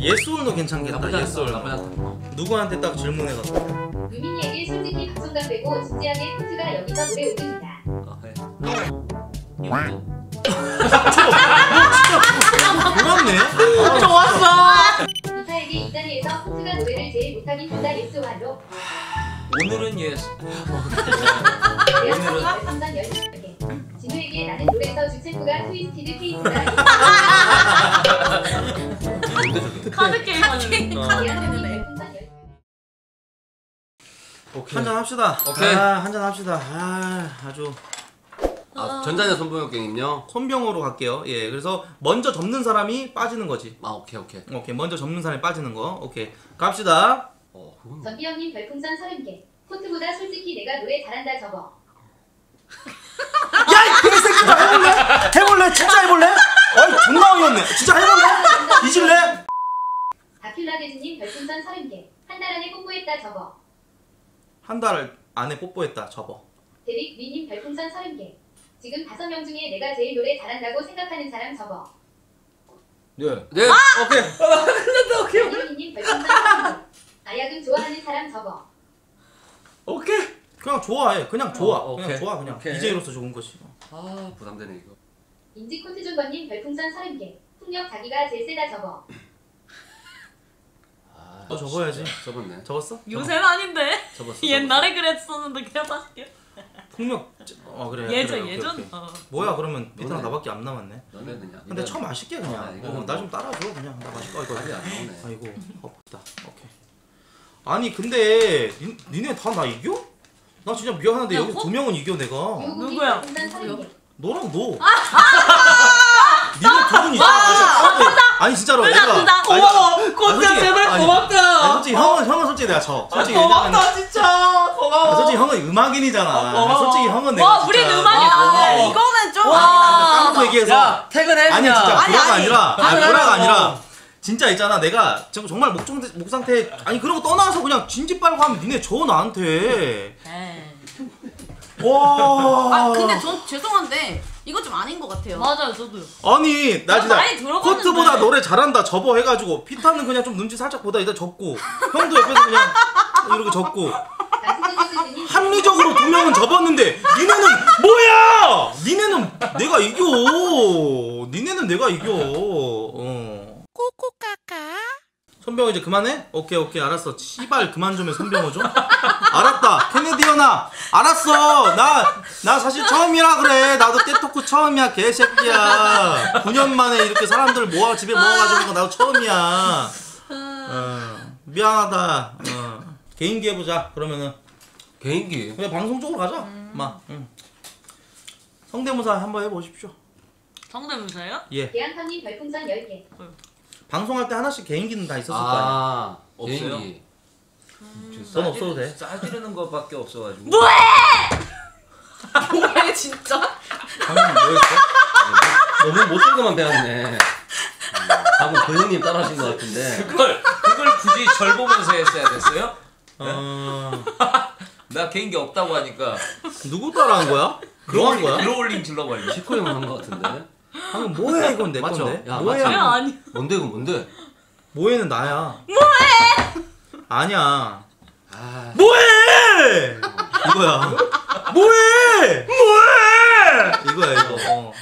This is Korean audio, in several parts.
예솔도 괜찮겠다. 나쁘지 않다. 예솔. 나쁘지 않다. 누구한테 딱 질문해가지고. 유민이에게 솔직히 박성감 빼고 진지하게 코트가 여기서 노래 오릅니다. 아, 네. 이거 몰랐네. 좋았어. 이타에게 이 자리에서 코트가 노래를 제일 못하긴 한다 예스와로 오늘은 예스. 대한민국 별풍선 10개 진우에게 나는 노래에서 주챔프가 트위스티드 케이스다 카드 게임 하는. 어. 10개 한잔 합시다. 오케이. 아, 한잔 합시다. 아, 아주 아, 전자녀 선보영 게임요. 손병으로 갈게요. 예, 그래서 먼저 접는 사람이 빠지는 거지. 아, 오케이, 오케이. 오케이, 먼저 접는 사람이 빠지는 거. 오케이, 갑시다. 어, 그건 전비영님 별풍선 30개 코트보다 솔직히 내가 노래 잘한다 접어 야, 이 개새끼가 해볼래? 해볼래? 진짜 해볼래? 어이, 존나 어이없네. 진짜? 뒤질래? 다큐라 대주님 별풍선 30개 한 달 안에 뽀뽀했다 접어 한 달 안에 뽀뽀했다. 접어. 데릭 위님 별풍선 30개 지금 5명 중에 내가 제일 노래 잘한다고 생각하는 사람 접어 네. 네. 오케이. 안유미님 별풍선 30개 아야금 좋아하는 사람 접어 오케이. 그냥 좋아해. 그냥 좋아. 어, 그냥 오케이. 좋아. 그냥 오케이. DJ로서 좋은 것이. 아, 부담되네 이거. 인지 코트존버님 별풍선 30개 풍력 자기가 제일 세다 접어 아, 또 적어야지. 접었네. 적었어? 요새는 아닌데. 접었어. 옛날에 그랬었는데 그냥 다시게. 폭력. 어 그래. 예전 그래, 오케이, 예전. 오케이. 어. 뭐야 그러면 비타나 너네. 나밖에 안 남았네. 너네 그냥. 근데 처음 맛있게 그냥. 아, 어, 나좀 따라줘 그냥. 나 맛있게. 어, 이거. 답이 안 나오네. 아이고 아프다. 오케이. 아니 근데 니, 니네 다 나 이겨? 나 진짜 미안한데 야, 여기 호- 두 명은 이겨 내가. 유국님 누구야? 별풍선 30개 너랑 너. 니네 두분 있잖아. 아니 진짜로 내가. 나 고마워. 솔직히- 제발 고맙다. 아니, 솔직히 형은 형은 솔직히 내가 져. 솔직히 고맙다 진짜. 아, 고마워. 솔직히 형은 음악인이잖아. 솔직히 형은 내가 와, 좋아. 어. 이거는 좀. 깡통 얘기해서 야 퇴근해. 아니. 진짜 아니. 아니라 아니 아니, 아니라 어. 진짜 있잖아 내가 정말 목, 상태 아니 그런 거 떠나서 그냥 진지 빨고 하면 니네 져 나한테 에이. 와 아 근데 전 죄송한데 이거 좀 아닌 것 같아요. 맞아요 저도요. 아니 나 진짜 많이 들어봤는데. 코트보다 노래 잘한다 접어 해가지고 피타는 그냥 좀 눈치 살짝 보다 일단 접고 형도 옆에서 그냥 이렇게 접고 합리적으로 두 명은 접었는데 니네는 뭐야 니네는 내가 이겨 니네는 내가 이겨 어. 손병호 이제 그만해? 오케이 오케이 알았어. 씨발 그만 좀해 손병호 좀. 알았다. 케네디언아 알았어. 나 나 사실 처음이라 그래. 나도 깨토크 처음이야 개새끼야. 9년 만에 이렇게 사람들 모아 집에 모아가지고 온거 나도 처음이야. 어, 미안하다. 어, 개인기 해보자 그러면은. 개인기. 그냥 방송 쪽으로 가자. 막 응. 성대모사 한번 해보십시오. 성대모사요? 예. 대한선님 별풍선 10개 방송할 때 하나씩 개인기는 다 있었을 거 아니야 아, 없어요? 개인기. 넌 없어도 돼. 싸지르는 것밖에 없어가지고. 뭐해 진짜? 방금 뭐였어? 너무 못들고만 배웠네. 음, 방금 그 형님 따라하신 것 같은데. 그걸 그걸 굳이 절 보면서 했어야 됐어요? 어... 나 개인기 없다고 하니까 누구 따라한 거야? 너한 거야? 그로울링 질러버려. 시코 형은 한것 같은데. 방금 뭐해 이건 내 맞죠? 건데 야, 뭐해 맞죠? 야 아니. 뭔데 이거 뭔데? 뭐해는 나야 뭐해 아니야 아, 뭐해 이거야 뭐해 뭐해 이거야 이거 어.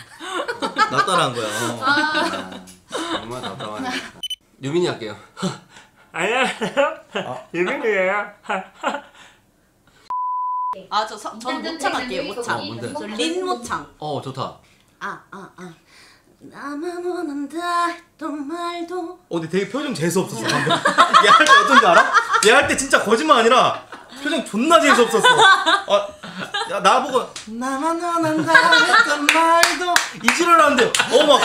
나 따라한 거야 어. 정말 답답하네. 유민이 할게요. 안녕하세요. 유민이에요. 아저전 모창 할게요 모창. 어, 뭔데? 저린 모창. 어, 좋다. 아 아 아. 나만 원한다 했던 말도 어 근데 되게 표정 재수 없었어 방금. 얘할 때 어떤지 알아? 얘 할 때 진짜 거짓말 아니라 표정 존나 재수 없었어. 어, 야, 나보고 나만 원한다 했던 말도 이지랄 하는데 어막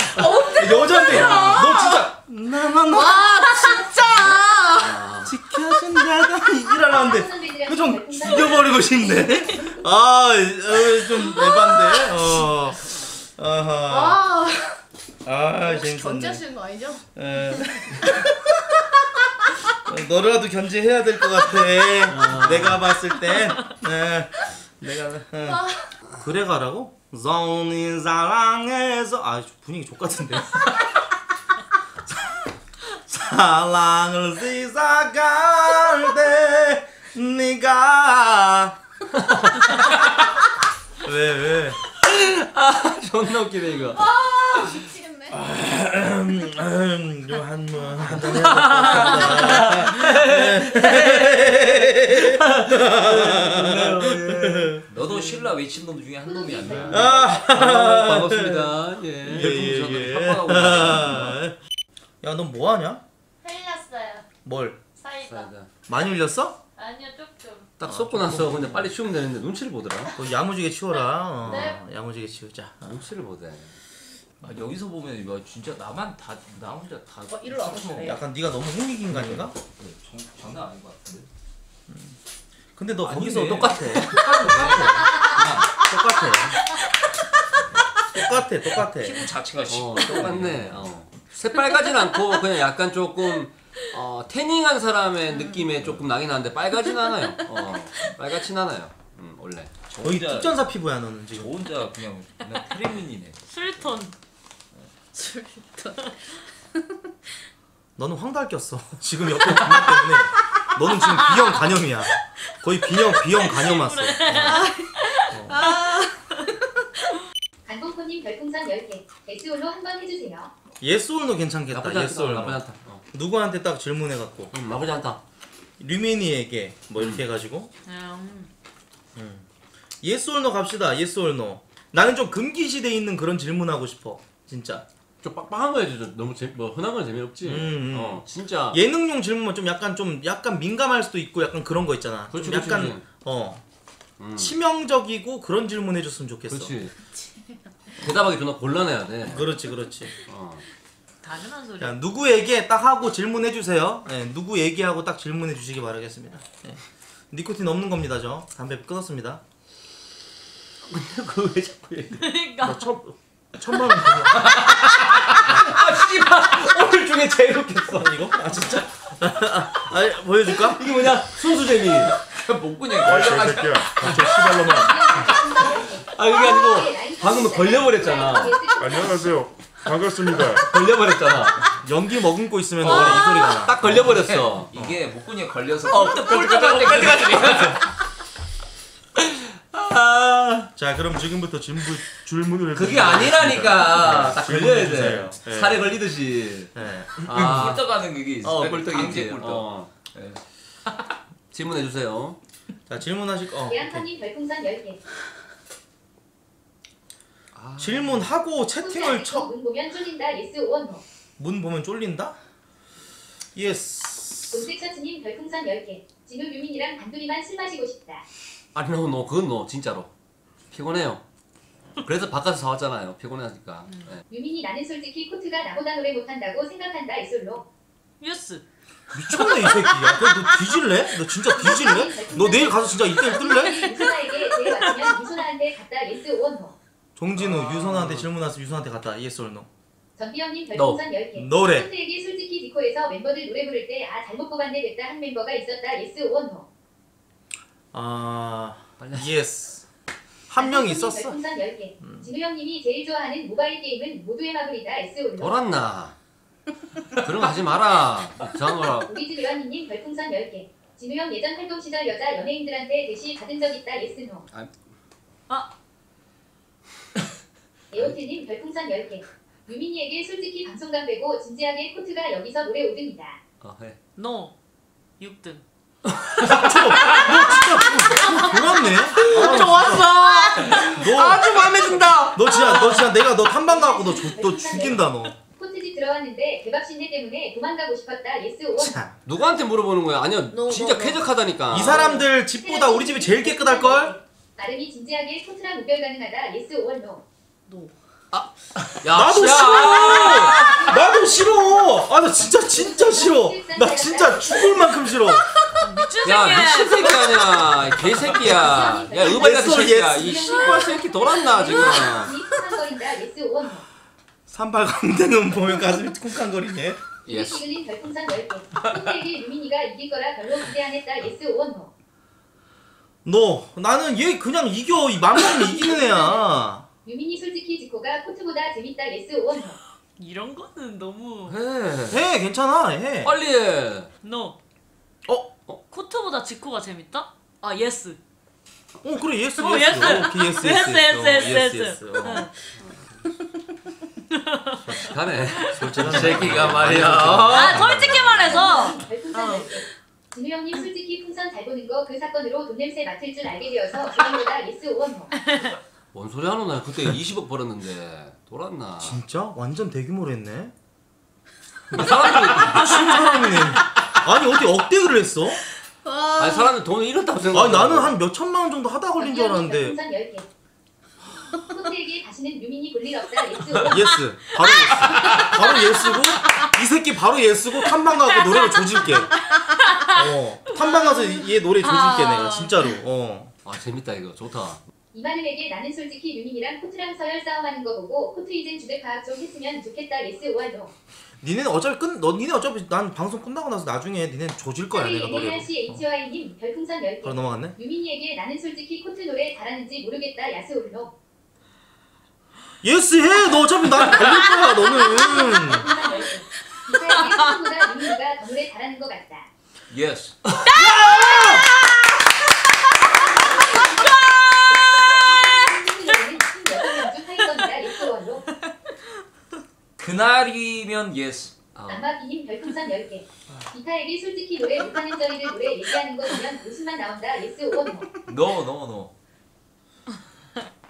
여자인데 너 진짜 나만 원아 진짜. 지켜준다가 이지랄 하는데. 선배들이랑 표정 별풍선 죽여버리고 싶네. 아좀 에반데. 어 아하 아 아 재밌었네 견제하시는 거 아니죠? 에. 어, 너라도 견제해야 될 것 같아. 내가 봤을 때. 에. 내가 에. 그래 가라고? zon이 사랑해서 아 분위기 족 같은데. 사랑을 시작할 때 네가 왜 왜? 존나 웃기네 이거. 미치겠네. 음, 한번 한잔 너도 신라 외친 놈 중에 한 놈이 아니야. 아, 반갑습니다. 예. 예예예. 별풍선을 팍팍하고 야너 뭐 하냐? 흘렸어요. 뭘 사이다. 사이다. 많이 흘렸어? 아니요 조금. 딱 쏟고 나서 그냥 빨리 치우면 되는데 눈치를 보더라. 너 야무지게 치워라. 어, 네. 야무지게 치우자. 어. 눈치를 보대. 아, 여기서 보면 이거 진짜 나만 다 나 혼자 다. 어, 이리로 와보실래요? 약간 네가 너무 흥미긴가인가? 정, 장난 아닌 것 같은데. 근데 너 아니네. 거기서 똑같아. 똑같아. 똑같아. 똑같아. 피부 자체가 씨. 어, 똑같네. 어. 새빨가진 않고 그냥 약간 조금 어, 태닝한 사람의 느낌에 조금 나긴 하는데 빨가진 않아요. 어, 빨갛진 않아요. 음, 원래. 저 거의 혼자- 특전사 피부야 너는 저 지금. 혼자 그냥 크리민이네. 술톤. 너는 황달 꼈어. 지금 옆에 분명 때문에 너는 지금 비형 간염이야. 거의 비형 비형 간염 왔어. 간봉코님 별풍선 10개. S올로 한번 해주세요. 예솔도 괜찮겠다. 나쁘지 않다. 예솔. 나쁘지 않다. 어. 누구한테 딱 질문해 갖고 음, 나쁘지 않다. 류민이에게 뭐 이렇게 해 가지고 음. 예솔노 갑시다. 예솔노. 나는 좀 금기 시대에 있는 그런 질문하고 싶어. 진짜. 좀 빡빡한 거 해줘. 좀 너무 재, 뭐 흔한 건 재미없지. 음, 음. 어, 진짜. 예능용 질문은 좀 약간 좀 약간 민감할 수도 있고 약간 그런 거 있잖아. 그렇지, 좀 약간 그렇지. 어 음, 치명적이고 그런 질문 해줬으면 좋겠어. 그렇지. 대답하기 존나 곤란해야 돼. 그렇지, 그렇지. 어. 당연한 소리. 자 누구에게 딱 하고 질문해 주세요. 네, 누구 얘기하고 딱 질문해 주시기 바라겠습니다. 네. 니코틴 없는 겁니다, 저 담배 끊었습니다. 그거 왜 자꾸 얘기해? 그러니까. 천 천만 원? 아, 씨발! 오늘 중에 제일 웃겼어. 이거? 아 진짜? 아 보여줄까? 이게 뭐냐? 순수재미. 목구멍에 걸려가지고. 저 씨발로만. 아, 그게 아니고, 방금 걸려버렸잖아. 안녕하세요. 반갑습니다. 걸려버렸잖아. 연기 머금고 있으면 원래 이 소리가 나. 딱 걸려버렸어. 이게 목구멍에 걸려서 어, 꿀떡꿀떡할 때 아, 자 그럼 지금부터 질문 질문을 그게 아니라니까. 딱 질문해 걸려야 돼. 네. 살에 걸리듯이. 네. 아, 꿀떡하는 그게 있어. 어, 강제 꿀떡이지. 꿀떡. 어. 네. 질문해주세요. 자 질문하실 거. 어, 오케이. 계란파님 별풍선 10개. 질문하고 채팅을 쳐. 문 보면 쫄린다. yes or no. 문 보면 쫄린다? yes. 본색셔츠님 별풍선 10개. 진우 유민이랑 단둘이만 술 마시고 싶다. 아니, 너, 너, 그건 너, 진짜로. 피곤해요. 그래서 바깥에서 사왔잖아요. 피곤하니까. 네. 유민이 나는 솔직히 코트가 나보다 노래 못한다고 생각한다. 이솔로. 뉴스. 미쳤네 이 새끼야. 그너 뒤질래? 너 진짜 뒤질래? 너 내일 가서 진짜 이때를 뜰래? 유소나에게 제일 왔으면 유소나한테 갖다 예스 노. 종진우 유선한테 질문 왔으면 유선한테 갔다 예스 or no. 전비영님 별풍선 10개. 너래. 코트에게 솔직히 디코에서 멤버들 노래 부를 때 아 잘못 뽑았네 됐다 한 멤버가 있었다. 예스 오원 노. 아 yes. 한명 있었어. 별풍선 10개. 진우 형님이 제일 좋아하는 모바일 게임은 모두의 마블이다. S 올로. 돌았나? 그런 거 하지 마라. 이상한 거라. 우리 집 요한이님 별풍선 10개. 진우 형 예전 활동 시절 여자 연예인들한테 대시 받은 적 있다. yes no. 아. 아. 에오틸님 별풍선 10개. 유민이에게 솔직히 방송감 빼고 진지하게 코트가 여기서 노래 5등이다. 어, 해. no. 6등. 돌았네. 좋았어. 너, 아주 마음에 든다. 너 진짜 너 진짜 내가 너 탐방 가고 너, 주- 너 죽인다 너. 코트집 들어왔는데 개밥 신내 때문에 도망가고 싶었다. yes. 참. 누구한테 물어보는 거야? 아니요, 너, 진짜 너, 너. 쾌적하다니까. 이 사람들 집보다 우리 집이 제일 깨끗할 걸? 나름이 진지하게 코트랑 무별 가능하다. 예스 오원 노. 노. 야, 나도 야. 싫어. 나도 싫어. 아 나 진짜 진짜 싫어. 나 진짜 죽을 만큼 싫어. 미친 야, 새끼야. 미친 새끼 아니야. 이 개새끼야. 야, 의바이 같은 새끼야. 이 씨발 새끼 돌았나, 지금. 산발 강대는 보면 가슴이 쿵쾅거리네. yes. 시글린 별풍선 10개. 코트에게 유민이가 이길 거라 별로 기대 안 했다. yes or no. 너 나는 얘 그냥 이겨 이 맘먹으면 이기는 애야. 유민이 솔직히 지코가 코트보다 재밌다. yes or no. 이런 거는 너무 해. 해 괜찮아 해. 빨리 해. no. 어? 코트보다 지코가 재밌다? 아 yes. 어 그래 yes 어, yes. yes. 어, 오케이, yes yes, yes, yes, yes. yes. 어. 가네. 솔직히 새끼가 말이야. 아 솔직히 말해서 어. 10개. 진우 형님 솔직히 풍선 잘 보는 거 그 사건으로 돈 냄새 맡을 줄 알게 되어서 그냥보다 예스 오원모. 뭔 소리 하노 나 그때 20억 벌었는데 돌았나. 진짜 완전 대규모로 했네. 사람들이 친절하네. 아니 어디 억대를 했어? 아니 사람들 돈을 잃었다고 생각. 아니 나는 한 몇 천만 원 정도 하다 걸린 줄 알았는데. 별풍선 10개. 코트에게 다시는 유민이 볼일 없다 yes. 바로 yes. 바로 yes고 이 새끼 바로 yes고 탐방 가고 노래를 조질게. 어. 탐방 가서 얘 노래 조질게 아. 내가 진짜로. 어. 아 재밌다 이거 좋다. 임아름에게 나는 솔직히 유민이랑 코트랑 서열 싸움하는 거 보고 코트 이젠 주제 파악 좀 했으면 좋겠다 예스 오원모. 니네는 어차피 끝, 너 니네 어차피 난 방송 끝나고 나서 나중에 니네는 조질 거야 내가 노래로. 하이씨 HY님 별풍선 10개. 바로 넘어갔네. 유민이에게 나는 솔직히 코트 노래 잘하는지 모르겠다 yes or no. yes 해. 너 어차피 난 걸릴 거야 너는. 별풍선 10개. 비타에게 코트보다 유민이가 더 노래 잘하는 것 같다. yes. 그날이면 yes. 아, 남마비님 별풍선 10개. 비타에게 솔직히 노래 못하는 저희들 노래 얘기하는 거 보면 웃음만 나온다. 예스 오원모. no, no, no.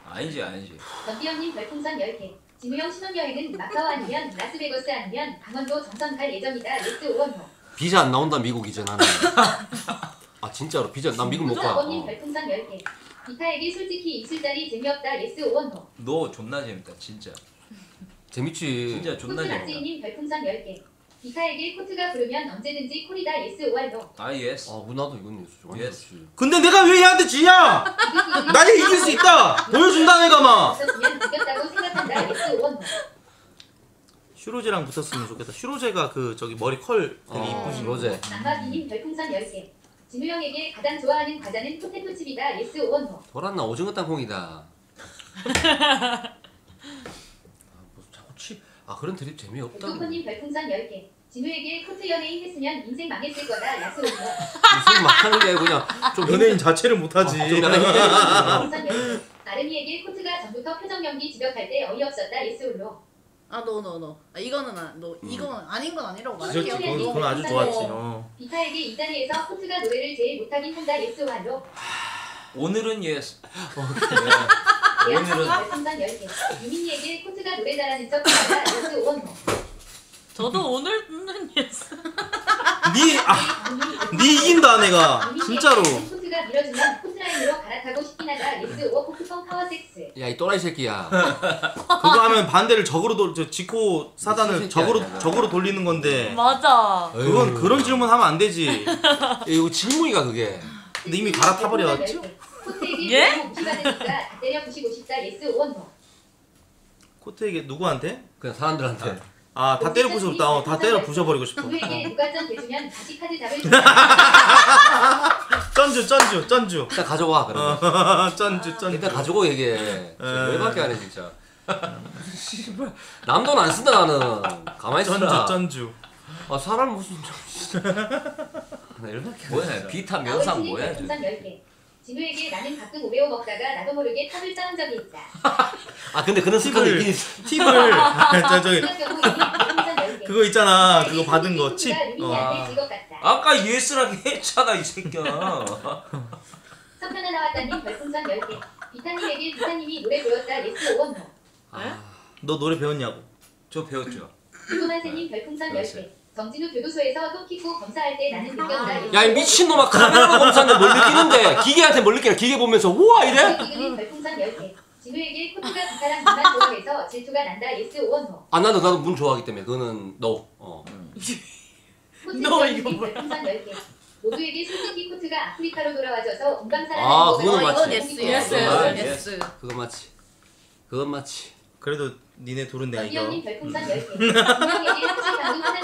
아니지, 아니지. 전비영님 별풍선 10개. 진우형 신혼여행은 마카오 아니면 라스베거스 아니면 강원도 정선 갈 예정이다. 예스 오원모. 비자 안 나온다 미국 이제 나는. 아 진짜로 비자 난 미국 못 가. 아버님 어. 별풍선 10개. 비타에게 솔직히 입술자리 재미없다. 예스 오원모. no 존나 재밌다, 진짜. 재밌지. 진짜 존나 재밌다. 낙지님 별풍선 10개. 비타에게 코트가 부르면 언제든지 콜이다. yes or no. 아, yes. 아 나도 이건. yes. 좋지. 근데 내가 왜 얘한테 지냐? 나 얘 이길 수 있다. 보여준다 내가 막. 없었으면 이겼다고 생각한다. 예스 오원모. 슈로제랑 붙었으면 좋겠다. 슈로제가 그 저기 머리 컬 되게 어, 이쁘신 로제. 남마비님 별풍선 10개. 진우 형에게 가장 좋아하는 과자는 포테토 칩이다. yes or no. 돌았나 오징어 땅콩이다. 아, 그런 드립 재미없다. 오토코님 별풍선 10개. 진우에게 코트 연예인 했으면 인생 망했을 거다. yes or no. 무슨 막 하는 게 그냥 좀 연예인 자체를 못하지. 좀 약간 힘들어. 별풍선 10개. 아름이에게 코트가 전부터 표정 연기 지적할 때 어이없었다. yes or no. 아, 너, 너, 너. 아, 이거는 아, 너, 이건 아닌 건 아니라고. 말할게요. 그건, 그건 아주 좋았지. 어. 비타에게 이 자리에서 코트가 노래를 제일 못하긴 한다. 예스 오한로. 오늘은 yes. 네. 예약상 오늘은 별풍선 10개. 유민이에게 코트가 노래 잘하는 척 한다. yes or no. 저도 오늘은 yes. 니, 아, 니 이긴다 내가. 진짜로. 코트가 밀어주면 코트라인으로 갈아타고 싶긴 하다. yes or 포크펑 파워 섹스. 야 이 또라이 새끼야. 그거 하면 반대를 적으로 돌, 저 지코 사단을 적으로 아니야. 적으로 돌리는 건데. 맞아. 그건 그런 질문 하면 안 되지. 이거 질문이가 그게. 근데 이미 갈아타 버렸죠. 코트에게 예? 너무 무시받으니까 다 때려 부시고 싶다. yes or no. 코트에게 누구한테? 그냥 사람들한테. 아, 다 때려 부셔버렸다. 어, 다 때려 부셔버리고 싶어. 진우에게 어. 무가점 대주면 다시 카드 잡을 줄 쩐주, 쩐주, 쩐주. 일단 가져와 그러면. 어, 쩐주, 쩐주. 일단 가지고 얘기해. 에. 왜밖에 안해 진짜. 씨발. 남 돈 안 쓴다 나는. 가만히 쩐주, 있어라. 쩐주. 아 사람 무슨 좀. 나 이렇게 뭐야? 비타 면상 뭐야? 저. 별풍선 10개. 진우에게 나는 가끔 오레오 먹다가 나도 모르게 탑을 쌓은 적이 있다. 아 근데 그런 습관이 칩을, 있긴 있어. 칩을, 저, 저기, 그런 경우 이미 별풍선 10개. 그거 있잖아. 그거 받은 거, 칩. 어. 같다. 아까 yes라고 했잖아, 이 새끼야. 석현아 나왔다님 별풍선 10개. 비타님에게 비타님이 노래 배웠다. yes or no. 아, 너 노래 배웠냐고. 저 배웠죠. 조만세님 별풍선 그렇지. 10개. 정진우 교도소에서 똥 키고 검사할 때 나는 느꼈다. yes 야, 이 미친놈아, 카메라로 검사하는데 뭘 느끼는데, 기계한테 뭘 느끼나, 기계 보면서, 우와, 이래? 이그린 별풍선 10개. 진우에게 코트가 기타랑 문만 좋아해서 질투가 난다. yes or no. 아, 나도, 나도 문 좋아하기 때문에, 그거는, 너. 어. 코트 너 이거 뭐야? 별풍선 10개. 모두에게 솔직히 코트가 아프리카로 돌아와줘서 운방사라는 아, 거 그거는 어, 맞지. 이건 yes, yes, 아, yes. 그건 맞지. 그건 맞지. 그래도 니네 둘은 내가 이겨. 정기영님 별풍선 10개. 분명에게 혹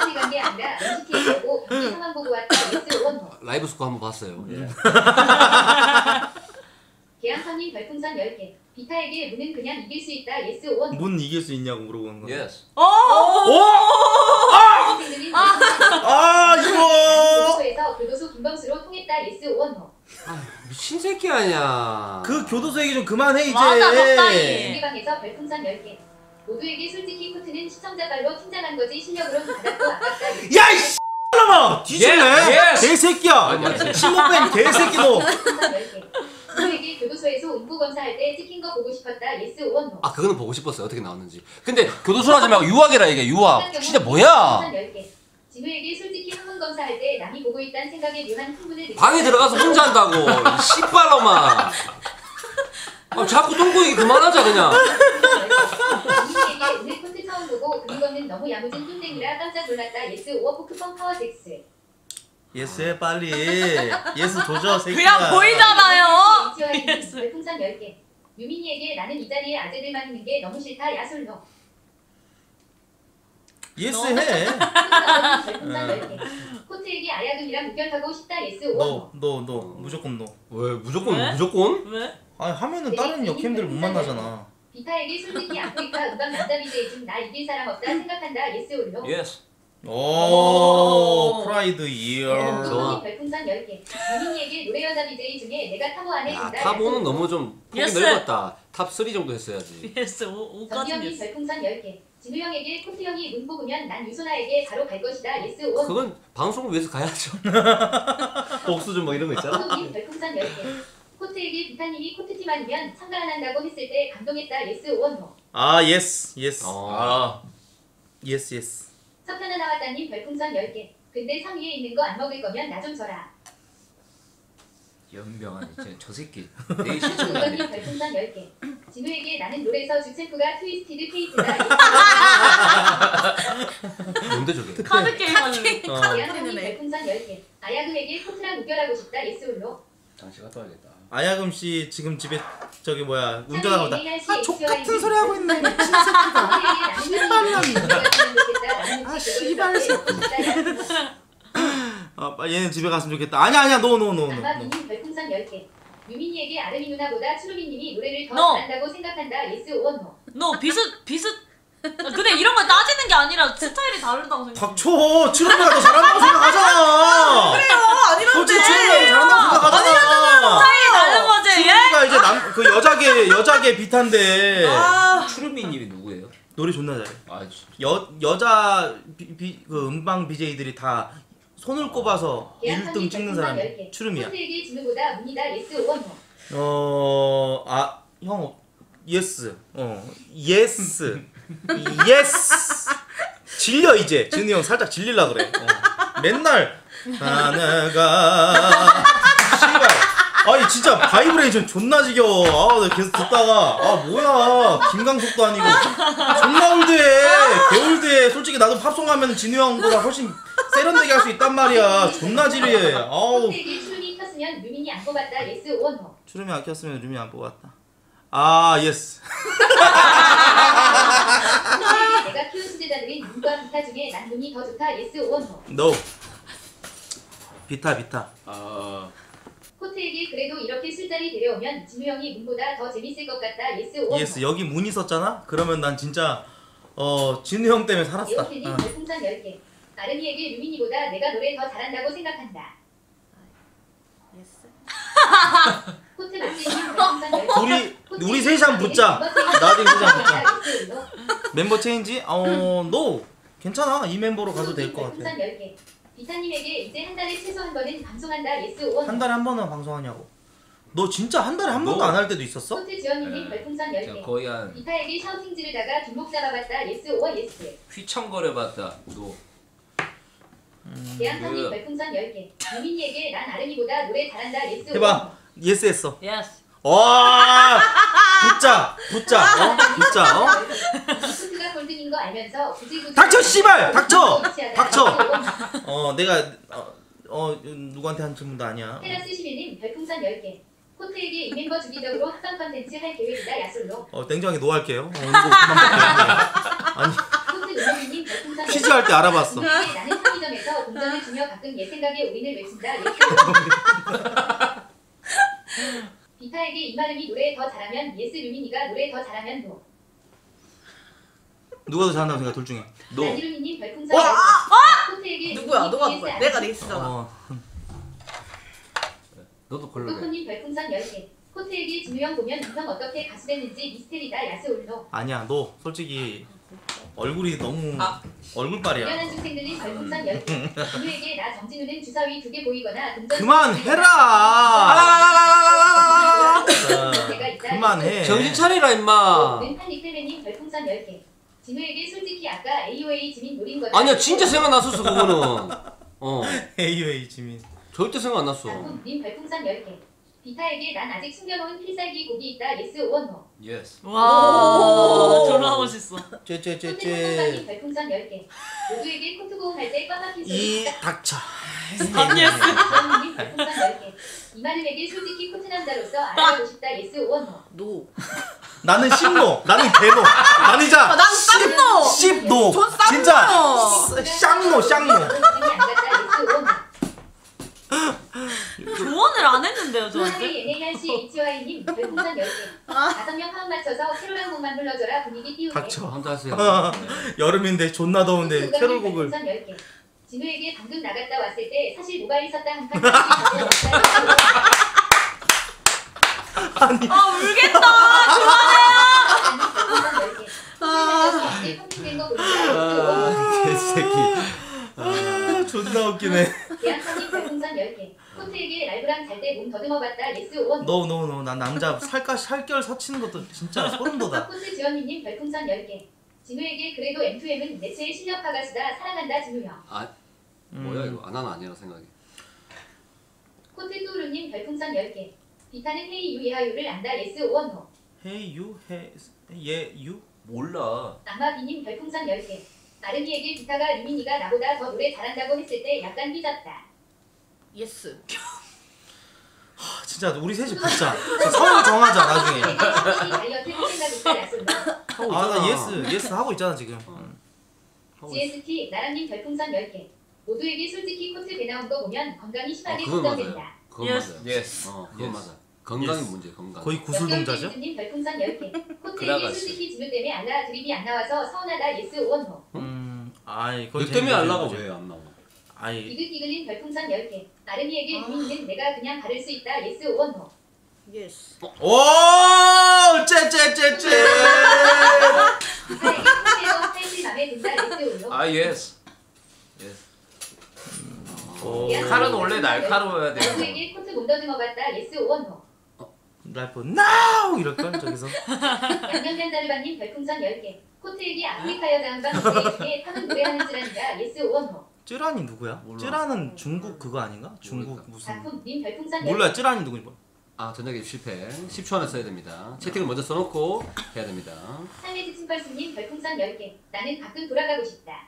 시 방금 화장실 간게 아니라 MCK 보고 경기 상황 보고 왔다. yes or no. 라이브 스코 한번 봤어요. 예. 계양선님 별풍선 10개. 비타에게 문은 그냥 이길 수 있다. yes or no. 문 이길 수 있냐고 물어보는 거. yes. 오! 오! 학생들은 아 이거 교도소에서 교도소 김범수로 통했다. yes or no. 미친 새끼 아니야. 그 교도소 얘기 좀 그만해 이제. 맞아, 적당히. 중계방에서 별풍선 10개. 모두에게 솔직히 코트는 시청자 발로 팀장한 거지 실력으로 받았고 아깝다. yes 야 이씨 놈아 뒤질래? 예, yes. 개새끼야. 신고뺀 개새끼 너. 별풍선 10개. 모두에게 교도소에서 운부 검사할 때 찍힌 거 보고 싶었다. yes or no. 아 그거는 보고 싶었어요. 어떻게 나왔는지. 근데 교도소라지 말고 유학이라 이게 유학. 진짜 뭐야? 진우에게 솔직히 항문 검사할 때 남이 보고 있다는 생각에 묘한 흥분을 느꼈다. 방에 들어가서 혼자 한다고. 이 씨발놈아. 아 자꾸 똥꼬 얘기 그만하자 그냥. 민희에게 오늘 콘트 처음 보고 그거는 너무 야무진 뚱땡이라 깜짝 놀랐다. yes or 포크폰 파워 섹스. yes해 빨리. yes 조져 새끼야. 그냥 보이잖아요. yes. 별풍선 10개. 유민이에게 나는 이 자리에 아재들만 있는 게 너무 싫다. yes or no. yes해. 별풍선 10개. 코트에게 아야금이랑 무결하고 싶다. 예스 너너 무조건 너. 왜 무조건 왜? 무조건? 왜? 아니 하면은 다른 여캠들 못 만나잖아. 비타에게 솔직히 아프리카 음방 남자 BJ 중나 이길 사람 없다 생각한다. yes or no. yes. 오 프라이드 있어. 좋아. 별풍선 10개. 유민이에게 노래 여자 BJ 중에 내가 top5 안에 야 든다. top5는 너무 좀 폭이 yes. 넓었다. top3 정도 했어야지. yes, 오, 오까지 정기영이 yes. 별풍선 10개. 진우 형에게 코트 형이 문보 보면 난 유소나에게 바로 갈 것이다. yes or no. 그건 방송을 위해서 가야죠. 복수전 뭐 이런 거 있잖아. 소독님 별풍선 10개. 코트에게 비타님이 코트팀 아니면 참가 안 한다고 했을 때 감동했다. yes or no. 아 yes yes. 어. 아 yes yes. 석현아 나왔다님 별풍선 10개. 근데 상 위에 있는 거 안 먹을 거면 나 좀 줘라. 염병 아니 진짜 저 새끼 내일 실종 이건님 나네 별풍선 10개. 진우에게 나는 롤에서 주챔프가 트위스티드 페이트다. 뭔데 저게? 카드 게임 하는 어. 대한민국 별풍선 10개. 아야금에게 코트랑 우결하고 싶다. yes or no. 장시 갔다 와야겠다 아야금 씨 지금 집에 저기 뭐야 운전하고 다. 아, 족 같은 소리 하고 있네, 미친 아, 씨발 아 빨리 얘는 집에 갔으면 좋겠다. 아니야 아니야 no no no no. 아마비님 별풍선 10개. 유민이에게 아름이 누나보다 추루미님이 노래를 더 No. 잘한다고 생각한다. yes or no. 너 비슷, 비슷. 근데 이런 거 따지는 게 아니라 스타일이 다르다고 생각해. 닥쳐 추루가 더 잘한다고 생각하잖아. 그래요 아니란데 솔직히 추루가 더 잘한다고 생각하잖아. 스타일이 다른 거지, 예? 추루가 이제 남 그 여자계 여자계 비탄데 아 추루미님이 누구예요? 노래 존나 잘해. 아 진짜 여 여자 비, 비, 그 음방 BJ들이 다 손을 꼽아서 1등 찍는 사람이 추름이야. 어, 아, 형, yes. 어, yes. yes. 질려, 이제. 진우 형 살짝 질릴라 그래. 어. 맨날, 하나가, 씨발. 아니, 진짜 바이브레이션 존나 지겨워. 아, 나 계속 듣다가, 아, 뭐야. 김강석도 아니고. 존나 old해. 개old해. 솔직히 나도 팝송 하면 진우 형보다 훨씬 세련되게 할 수 있단 말이야. 존나 지리해. 아우. 추름이 안 켰으면 루미 안 뽑았다. 아 yes. 코트에게 내가 키운 수제자들인 문과 비타 중에 난 문이 더 좋다. yes or no. No. 비타 비타. 아 코트에게 그래도 이렇게 술자리 데려오면 진우 형이 문보다 더 재밌을 것 같다. yes or no. yes 여기 문 있었잖아. 그러면 난 진짜 어 진우 형 때문에 살았다. 에어필님 어. 별풍선 10개. 아름이에게 유민이보다 내가 노래 더 잘한다고 생각한다. yes 코트 맛집님 별풍선 10개. 둘이 우리 셋이 한번 붙자. 나중에 한번 붙자. 멤버 체인지? 어 no. 괜찮아. 이 멤버로 가도 될 것 같아. 별풍선 10개. 비타님에게 이제 한 달에 최소 한 번은 방송한다. yes or no. 한 달에 한 번은 방송하냐고. 너 진짜 한 달에 한 번도 너- 안할 때도 있었어? 코트 지원님 네. 별풍선 제가 10개. 거의 한 비타에게 shouting 지르다가 뒷목 잡아봤다. yes or no yes. 휘청거려봤다 너 대한민국 그- 별풍선 10개. 유민이에게 난 아름이보다 노래 잘한다. yes 해봐. yes 했어. yes. 와. 붙자. 붙자. 어? 붙자. 어? 코트가 골든인 거 알면서 굳이 굳이 닥쳐, 씨발! 닥쳐! 닥쳐! 어 내가 어, 어 누구한테 한 질문도 아니야. 테라스 11님 별풍선 10개. 코트에게 이 멤버 주기적으로 합방 컨텐츠 할 계획이다. 야솔로. 어 땡정하게 노할게요. 어. 아니 코트 노무님 별풍선 퀴즈 할 때 알아봤어. 나는 편의점에서 동전을 주며 가끔 얘 생각에 우린을 외친다. 비타에게 이마름이 노래 더 잘하면 예스 루미니가 노래 더 잘하면 노. 누가 더 잘한다고 생각 둘 중에 너 안지루미님 별풍선 어? 10개. 코트에게 누구야? 너가 누구야? 내가 레이스잖아. 어 너도 골라래. 코코님 별풍선 10개. 코트에게 진우형 보면 인성 어떻게 가수 됐는지 미스테리다 야스 올로. 아니야 너 솔직히 얼굴이 너무 아. 얼굴빨이야 미련한 중생들린 별풍선 10개. 진우에게 나 정진우는 주사위 두개 보이거나 동전 그만해라 어, 내가 있다. 그만해 정신 차리라 임마. 왼팔 리플맨님 별풍선 10개. 진우에게 솔직히 아까 AOA 지민 노린 거다. 아니야 진짜 생각 났었어 그거는. 어 AUA 지민 절대 생각 안 났어. 님 별풍선 10개. 비타에게 난 아직 숨겨놓은 필살기 곡이 있다. yes or no. yes. 와 졸라 멋있어. 쟤쟤쟤쟤 님 별풍선 10개. 모두에게 코트고음 할때 꽉막힌 소리 이. 닥쳐 님 별풍선 10개. 이마름에게 솔직히 코트 남자로서 알아보고 싶다. yes or no. no. 나는 씹노 나는 개노 아, 난 쌈노. 씹노 전 쌈노. 진짜 쌍노 쌍노. yes. 조언을 안 했는데요 저한테. 소아리 NARCHY님 별풍선 10개. 다섯 명 화음 맞춰서 캐롤 한 곡만 불러줘라 분위기 띄우게. 닥쳐 혼자 하세요. 여름인데 존나 더운데 캐롤 곡을 별풍선 10개. 진우에게 방금 나갔다 왔을 때 사실 모바일 썼다 한판 아 울겠다. 아, 아 개새끼. 아 존나 웃기네 대한민국 별풍선 10개. 코트에게 라이브랑 잘 때 몸 더듬어봤다. yes or no. no no no 난 남자 살까 살결 스치는 것도 진짜 소름 돋아 코트 지원님 별풍선 10개. 진우에게 그래도 M2M은 내체의 실력파 가수다. 사랑한다 진우 형. 아 뭐야 이거 안 하나 아니라 생각이. 코트 뚜루님 별풍선 10개. 비타는 헤이 유 예하유를 안다. yes or no. 헤유 헤예유 몰라. 악마비님 별풍선 10개. 나름이에게 비타가 유민이가 나보다 더 노래 잘한다고 했을 때 약간 삐졌다. yes. 아, 진짜 우리 셋이 붙자 서로 정하자 나중에 다이어트 생각 있다. yes or no. 아나 yes yes 하고 있잖아 지금 하고 있어. GST 나람님 별풍선 10개. 모두에게 솔직히 코트 배 나온 거 보면 건강이 어, 심하게 그건 맞아요. 걱정된다. 그건 yes. 맞아요. yes. 어 그건. 맞아. 건강이 yes. 문제 건강. 거의 구슬 동자죠? 님 별풍선 10개. 코트에게. 솔직히 진우 때문에 알라 드립이 안 나와서 서운하다. yes or no. 음 아이 그건 너 때문에 재밌는 알라가 거지. 왜안 나와? 아이 이글이글님 별풍선 10개. 나름이에게 아. 유민이는 내가 그냥 바를 수 있다. yes or no. yes. 오 맘에 든다. 예스. 아 예스. 예스. 오 칼은 원래 날카로워야 돼요. 모두에게 코트 몸 더듬어봤다. 예스 오원호. 래퍼 나우 이럴 걸 저기서 양념간자르바님 별풍선 10개. 코트에게 아프리카 여자 한방 무대에 타는 노래하는 줄 아니다. 예스 오원호. 쯔란이 누구야? 몰라. 쯔란은 중국 그거 아닌가? 중국 모르겠다. 무슨 작품님 별풍선 10개. 몰라 쯔란이 누구지 뭐아 전자기 실패. 10초 안에 써야 됩니다. 채팅을 먼저 써놓고 해야 됩니다. 상례지 침펄스님 별풍선 10개. 나는 가끔 돌아가고 싶다.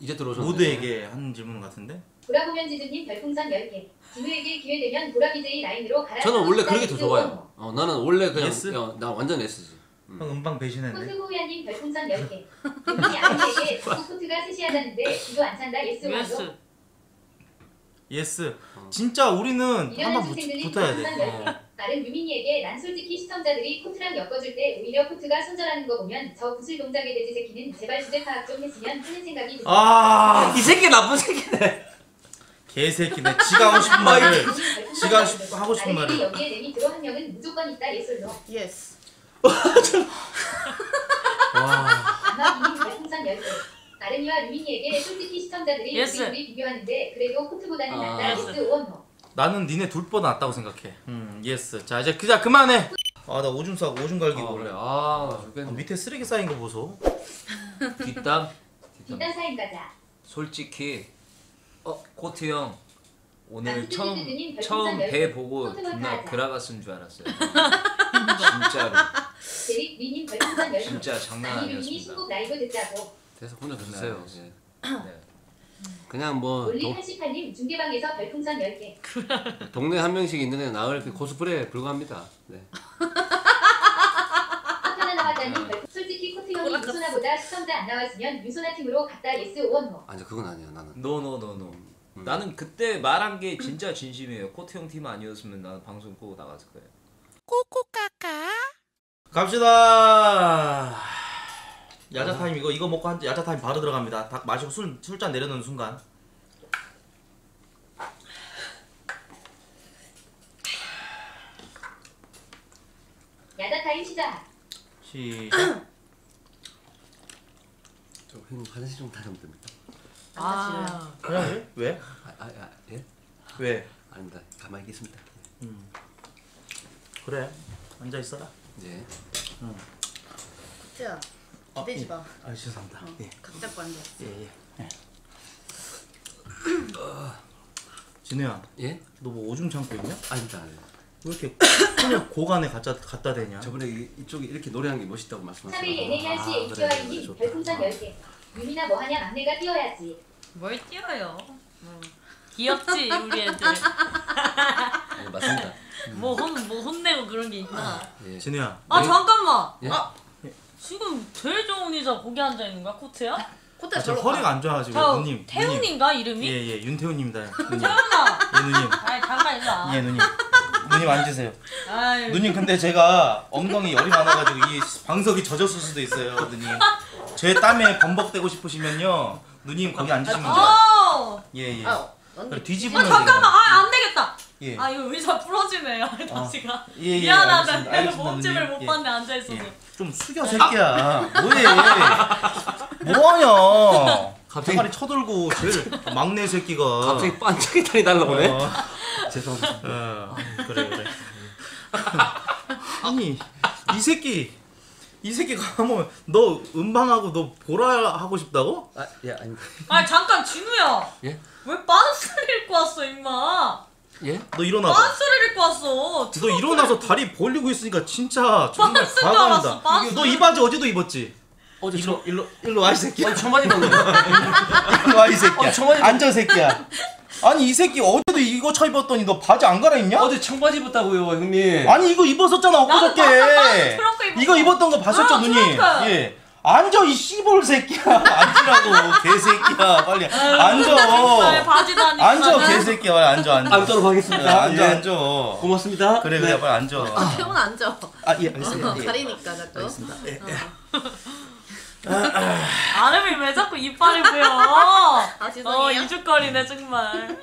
이제 들어오셨네. 모두에게 하는 질문 같은데 돌아보면 지드님 별풍선 10개. 진우에게 기회되면 보라비제이 라인으로 갈아. 저는 원래 그런 게더 좋아요. 어 나는 원래 그냥 예스? 어, 나 완전 S지. 음. 형 음방 배신했네 코트고야님 별풍선 10개. 유민이 아내에게 자꾸 코트가 셋이하다는데 기도 안 찬다. 예스. 예스. 예스 어. 진짜 우리는 한번 붙- 중생들이 붙어야 돼 10개. 나름 유민이에게 난 솔직히 시청자들이 코트랑 엮어줄 때 오히려 코트가 손절하는 거 보면 저 구슬 동작의 돼지 새끼는 제발 주제 파악 좀 했으면 하는 생각이 듭니다. 아 이 새끼 나쁜 새끼네. 개새끼네 지가 하고 싶은 말을 지가 하고 싶- 싶은 말을 여기에 내미 들어 한 명은 무조건 있다 예술로. 예스. 와 아마 비님 별풍선 10개. 나름이와 유민이에게 솔직히 시청자들이 예스. 우리 둘이 비교하는데 그래도 코트보다는 아. 낫다 예스. 예스 오원호. 나는 니네 둘보다 낫다고 생각해 음 예스 자 이제 그자 그만해 아 나 오줌 싸고 오줌 갈기고 아 그래 그래. 아나 아, 죽겠네. 밑에 쓰레기 쌓인 거 보소 뒷담. 뒷단 사인 가자. 솔직히 어 코트 형 오늘 난 처음 별풍선 처음 열배 개. 보고 코트만 존나. 그라가스인 줄 알았어요. 진짜로 제릭 리님 별풍선 10개. 진짜 장난 아니 아니었습니다. 신곡 라이브 듣자고. 그래서 혼자 듣세요. 네. 이제. 네. 그냥 뭐 올리 동, 88님 중계방에서 별풍선 10개. 동네 한 명씩 있는 애 나을 그 코스프레에 불과합니다. 네. 하나 나왔다님 별풍. 솔직히 코트 형이 유소나보다 시청자 안 나왔으면 유소나 팀으로 갔다 예스 오원호. 아니 그건 아니야 나는. 노노노노. 나는 그때 말한 게 진짜 진심이에요. 코트 형 팀 아니었으면 나는 방송 끄고 나갔을 거예요. 갑시다. 야자 타임 이거 이거 먹고 한 야자 타임 바로 들어갑니다. 딱 마시고 술 술잔 내려놓는 순간. 야자 타임 시작. 시작. 저 형님 화장실 좀 다녀오면 됩니까? 아, 그래? 왜? 아, 아, 아 예? 왜? 아닙니다. 가만히 있겠습니다. 그래. 앉아 있어라. 예. 자, 기대지 마. 아 죄송합니다. 어, 예. 각 잡고 앉아. 예 예. 예. 진우야, 예? 너 뭐 오줌 참고 있냐? 아닙니다. 아닙니다. 왜 이렇게 손을 고간에 갖다 갖다 대냐? 저번에 이- 이쪽에 이렇게 노래하는 게 멋있다고 3일 말씀하셨어요. NARC 아, 그래, 그래, 좋다. 별풍선 10개. 유미나 뭐하냐 막내가 뛰어야지. 뭘 띄어요? 음. 귀엽지 우리 애들. 네, 맞습니다. 뭐 혼 뭐 혼내고 그런 게 있나? 예. 진우야. 아 너- 잠깐만. 예? 아 지금 제일 좋은 의자 거기 앉아 있는 거야 코트야? 코트 아, 저 허리가 가. 안 좋아가지고 저 누님. 태훈인가 이름이? 예예 윤태훈입니다. 누님. 태훈아. 예 누님. 아이 잠깐 일로 와. 예 누님. 누님 앉으세요. 아이 누님 근데 제가 엉덩이 열이 많아가지고 이 방석이 젖었을 수도 있어요, 누님. 제 땀에 범벅되고 싶으시면요, 누님 거기 앉으시면 돼요. 어. 예 예. 아, 언니. 그래, 아 뒤집으면 잠깐만 돼요. 아안 되겠다. 예. 아 이거 의자 부러지네. 아, 다시가. 예, 예, 미안하다. 내가 몸집을. 못 예. 봤네 앉아 있어서. 예. 좀 숙여 새끼야. 뭐해? 뭐하냐? 갑자기- 대가리 쳐들고 제일 막내 새끼가. 갑자기 반짝이 다리 날라오네. 어, 죄송합니다. 어, 그래 그래. 아니 이 새끼 이 새끼가 하면 너 음방하고 너 보라 하고 싶다고? 아, 예, 아닙니다. 아 잠깐 진우야. 예? 왜 빤스를 입고 왔어 임마? 예? 너 일어나 봐. 빤스를 입고 왔어. 너 일어나서 다리 벌리고 있으니까 진짜 정말 빤스인 줄 과감하다. 알았어, 빤스. 너 이 바지 어제도 입었지? 어제 일로 저 일로 일로 와 이 새끼야. 어, 청바지 입었는데. 일로 와 이 새끼야. 어, 정말- 앉아 새끼야. 아니 이 새끼 어제도 이거 쳐 입었더니 너 바지 안 갈아입냐? 어제 청바지 입었다고요, 형님. 아니 이거 입었었잖아 나도 봤어, 엊그저께. 봤어. 트렁크 입었어. 이거 입었던 거 봤었죠 아, 누님? 트렁크. 예. 앉아 이 씨볼 새끼야. 앉으라고 개새끼야. 빨리 앉아. 바지도 입고. 앉아 개새끼야. 빨리 앉아 앉아. 앉도록 하겠습니다. 아, 앉아 예. 앉아. 고맙습니다. 그래 네. 그래 빨리 앉아. 태훈 앉아. 아예 알겠습니다. 어, 예. 가리니까 자꾸. 알겠습니다. 예, 예. 아름이 왜 자꾸 이빨이 보여? 아, 죄송해요. 어 이죽거리네 정말.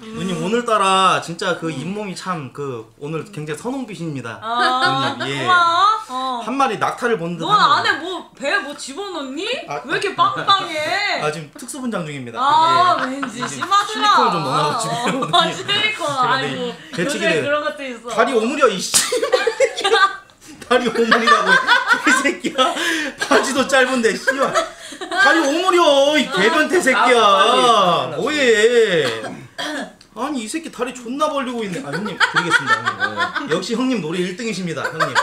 누님 오늘따라 진짜 그 잇몸이 참 그 오늘 굉장히 선홍빛입니다. 아 누님, 예. 고마워. 어. 한 마리 낙타를 본 듯. 넌 안에 뭐 배 뭐 집어넣니? 아, 왜 이렇게 빵빵해? 아 지금 특수 분장 중입니다. 아 예. 왠지 심하더라. 실리콘을 좀 넣어가지고 어, 언니. 실리콘. 아이고 내 요새 그런 것도 있어. 다리 오므려 이씨. 다리 오므리라고 개새끼야. 바지도 짧은데 씨발. 다리 오므려 이 개변태 새끼야. 뭐해? 아니 이 새끼 다리 존나 벌리고 있네. 아 형님 드리겠습니다. 형님. 역시 형님 노래 1등이십니다. 형님.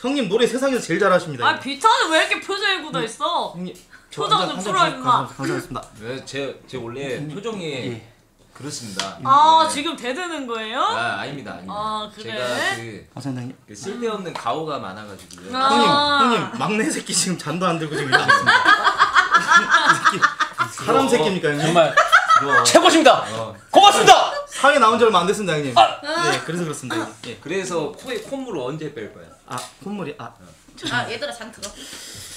형님 노래 세상에서 제일 잘하십니다. 아 형님. 비타는 왜 이렇게 표정이 굳어 있어? 형님 저 표정 한좀 잔- 풀어, 임마. 감사- 감사합니다. 왜제제 원래 표정이 예. 그렇습니다. 아 네. 지금 대드는 거예요? 아 아닙니다 아닙니다. 아, 그래? 제가 그, 감사합니다 형님. 그 쓸데없는 가오가 많아가지고요. 아. 형님, 형님 막내 새끼 지금 잔도 안 들고 지금 이러고 있습니다. 이 새끼 사람 새끼입니까 형님? 정말 최고십니다. 어, 고맙습니다. 사회 나온 지 얼마 안 됐습니다 형님. 네, 그래서 그렇습니다. 형님. 예. 그래서 코에 콧물 언제 뺄 거야? 아 콧물이 아 아, 얘들아 장 들어.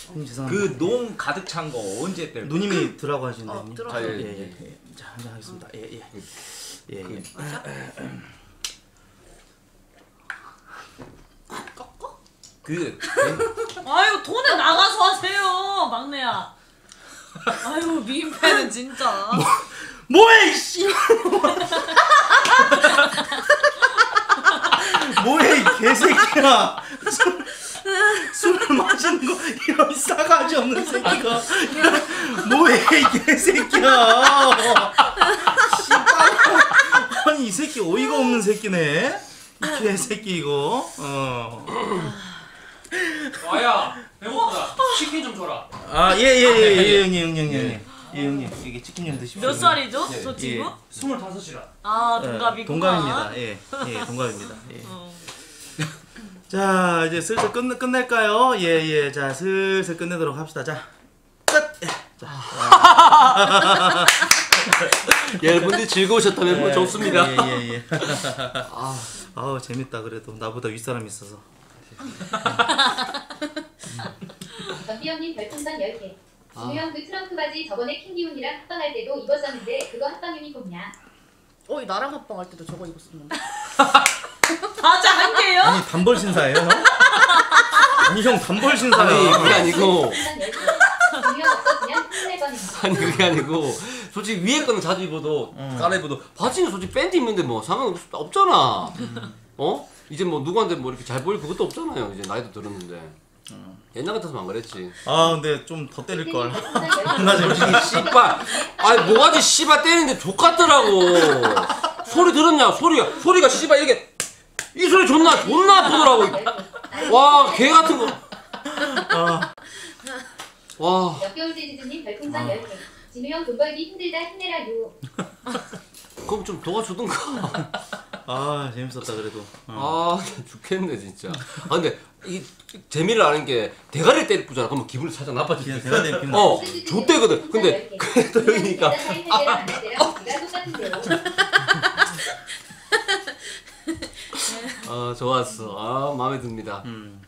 형님 죄송합니다. 그 농 가득 찬 거 언제 뺄 거야? 누님이 들라고 하시는데 어, 형님. 들어. 아, 예, 예, 예. 자 한잔 하겠습니다. 예, 예. 예, 예. 그 아유 돈에 나가서 하세요 막내야. 아유 민폐는 진짜. 뭐해 이씨. 뭐해 이 개새끼야. 마시는 거 이런 싸가지 없는 새끼가 뭐해 이 개새끼야. 아니 이 새끼 어이가 없는 새끼네. 이 개새끼 이거. 어. 와야 배고프다. 치킨 좀 줘라. 아, 예, 예, 예, 예, 형님, 형님, 형님. 예, 형님. 이게 치킨 좀 드십시오. 몇 살이죠? 예, 저 친구? 예. 스물다섯이라. 아 예, 동갑이구나. 동갑입니다. 예, 예, 동갑입니다. 예. 어. 자, 이제 슬슬 끝, 끝낼까요? 예, 예. 자, 슬슬 끝내도록 합시다. 자, 끝! 예. 자, 여러분들 즐거우셨다면 뭐 좋습니다. 예, 예, 예. 아우 재밌다 그래도 나보다 윗사람 있어서. 전비영님 별풍선 10개. 아. 진우형 그 트렁크 바지 저번에 킹기훈이랑 합방할 때도 입었었는데 그거 합방 유니폼이야. 어, 이 나랑 합방 할 때도 저거 입었었는데. 바지 한 개요? 아니 단벌 신사예요 형? 아니 형 단벌 아니 신사야. 그게 아니고 별풍선 10개. 진우형 없었으면 큰일 뻔했네. 아니 그게 아니고 솔직히 위에 거는 자주 입어도 음. 갈아입어도 바지는 솔직히 팬티 입는데 뭐 상관 없, 없잖아 어? 이제 뭐 누구한테 뭐 이렇게 잘 보일 그것도 없잖아요 이제 나이도 들었는데 옛날 같았으면 안 그랬지. 아 근데 좀 더 때릴 걸. 별풍선 10개. 나 지금 씨발 아니 뭐가지 씨발 때리는데 족같더라고. 소리 들었냐? 소리가 소리가 씨발 이게 이 소리 존나 존나 아프더라고. 와개 같은 아, 거와. 역겨울 재즈님 별풍선 10개. 진우 형 돈 벌기 힘들다 힘내라요. 그럼 좀 도와주든가 아 재밌었다 그래도. 어. 아 죽겠네 진짜 아 근데 이 재미를 아는 게 대가리를 때릴 뿐잖아 그러면 기분이 살짝 그냥 나빠지지 대가 될 기분. 어 좆대거든 근데 그래도 여기니까 똑같은데요. 아 좋았어 아 마음에 듭니다 음.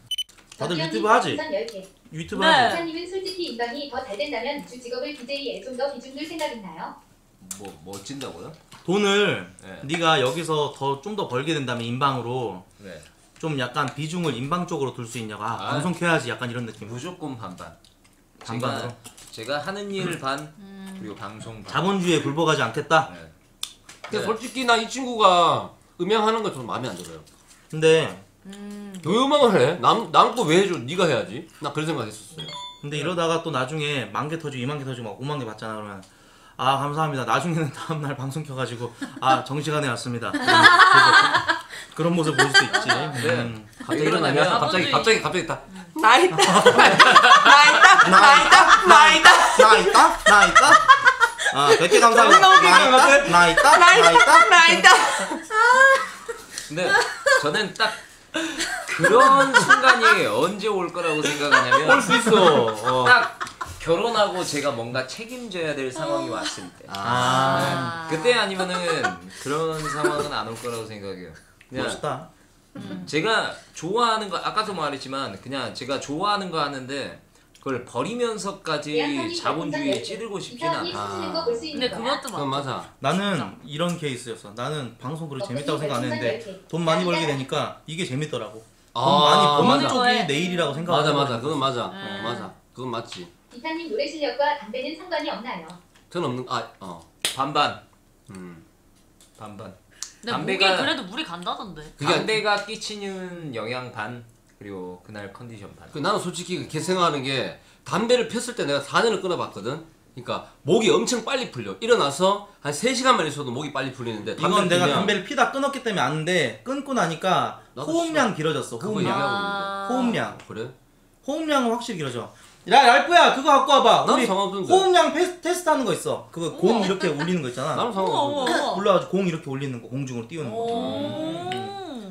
다들 유튜브 하지? 별풍선 10개. 유튜브 네. 하지? 기사님은 솔직히 인방이 더 잘 된다면 주 직업을 BJ에 좀 더 비중 둘 생각 있나요? 뭐, 뭐 찐다고요? 돈을 네. 네 가 여기서 더 좀 더 벌게 된다면 인방으로 네. 좀 약간 비중을 인방 쪽으로 둘 수 있냐고. 아, 아. 방송 켜야지 약간 이런 느낌. 무조건 반반. 반반으로? 제가, 제가 하는 일 반, 그리고 방송 반. 자본주의에 굴복하지 않겠다. 네. 근데 솔직히 나 이 친구가 음향하는 거좀 마음에 안 들어요 근데 왜 음악을 해? 남, 남 거 왜 해줘? 네가 해야지 나 그런 생각 했었어요 근데 이러다가 또 나중에 만 개 터지고 이만 개 터지고 막 오만 개 받잖아 그러면 아 감사합니다. 나중에는 다음 날 방송 켜가지고 아 정시간에 왔습니다. 음, 그런 모습 보일 수도 있지. 음. 갑자기 일어나면 갑자기. 갑자기 갑자기 딱 나 있다 나 있다 나 있다 나 있다 나 있다? 나 있다? 아, 100개 감사합니다. 나 있다? 나 있다? 나 있다? 나 있다 근데 저는 딱 그런 순간이 언제 올 거라고 올 생각하냐면 수 있어 어. 딱 결혼하고 제가 뭔가 책임져야 될 상황이 왔을 때. 아, 네. 그때 아니면은 그런 상황은 안 올 거라고 생각해요. 그냥 멋있다. 제가 좋아하는 거 아까도 말했지만 그냥 제가 좋아하는 거 하는데 그걸 버리면서까지 자본주의에 찌르고 싶진 않아. 근데. 그것도 맞아. 맞아 나는 이런 케이스였어. 나는 방송 그렇게 재밌다고 생각 안 했는데 돈 많이 벌게 되니까 이게 재밌더라고. 돈 많이 버는 쪽이 내 일이라고 생각하고 맞아 맞아 그건 맞아 음. 어, 맞아 그건 맞지 기사님 노래 실력과 담배는 상관이 없나요? 전 없는 아어 반반 음. 반반. 근데 담배가- 목에 그래도 물이 간다던데. 그게 담배가 끼치는 영향 반 그리고 그날 컨디션 반. 그 나는 솔직히 그렇게 생각하는 게 담배를 폈을 때 내가 4년을 끊어봤거든. 그러니까 목이 엄청 빨리 풀려. 일어나서 한 3시간만 있어도 목이 빨리 풀리는데 이건 담배를 내가 피면 담배를 피다 끊었기 때문에 아는데 끊고 나니까 나도 호흡량 길어졌어. 그거 호흡량. 얘기하고 아. 호흡량. 그래? 호흡량은 확실히 길어져. 야, 랄프야, 그거 갖고 와봐. 나는 우리 상관없는데. 호흡량 페스, 테스트 하는 거 있어. 그거 공 이렇게 올리는 거 있잖아. 나는 상관없어. 우와. 올라가지고 공 이렇게 올리는 거, 공중으로 띄우는 거. 오.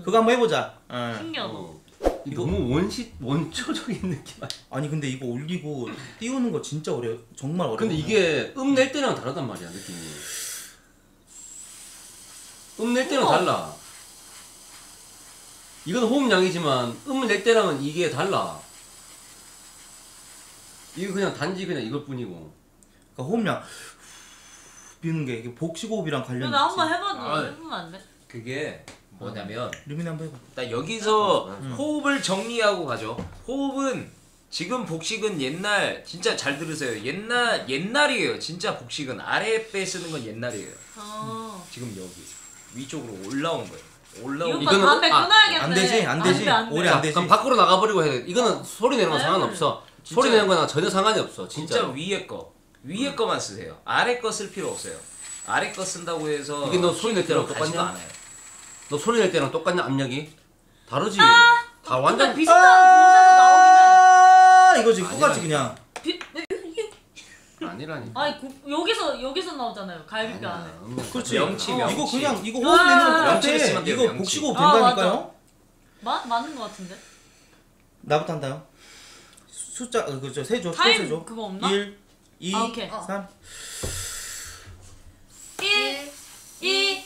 그거 한번 해보자. 예. 신기하다. 어. 너무 원시 원초적인 느낌 아니야? 아니 근데 이거 올리고 띄우는 거 진짜 어려. 정말 어려. 근데 이게 음 낼 때랑 다르단 말이야 느낌이. 음 낼 때랑 달라. 이건 호흡량이지만 음을 낼 때랑은 이게 달라. 이거 그냥 단지 그냥 이것 뿐이고. 그러니까 호흡량 비는 게 이게 복식호흡이랑 관련이 근데 한번. 해봐도 아. 해보면 안 돼? 그게 뭐냐면 루미네 한번 해봐. 딱 여기서 음. 호흡을 정리하고 가죠. 호흡은 지금 복식은 옛날 진짜 잘 들으세요. 옛날 옛날이에요. 진짜 복식은 아래 배 쓰는 건 옛날이에요. 어. 지금 여기 위쪽으로 올라온 거예요. 이 올라온 이거는- 담배 아, 끊어야겠네. 안 되지, 안 되지. 돼, 안 돼. 오래 자, 안 되지. 그럼 밖으로 나가버리고 해. 이거는 소리 내는 건 네. 상관없어. 소리 내는 거랑 전혀 상관이 없어. 진짜. 진짜 위에 거 위에 거만 쓰세요. 아래 거 쓸 필요 없어요. 아래 거 쓴다고 해서 이게 너 소리 낼 때랑 똑같냐? 않아요. 너 소리 낼 때랑 똑같냐 압력이? 다르지. 아! 다 완전 비슷한 곳에서 아 이거지. 똑같이 그냥. 비, 아니라니. 아니 고, 여기서 여기서 나오잖아요. 갈비뼈 안에. 그렇지. 명치, 어, 명치. 이거 그냥 이거 아, 호흡 내는 거 명치를 같아. 쓰면 돼요, 이거 명치. 복식호흡 아, 된다니까요. 맞 맞는 것 같은데. 나부터 한다요. 숫자 어, 그렇죠. 그저 세조 타임 세조 그거 없나? 1 2 아, 어. 3 1 2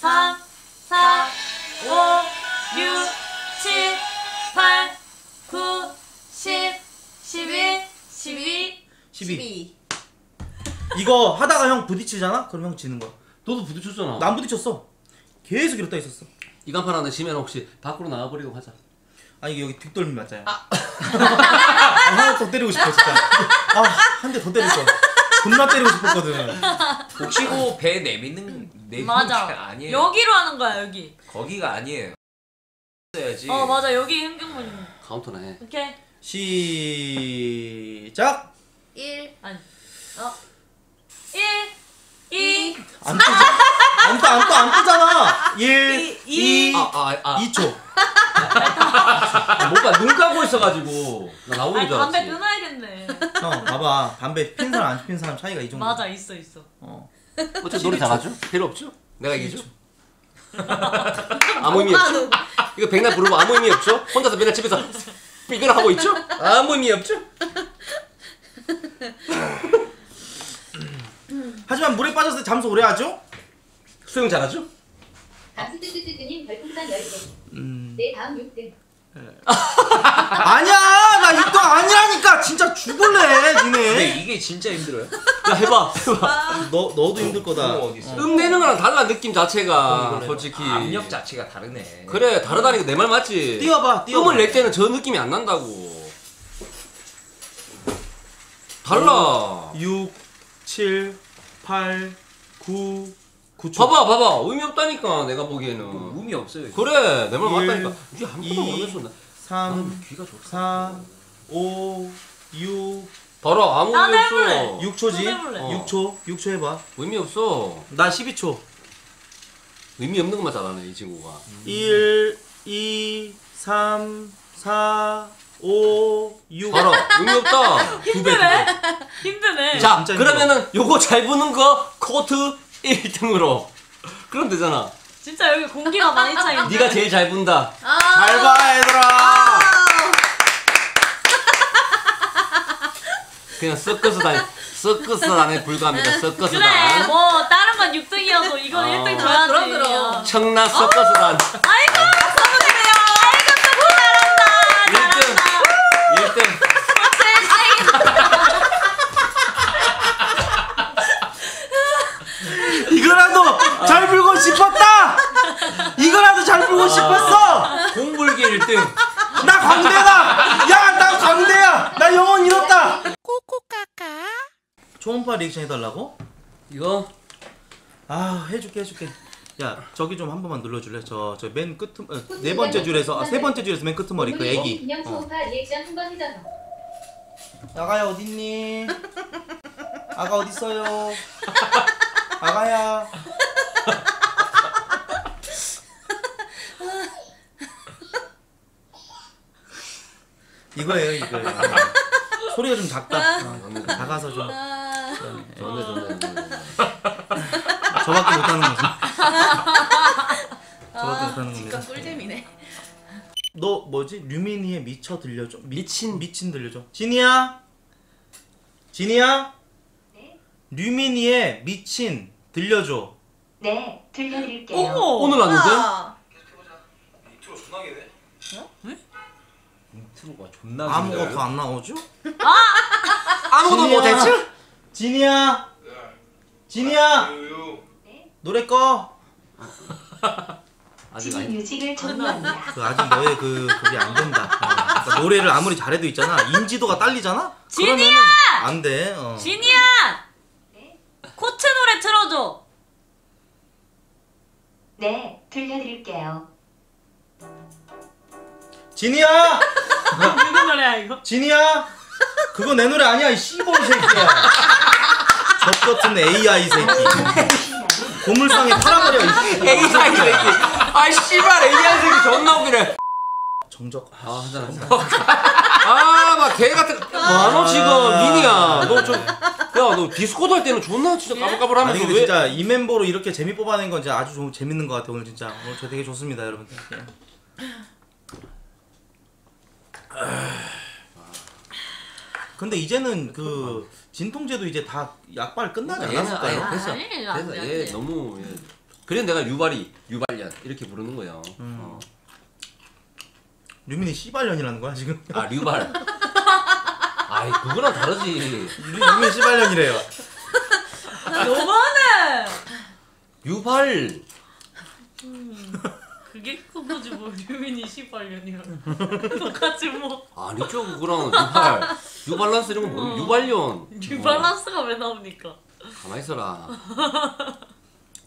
3 4 5 6 7 8 9 10 11 12 12 이거 하다가 형 부딪히잖아? 그럼 형 지는 거야. 너도 부딪혔잖아. 난 부딪혔어. 계속 이렇다 있었어. 이간판 하나 지면 혹시 밖으로 나와버리고 하자. 아 이게 여기 뒷덜미 맞아요. 아, 하나 더 때리고 싶어 진짜. 아 한 대 더 때릴 거야. 존나 때리고 싶었거든. 복시고 배 내미는 내미는 맞아. 게 아니에요. 여기로 하는 거야 여기. 거기가 아니에요. 해야지. 어 맞아 여기 흥경문. 카운터나 해. 오케이. 시작. 1 아니. 어. 1 2안 뜨지? 안 떠, 안 떠, 안 뜨잖아. 1, 이, 2, 아, 아, 아. 2초. 아, 뭔가 눈 감고 있어가지고 나 나오는 아니 줄 담배 알았지. 끊어야겠네. 형, 봐봐. 담배 핀 사람, 안 핀 사람 차이가 이 정도. 맞아 있어 있어. 어. 어차피 노래 잘하죠? 필요 없죠? 내가 이기죠? 아무 의미 없죠? 이거 백날 부르면 아무 의미 없죠? 혼자서 맨날 집에서 이걸 하고 있죠? 아무 의미 없죠? 하지만 물에 빠졌을 때 잠수 오래 하죠? 수영 잘하죠? 감스뜨뜨뜨님 별풍선 10개. 음. 내 다음 6등. 아니야! 나 이거 아니라니까! 진짜 죽을래, 근데 니네. 이게 진짜 힘들어요. 야 해봐 해봐 너, 너도 힘들 거다. 어디 있어? 음 내는 거랑 달라 느낌 자체가 솔직히 압력 자체가 다르네. 그래 다르다니까 내 말 맞지? 뛰어봐, 뛰어봐. 음을 낼 때는 저 느낌이 안 난다고 달라 6, 7, 8, 9, 9초. 봐봐 봐봐 의미 없다니까 내가 보기에는 의미 없어요. 그래 내말 일, 맞다니까 이게 한 번도 이, 모르겠어 나 3, 귀가 좋다 4, 5, 6, 봐라 아무 의미 해볼래. 없어 6초지? 또 해볼래. 어. 6초, 6초 해봐. 의미 없어 나 12초. 의미 없는 것만 잘하네 이 친구가 1, 2, 3, 4, 5, 6. 봐라 의미 없다 힘드네. 힘드네. 자 진짜 그러면은 요거 잘 부는 거 코트 1등으로 그럼 되잖아 진짜 여기 공기가 많이 차이는데. 네가 제일 잘 분다 아. 잘 봐, 얘들아. 그냥 서커스 단 서커스 단에 불과합니다 서커스 그래 단뭐 다른 건 6등이어서 이건 어. 1등 줘야지. 그럼, 그럼. 청라 서커스 단 아이고 선물이네요. 아이고 또 잘한다. 1등 1등 이거라도 잘 불고 싶었다! 이거라도 잘 불고 싶었어! 공불기 1등. 나 광대다! 야, 나 광대야! 나 영혼 잃었다! 초음파 리액션 해달라고? 이거 아, 해줄게, 해줄게. 야, 저기 좀 한 번만 눌러줄래? 저, 저 맨 끝, 어, 네 번째 줄에서, 아, 세 번째 줄에서 맨 끝머리, 그 애기. 어. 초음파 리액션 한 번 해줘서. 아가야, 어딨니? 아가 어딨어요? 아가야. 이거예요, 이거예요. 소리가 좀 작다. 어, 작아서 좀. 좋네 좋네 좋네. 저밖에 못하는 거지. 저밖에 못하는 진짜 겁니다. 꿀잼이네. 너 뭐지? 류민이의 미쳐 들려줘. 미, 미친. 미친 들려줘. 진이야. 진이야. 네. 류민이의 미친 들려줘. 네, 들려드릴게요. 어머. 오늘 왔는데? 아. intro가 존나 아무것도. 안 나오죠? 아무도 지니야. 못했지? 지니야. 지니야. 노래 꺼. 아직 아니. 뮤직을 종료합니다. 그 아직 너의 그 그게 안 된다. 어. 그러니까 노래를 아무리 잘해도 있잖아. 인지도가 딸리잖아. 지니야! 안 돼. 어. 지니야. 코트 노래 틀어줘. 네, 들려드릴게요. 지니야. 누구 노래야 이거? 지니야. 그거 내 노래 아니야. 이 씨발 새끼야. 좆 같은 AI 새끼. 고물상에 팔아버려 이 새끼. AI 새끼. 아 씨발 AI 새끼 존나 웃기네. 정적. 아 한잔 한잔. 아막 개 같은. 뭐하노 지금 민이야. 너 좀. 야 너 디스코드 할 때는 존나 진짜 까불까불하면서 근데 왜? 진짜 이 멤버로 이렇게 재미 뽑아낸 건 진짜 아주 좀 재밌는 것 같아 오늘 진짜 오늘 저 되게 좋습니다 여러분들. 예. 근데 이제는 그 진통제도 이제 다 약발 끝나지 얘는 않았을까요? 됐어. 아니, 안 됐어. 돼, 안 얘 돼. 너무. 얘. 그래서 내가 유발이 유발년 이렇게 부르는 거야. 음. 어. 류민이 씨발년이라는 거야 지금? 아 류발. 아이 그거랑 다르지. 류- 류민 씨발년이래요. 너무하네. 유발 그게 그거지 뭐 유민이 시발년이랑 똑같이 뭐 아니죠 그거랑 유발 유발란스 이런 거 모르 유발년 뉴발란스가 왜 나옵니까? 가만 있어라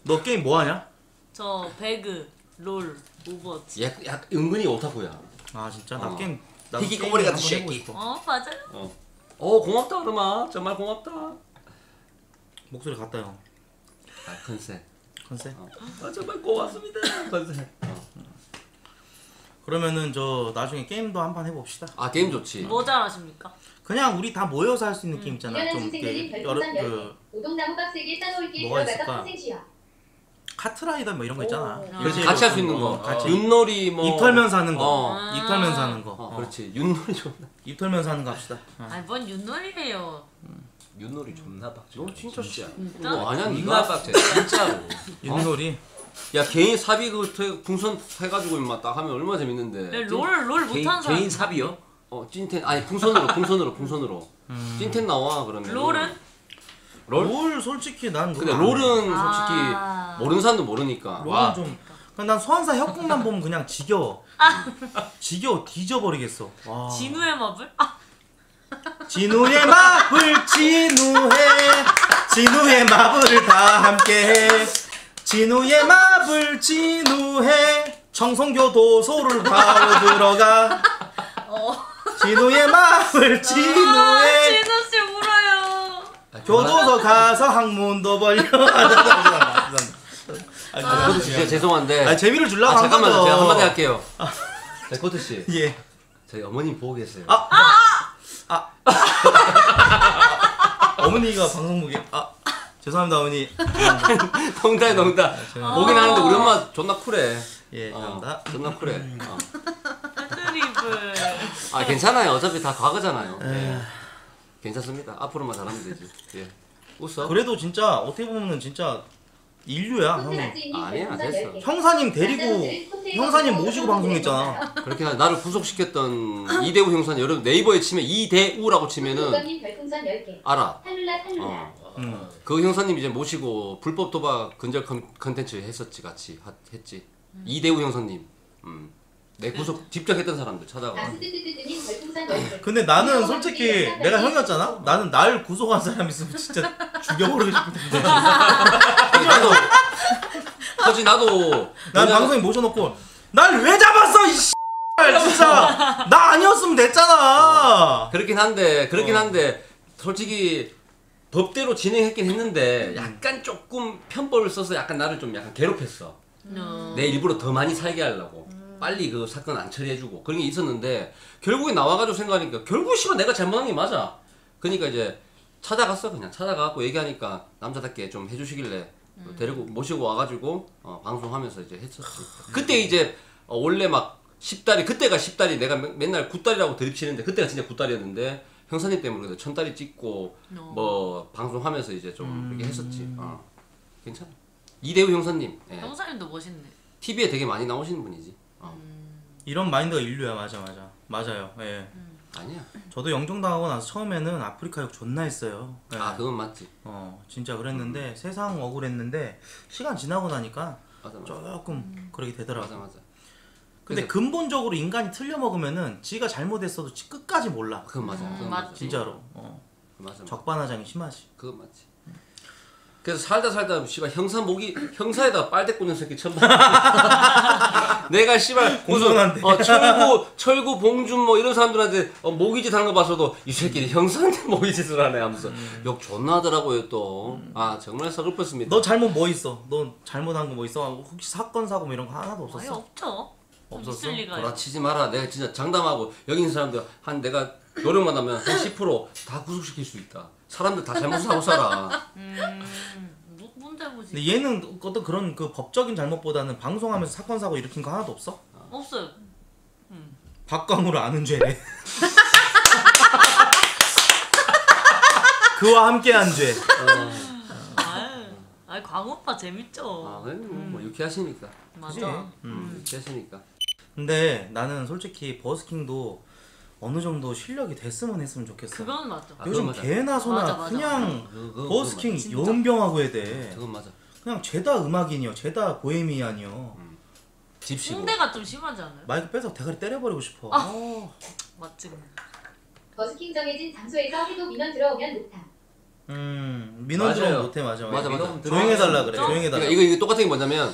너 게임 뭐 하냐? 저 배그, 롤, 오버워치. 야, 야 은근히 오타쿠야 아 진짜 나 어. 게임 나도 희귀 꼬리 같은 새끼. 싶어. 어 맞아요. 어. 어 고맙다 그러마 정말 고맙다 목소리 같다 형. 아 컨셉 컨셉. 어. 아 정말 고맙습니다 컨셉 어. 그러면은 저 나중에 게임도 한판 해봅시다. 아 게임 좋지 뭐 잘하십니까? 그냥 우리 다 모여서 할 수 있는 게임 있잖아. 좀 이렇게 여러 10개 그 오동나무 빡세게 싸놓을게 뭐가 있을까? 카트라이더 뭐 이런 거 있잖아. 오. 그렇지 같이 할 수 있는 거 같이. 윷놀이 뭐 입 털면서 하는 거. 어. 입 털면서 하는 거. 어, 어. 그렇지 윷놀이 존나 입 털면서 하는 거 합시다. 어. 아니 뭔 윷놀이래요. 윷놀이 존나 빡쳐. 너 진짜 진짜. 진짜? 뭐 아냐 존나 니가 빡쳐 진짜로. 윷놀이. 야 개인 사비 그 태- 풍선 해가지고 임마 딱 하면 얼마나 재밌는데 네, 롤롤 개인, 못하는 사람. 개인 삽이요? 어 찐텐 아니 풍선으로 풍선으로 풍선으로 음. 찐텐 나와 그러면 롤은? 롤? 롤 솔직히 난 근데. 롤은 솔직히 아. 모르는 사람도 모르니까 롤은 와 좀. 난 소환사 협곡만 보면 그냥 지겨워. 지겨워 뒤져버리겠어. 와. 진우의 마블? 아, 진우의 마블 진우해. 진우의 마블을 다 함께해. 진우의 마블 진우해. 청송교 도소를 바로 들어가. 어. 진우의 마블 아 진우해. 진우 씨 울어요. 교도소 가서 학문도 벌려. 아, 아, 코트 씨 진짜 죄송한데. 아, 재미를 주려고 아, 한 잠깐만요. 거죠. 제가 한마디 할게요. 네, 코트 씨. 예. 저희 어머님 보고 계세요. 아. 어머니가 방송 보기 아 죄송합니다 어머니. 농담 농담. 제가- 보긴 하는데 우리 엄마 존나 쿨해. 예 어, 감사합니다. 존나 쿨해. 어. 드리블. 아 괜찮아요. 어차피 다 과거잖아요. 에휴. 예. 괜찮습니다. 앞으로만 잘하면 되지. 예. 웃어? 그래도 진짜 어떻게 보면 진짜 인류야 형. 아니야, 됐어. 10개. 형사님 데리고 형사님 모시고 방송했잖아. 그렇게 하- 나를 구속시켰던 이대우 형사님 여러분 네이버에 치면 이대우라고 치면은 국가님 별풍선 10개 알아 탈룰라 탈룰라 어. 음. 그 형사님 이제 모시고 불법 도박 근절 컨- 컨텐츠 했었지 같이 하- 했지 이대우 형사님 음. 내 구속 직접 했던 사람들 찾아가 10개 근데 나는 솔직히 내가 형이었잖아. 나는 날 구속한 사람 있으면 진짜 죽여버리고 싶을 텐데. 나도 솔직히 나도 난 방송에 모셔놓고 날 왜 잡았어 이 씨. 진짜 나 아니었으면 됐잖아. 그렇긴 한데 그렇긴 어. 한데 솔직히 법대로 진행했긴 했는데 약간 조금 편법을 써서 약간 나를 좀 약간 괴롭혔어 어. 내 일부러 더 많이 살게 하려고 빨리 그 사건 안 처리해주고 그런 게 있었는데 결국에 나와가지고 생각하니까 결국 씨발 내가 잘못한 게 맞아. 그러니까 이제 찾아갔어 그냥 찾아가고 얘기하니까 남자답게 좀 해주시길래 데리고 모시고 와가지고 어, 방송하면서 이제 했었지. 그때 이제 어, 원래 막 10달이 그때가 10달이 내가 맨- 맨날 9달이라고 드립치는데 그때가 진짜 9달이었는데 형사님 때문에 그래서 천달이 찍고 어. 뭐 방송하면서 이제 좀 이렇게 했었지. 어. 괜찮아. 이대우 형사님. 예. 형사님도 멋있네. TV에 되게 많이 나오시는 분이지 어. 이런 마인드가 인류야 맞아 맞아 맞아요. 예. 아니야 저도 영종당하고 나서 처음에는 아프리카 욕 존나 했어요. 예. 아 그건 맞지 어 진짜 그랬는데 세상 억울했는데 시간 지나고 나니까 맞아 맞아 조금 그러게 되더라고. 맞아 맞아 근데 그래서- 근본적으로 인간이 틀려 먹으면은 지가 잘못했어도 지 끝까지 몰라. 그건 맞아 음, 그건 맞지. 진짜로. 어. 맞아 맞아 적반하장이 심하지. 그건 맞지 그래서 살다 살다 씨발 형사 목이 형사에다 빨대 꽂는 새끼 처음 봐. 내가 씨발 무슨 공손한데. 어, 철구 철구 봉준 뭐 이런 사람들한테 어, 모기짓 하는 거 봐서도 이 새끼는 형사한테 모기짓을 하네 하면서 욕 존나 하더라고요 또. 아 정말 서글펐습니다. 너 잘못 뭐 있어? 너 잘못한 거 뭐 있어? 혹시 사건 사고 뭐 이런 거 하나도 아예 없었어? 없죠. 없었어? 돌아치지 마라. 내가 진짜 장담하고 여기 있는 사람들 한 내가 노력만 하면 한 10%다 구속시킬 수 있다. 사람들 다 잘못 사고 살아. 음, 뭐, 뭔 잘못이? 근데 얘는 어떤 그런 그 법적인 잘못보다는 방송하면서 사건 사고 일으킨 거 하나도 없어? 없어요. 박광우를 아는 죄래. 그와 함께한 죄. 아유, 아이 광우 오빠 재밌죠. 아, 그래 뭐 유쾌하시니까. 그지? 맞아. 음. 유쾌하시니까. 근데 나는 솔직히 버스킹도 어느 정도 실력이 됐으면 했으면 좋겠어. 그건 맞아. 아, 요즘 그건 맞아. 개나 소나 맞아, 맞아, 그냥 그거- 그거- 버스킹 해야 돼. 그건 맞아. 그냥 죄다 음악인이요, 죄다 보헤미안이요. 집시고. 홍대가 좀 심하지 않아요? 마이크 빼서 대가리 때려버리고 싶어. 아. 맞지. 버스킹 정해진 장소에서 해도 민원 들어오면 못함. 음 민원 맞아요. 들어오면 못해 맞아. 맞아, 맞아. 조용해달라 그래. 조용해달라. 그러니까 이거 이거 똑같은 게 뭐냐면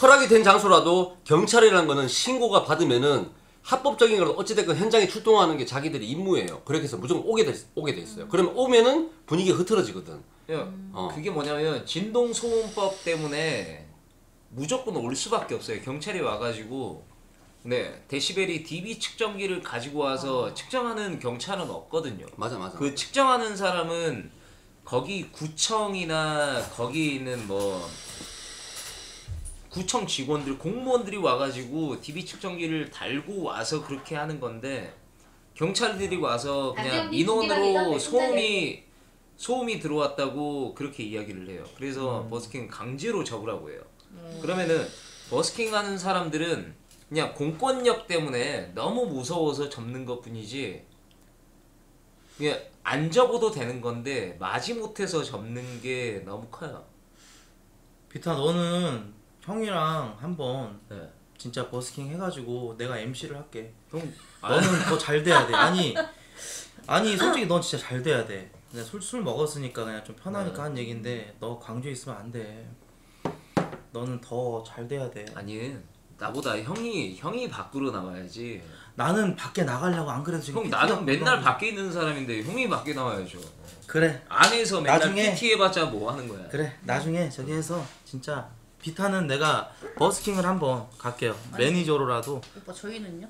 허락이 된 장소라도 경찰이라는 거는 신고가 받으면은 합법적인 거라도 어찌됐건 현장에 출동하는 게 자기들의 임무예요. 그렇게 해서 무조건 오게 돼, 오게 돼 있어요. 그러면 오면은 분위기가 흐트러지거든. 어. 그게 뭐냐면 진동 소음법 때문에 무조건 올 수밖에 없어요. 경찰이 와가지고 네 데시벨이 DB 측정기를 가지고 와서 측정하는 경찰은 없거든요. 맞아 맞아. 그 측정하는 사람은 거기 구청이나 거기 있는 뭐 구청 직원들 공무원들이 와가지고 DB 측정기를 달고 와서 그렇게 하는 건데 경찰들이 와서 그냥 민원으로 소음이 소음이 들어왔다고 그렇게 이야기를 해요. 그래서 음. 버스킹 강제로 접으라고 해요. 그러면은 버스킹 하는 사람들은 그냥 공권력 때문에 너무 무서워서 접는 것 뿐이지 그냥 안 접어도 되는 건데 마지 못해서 접는 게 너무 커요. 비타 너는 형이랑 한번 네. 진짜 버스킹 해가지고 내가 MC를 할게. 형, 너는 더 잘 돼야 돼. 아니 아니 솔직히 넌 진짜 잘 돼야 돼. 그냥 술, 술 먹었으니까 그냥 좀 편하니까 한 얘긴데 너 광주에 있으면 안 돼. 너는 더 잘 돼야 돼. 아니 나보다 형이 형이 밖으로 나와야지. 나는 밖에 나가려고 안 그래도 지금 형 나는 맨날 밖에 있는 사람인데 형이 밖에 나와야죠. 그래 안에서 맨날 나중에- PT 해봤자 뭐 하는 거야. 그래 나중에 저기 해서 진짜 비타는 내가 버스킹을 한번 갈게요. 매니저로라도. 오빠 저희는요?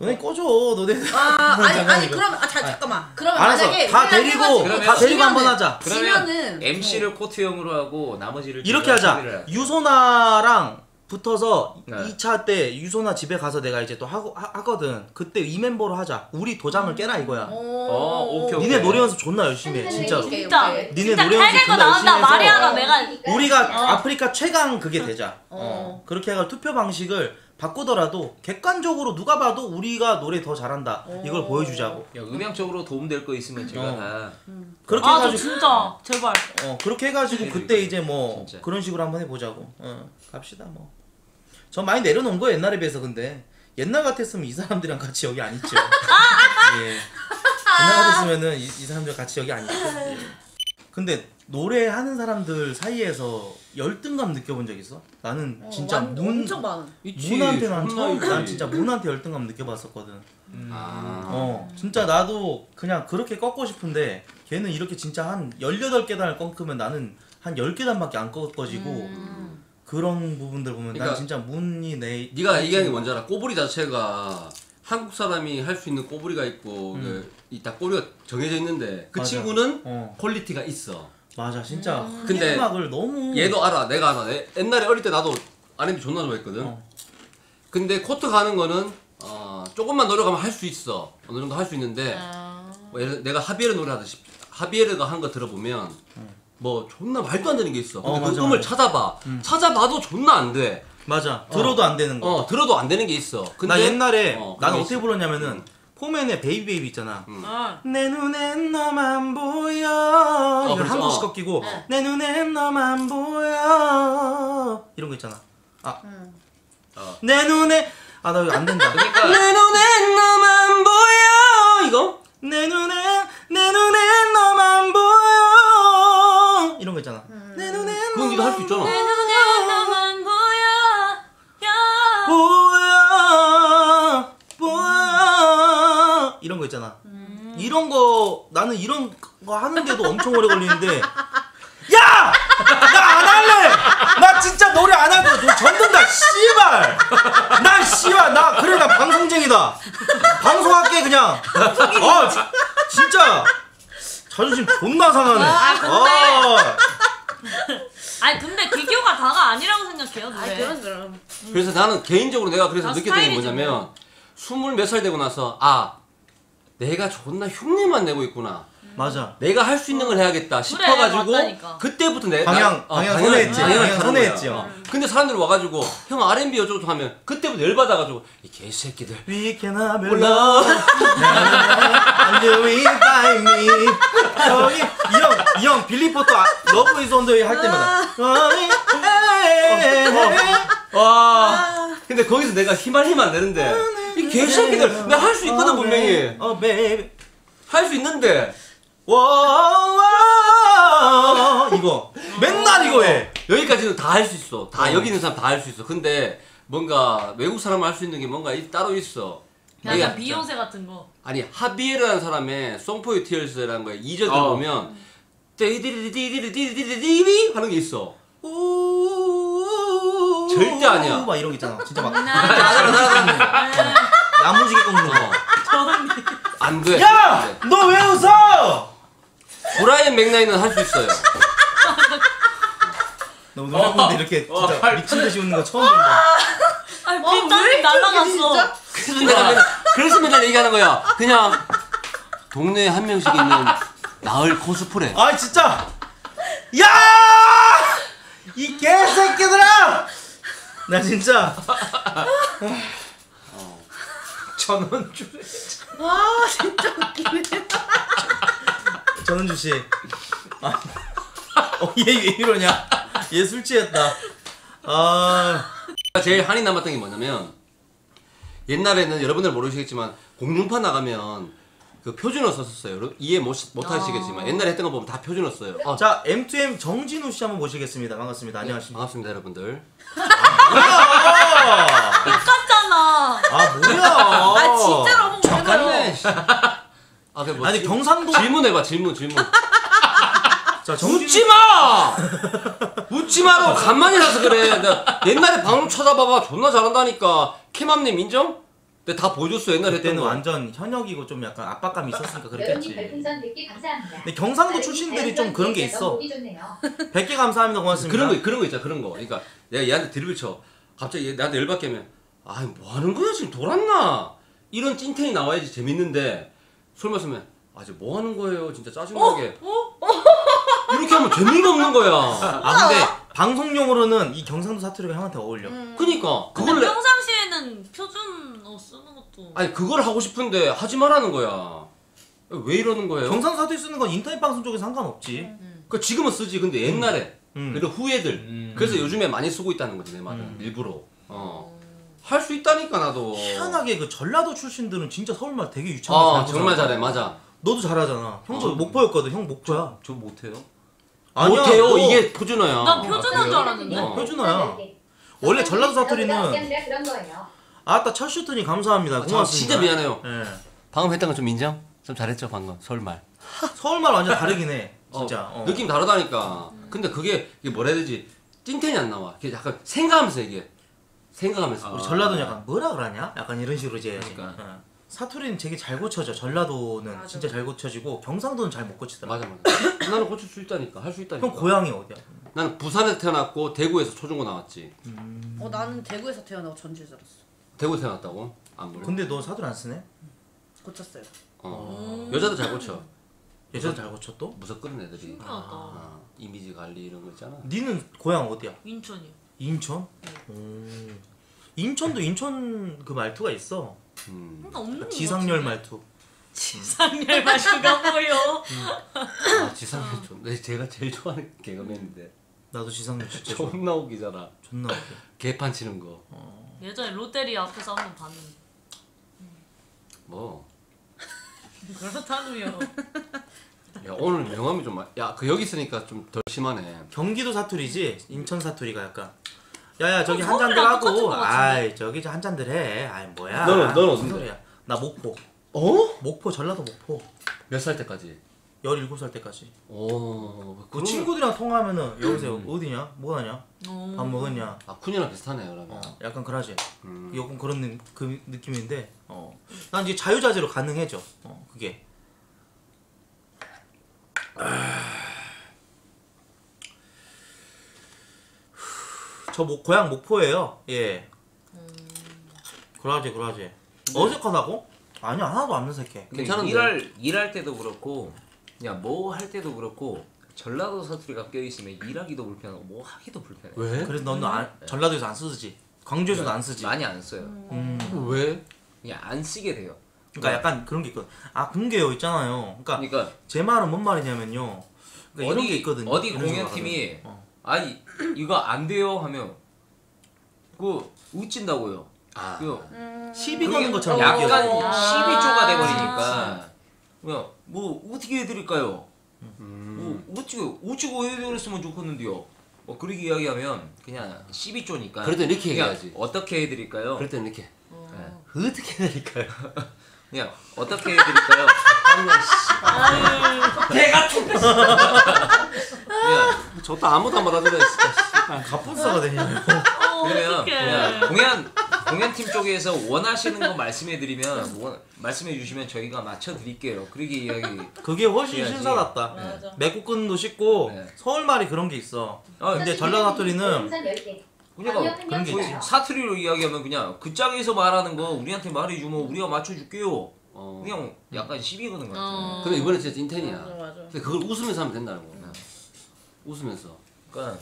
너네 꺼줘 너네. 아 아니 아니. 그럼 아 자, 잠깐만 그러면 알았어 만약에 다 데리고 해가지고 다 데리고 한번 하자. 그러면 지면은 MC를 코트 형으로 하고 나머지를 이렇게 하자. 유소나랑 붙어서 네. 2차 때 유소나 집에 가서 내가 이제 또 하고 하, 하거든. 그때 이 멤버로 하자. 우리 도장을 깨라 이거야. 어, 오케이, 니네 오케이. 노래 연습 존나 열심히 해. 진짜로. 오케이, 진짜 오케이. 니네 진짜 노래 연습 존나 열심히 나온다 해서 마리아나 내가 우리가 어. 아프리카 최강 그게 되자. 어. 어. 그렇게 해가 투표 방식을 바꾸더라도 객관적으로 누가 봐도 우리가 노래 더 잘한다. 이걸 보여주자고. 야, 음향적으로 도움될 거 있으면 제가 어. 다 그렇게 아저 해가지고 진짜 제발 어 그렇게 해가지고 그때 이제 뭐 진짜. 그런 식으로 한번 해보자고. 어 갑시다 뭐. 전 많이 내려놓은 거예요 옛날에 비해서 근데 옛날 같았으면 이 사람들이랑 같이 여기 안 있죠. 예. 옛날 같았으면은 이, 이 사람들 같이 여기 안 있죠. 예. 근데 노래하는 사람들 사이에서 열등감 느껴본 적 있어? 나는 어, 진짜 완- 문 엄청 있지. 문한테 난 처음 있지. 난 진짜 문한테 열등감 느껴봤었거든. 아. 어 진짜 나도 그냥 그렇게 꺾고 싶은데 걔는 이렇게 진짜 한 18계단을 꺾으면 나는 한 10계단밖에 안 꺾어지고 그런 부분들 보면 난 그러니까 진짜 문이 내 네가 얘기하는 게 뭔지 알아? 꼬부리 자체가 한국 사람이 할 수 있는 꼬부리가 있고 그, 이다 꼬리가 정해져 있는데 그 음. 맞아. 친구는 어 quality가 있어. 맞아 진짜 근데 음악을 너무 얘도 알아, 내가 알아. 내- 옛날에 어릴 때 나도 R&B 존나 좋아했거든. 어. 근데 코트 가는 거는 어, 조금만 노력하면 할 수 있어. 어느 정도 할 수 있는데 아. 뭐 예를, 내가 하비에르 노래 하듯이 하비에르가 한 거 들어보면 뭐 존나 말도 안 되는 게 있어. 근데 어, 그 맞아, 음을 맞아. 찾아봐. 찾아봐도 존나 안 돼. 맞아 들어도 안 되는 거. 어 들어도 안 되는 게 있어. 근데 나 옛날에 어, 난 그게 어떻게 있어. 불렀냐면은 음. 포맨의 Baby Baby 있잖아. 어. 내 눈엔 너만 보여. 이거 그렇죠. 한 번씩 어. 꺾이고 내 눈엔 너만 보여. 이런 거 있잖아. 아. 응. 내 눈에 아 나 이거 안 된다. 그러니까 내 눈엔 너만 보여 이거? 내 눈에 내 눈에 너만 그건 네가 할수 있잖아. 내 눈에 너만 보여 야 보여 보여 이런 거 있잖아. 이런 거 나는 이런 거 하는데도 엄청 오래 걸리는데 야! 나 안 할래! 나 진짜 노래 안 할 거야. 너 젖는다, 씨발! 나 씨발, 나, 그래, 나 방송쟁이다. 방송할게, 그냥. 아, 지- 진짜. 자존심 존나 상하네. 아, 아니 근데 비교가 다가 아니라고 생각해요 아 그럼 그럼. 그래서 나는 개인적으로 내가 그래서 다 느꼈던 게 뭐냐면 스물 몇 살 되고 나서 아 내가 존나 흉내만 내고 있구나. 맞아. 내가 할 수 있는 걸 해야겠다 싶어가지고 맞다니까. 그때부터 내 방향, 나- 방향 방향을- 선회했지. 방향을 방향 선회했지. 거야. 어. 근데 사람들이 와가지고 형 R&B 어쩌고 하면 그때부터 열 받아가지고 이 개새끼들 We can have your love. And do it by me. 저기 이형 이형 빌리 포터 아, love is on the 할 때마다. 와 근데 거기서 내가 희말희말 안 되는데 이 개새끼들 내가 할 수 있거든 분명히 어 baby. 할수 있는데 와 이거 맨날 이거 해. 여기까지는 다 할 수 있어 다 어. 여기 있는 사람 다 할 수 있어 근데 뭔가 외국 사람 할 수 있는 게 뭔가 이- 따로 있어 약간 내가 비욘세 같은 거. 아니 하비에르라는 사람의 송포유 티얼스라는 거에 2절 어. 보면 띠디디디디디디디디디 하는 게 있어 절대 아니야. 막 이런 거 있잖아. 진짜 막나 야무지게 꺾는 거. 안 돼. 야, 너 왜 웃어? 브라이언 맥나이는 할 수 있어요. 너 노래보는데 이렇게 진짜 미친 듯이 웃는 거 처음 본다. 아니 어, 왜 빈장이 이렇게 날라갔어. 그래서 내가 맨날, 그래서 맨날 얘기하는 거야. 그냥 동네에 한 명씩 있는 나을 코스프레. 아 진짜. 야! 이 개새끼들아! 나 진짜 천원 주. 와 진짜 웃기네. 전은주 씨. 아, 어, 얘왜 이러냐? 얘술 취했다. 아, 제일 한이 남았던 게 뭐냐면 옛날에는 여러분들 모르시겠지만 공중파 나가면 그 표준어 썼었어요. 이해 못, 못 하시겠지만 옛날에 했던 거 보면 다 표준어 써요. 어, 자 M2M 정진우 씨 한번 모시겠습니다. 반갑습니다. 안녕하십니까? 반갑습니다 여러분들. 아, 똑같잖아. 아 뭐야? 아 진짜로 한번 똑같네. 보내요. 씨. 아, 그 뭐, 아니 질- 경상도 질문해봐 질문 질문. 자 정진우 묻지 마! 묻지 마라고 간만에 라서 그래. 옛날에 방송 찾아봐봐. 존나 잘한다니까. 캐맘님 인정? 내가 다 보여줬어. 옛날에 그때는 거. 완전 현역이고 좀 약간 압박감이 있었으니까 그랬겠지. 별풍선 100개 감사합니다. 근데 경상도 출신들이 좀 그런 게 있어. 보기 좋네요. 100개 감사합니다. 고맙습니다. 그런 거 그런 거 있잖아. 그런 거. 그러니까 내가 얘한테 드립을 쳐. 갑자기 얘 나한테 열받게 하면 아, 뭐 하는 거야? 지금 돌았나? 이런 찐텐이 나와야지 재밌는데 술 마시면 아, 지금 뭐 하는 거예요? 진짜 짜증나게. 이렇게 하면 재미가 없는 거야. 아 근데 방송용으로는 이 경상도 사투리가 형한테 어울려. 그니까 근데 그걸 내- 평상시에는 표준어 쓰는 것도. 아니 그걸 하고 싶은데 하지 말라는 거야. 왜 이러는 거예요? 경상도 사투리 쓰는 건 인터넷 방송 쪽에 상관없지. 그 지금은 쓰지. 근데 옛날에 음. 그리고 후예들. 음. 그래서 요즘에 많이 쓰고 있다는 거지 내 말은 음. 일부러. 어. 할 수 있다니까 나도. 희한하게 그 전라도 출신들은 진짜 서울말 되게 유창하게 어잘 정말 하잖아. 잘해 맞아. 너도 잘하잖아. 형도 어. 목포였거든. 형 목포야. 저 못해요. 아니야, 못해요. 너- 이게 표준어야. 난 표준어인 줄 알았는데. 어. 표준어야. 원래 전라도 사투리는 거예요. 아따 첫 슈트니 감사합니다. 아, 저 고맙습니다. 진짜 미안해요. 예. 방금 했던 거좀 인정? 좀 잘했죠 방금 서울말. 서울말 완전 다르긴 해. 어, 진짜. 어. 느낌 다르다니까. 근데 그게 이게 뭐라 해야 되지? 찐텐이 안 나와. 이게 약간 생각하면서 얘기해. 생각하면서. 우리 전라도는 약간 뭐라 그러냐? 약간 이런 식으로 이제. 그러니까. 어. 사투리는 되게 잘 고쳐져. 전라도는 맞아. 진짜 잘 고쳐지고 경상도는 잘 못 고치더라. 맞아 맞아. 나는 고칠 수 있다니까. 할 수 있다니까. 형 고향이 어디야? 나는 부산에서 태어났고 대구에서 초중고 나왔지. 어 나는 대구에서 태어나고 전주에 살았어. 대구에서 태어났다고? 안 그래? 근데 너 사투리 안 쓰네? 고쳤어요. 어. 여자도 잘 고쳐. 예전 잘 고쳐 또? 무섭거든 애들이. 신기하다. 아, 이미지 관리 이런 거 있잖아. 니는 고향 어디야? 인천이요. 인천? 오. 인천도 인천 그 말투가 있어. 음. 없는 거 지상렬? 말투. 지상렬 말투가 뭐요? 아 지상렬 좀. 내 제가 제일 좋아하는 개그맨인데. 나도 지상렬 진짜 좋아. 존나 웃기잖아. 존나 웃겨. 개판 치는 거. 예전에 롯데리아 앞에서 한번 봤는데. 뭐. 그렇다고요. 야 오늘 명함이 좀. 야그 여기 있으니까 좀 덜 심하네. 경기도 사투리지 인천 사투리가 약간 야야 저기 어, 한 잔들 하고? 아이 저기 저 한 잔들 해 아이 뭐야 너는- 너는 무슨 어딘데? 소리야 나 목포 어? 목포 전라도 목포 몇 살 때까지? 17살 때까지 오. 그 그러면- 친구들이랑 통화하면은 여보세요 어디냐 뭐하냐 어. 밥 먹었냐 아 쿤이랑 비슷하네 그러면. 어, 약간 그러지 음. 약간 그런 느, 그 느낌인데 어. 난 이제 자유자재로 가능해져 어, 그게 저 목, 고향 목포예요 예 그러지 그러지 어색하다고? 아니야 하나도 안 어색해 근데 괜찮은데? 일할 일할 때도 그렇고 그냥 뭐 할 때도 그렇고 전라도 사투리가 껴 있으면 일하기도 불편하고 뭐 하기도 불편해. 왜? 그래도 너는 안, 전라도에서 안 쓰지. 광주에서도 안 쓰지. 많이 안 써요. 음. 왜? 그냥 안 쓰게 돼요. 그러니까 약간 그런 게 있거든. 아 근게요 있잖아요. 그러니까 그러니까 제 말은 뭔 말이냐면요. 그러니까 이런 게 있거든요. 어디 이런 식으로 공연팀이. 어. 아니 이거 안 돼요 하면 그 웃진다고요. 아. 그 시비 그게 거는 것처럼 약간 느껴져. 시비조가 아. 돼버리니까 그냥 뭐 어떻게 해드릴까요? 음. 뭐 어찌고 어찌고 해드렸으면 좋겠는데요. 뭐 그렇게 이야기하면 그냥 시비조니까. 그래도 이렇게 그냥 얘기하지. 어떻게 해드릴까요? 그럴 때는 이렇게 어. 어떻게 해야 될까요? 그냥 어떻게 해드릴까요? 개가 툭 그냥 좋다 아무도 안 받아주네 진짜 아, 갑분싸가 되냐. 어, 그러면. 그냥 공연 공연팀 쪽에서 원하시는 거 말씀해드리면 원, 말씀해주시면 저희가 맞춰드릴게요. 그렇게 이야기. 그게 훨씬 해야지. 신사답다. 맞아. 맥국근도 쉽고 네. 서울 말이 그런 게 있어. 어, 근데 전라도 사투리는 10개. 그러니까 그런 게 있지. 사투리로 이야기하면 그냥 그 짝에서 말하는 거 우리한테 말해주면 우리가 맞춰줄게요. 어. 그냥 약간 시비 거는 거 같아. 어. 근데 이번에 진짜 인텐이야 맞아 맞아. 근데 그걸 웃으면서 하면 된다는 거 웃으면서 그러니까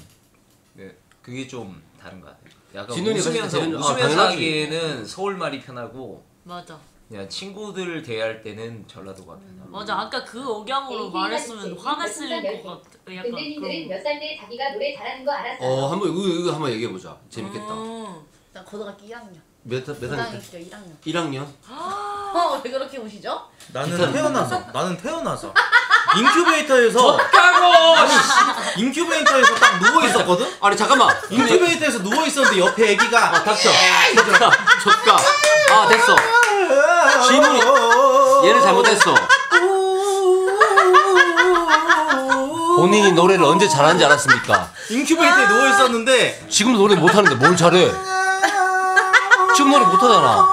네, 그게 좀 다른 것 같아요. 약간 웃으면서 아, 웃으면서. 하기에는 서울 말이 편하고 맞아. 그냥 친구들 대할 때는 전라도가 편하고. 맞아. 아까 그 억양으로 에이, 말했으면 힐링 화냈을 힐링 것 같아. 약간 근데님들은 그런. 몇살 때 자기가 노래 잘하는 거 알았어요. 어 한번 이거, 이거 한번 얘기해 보자 재밌겠다 음. 나 고등학교 1학년. 몇, 몇 학년 때? 고등학교 1학년. 1학년? 어, 왜 그렇게 오시죠? 나는 태어나서 나는 태어나서 인큐베이터에서 까고! 아니 인큐베이터에서 딱 누워 있었거든. 아니 잠깐만 인큐베이터에서 누워 있었는데 옆에 애기가 아 닥쳐 좋다 좋다 아 됐어 질문이- 얘는 잘못했어 본인이 노래를 언제 잘하는지 알았습니까? 인큐베이터에 누워 있었는데 지금도 노래 못하는데 뭘 잘해 지금 노래 못하잖아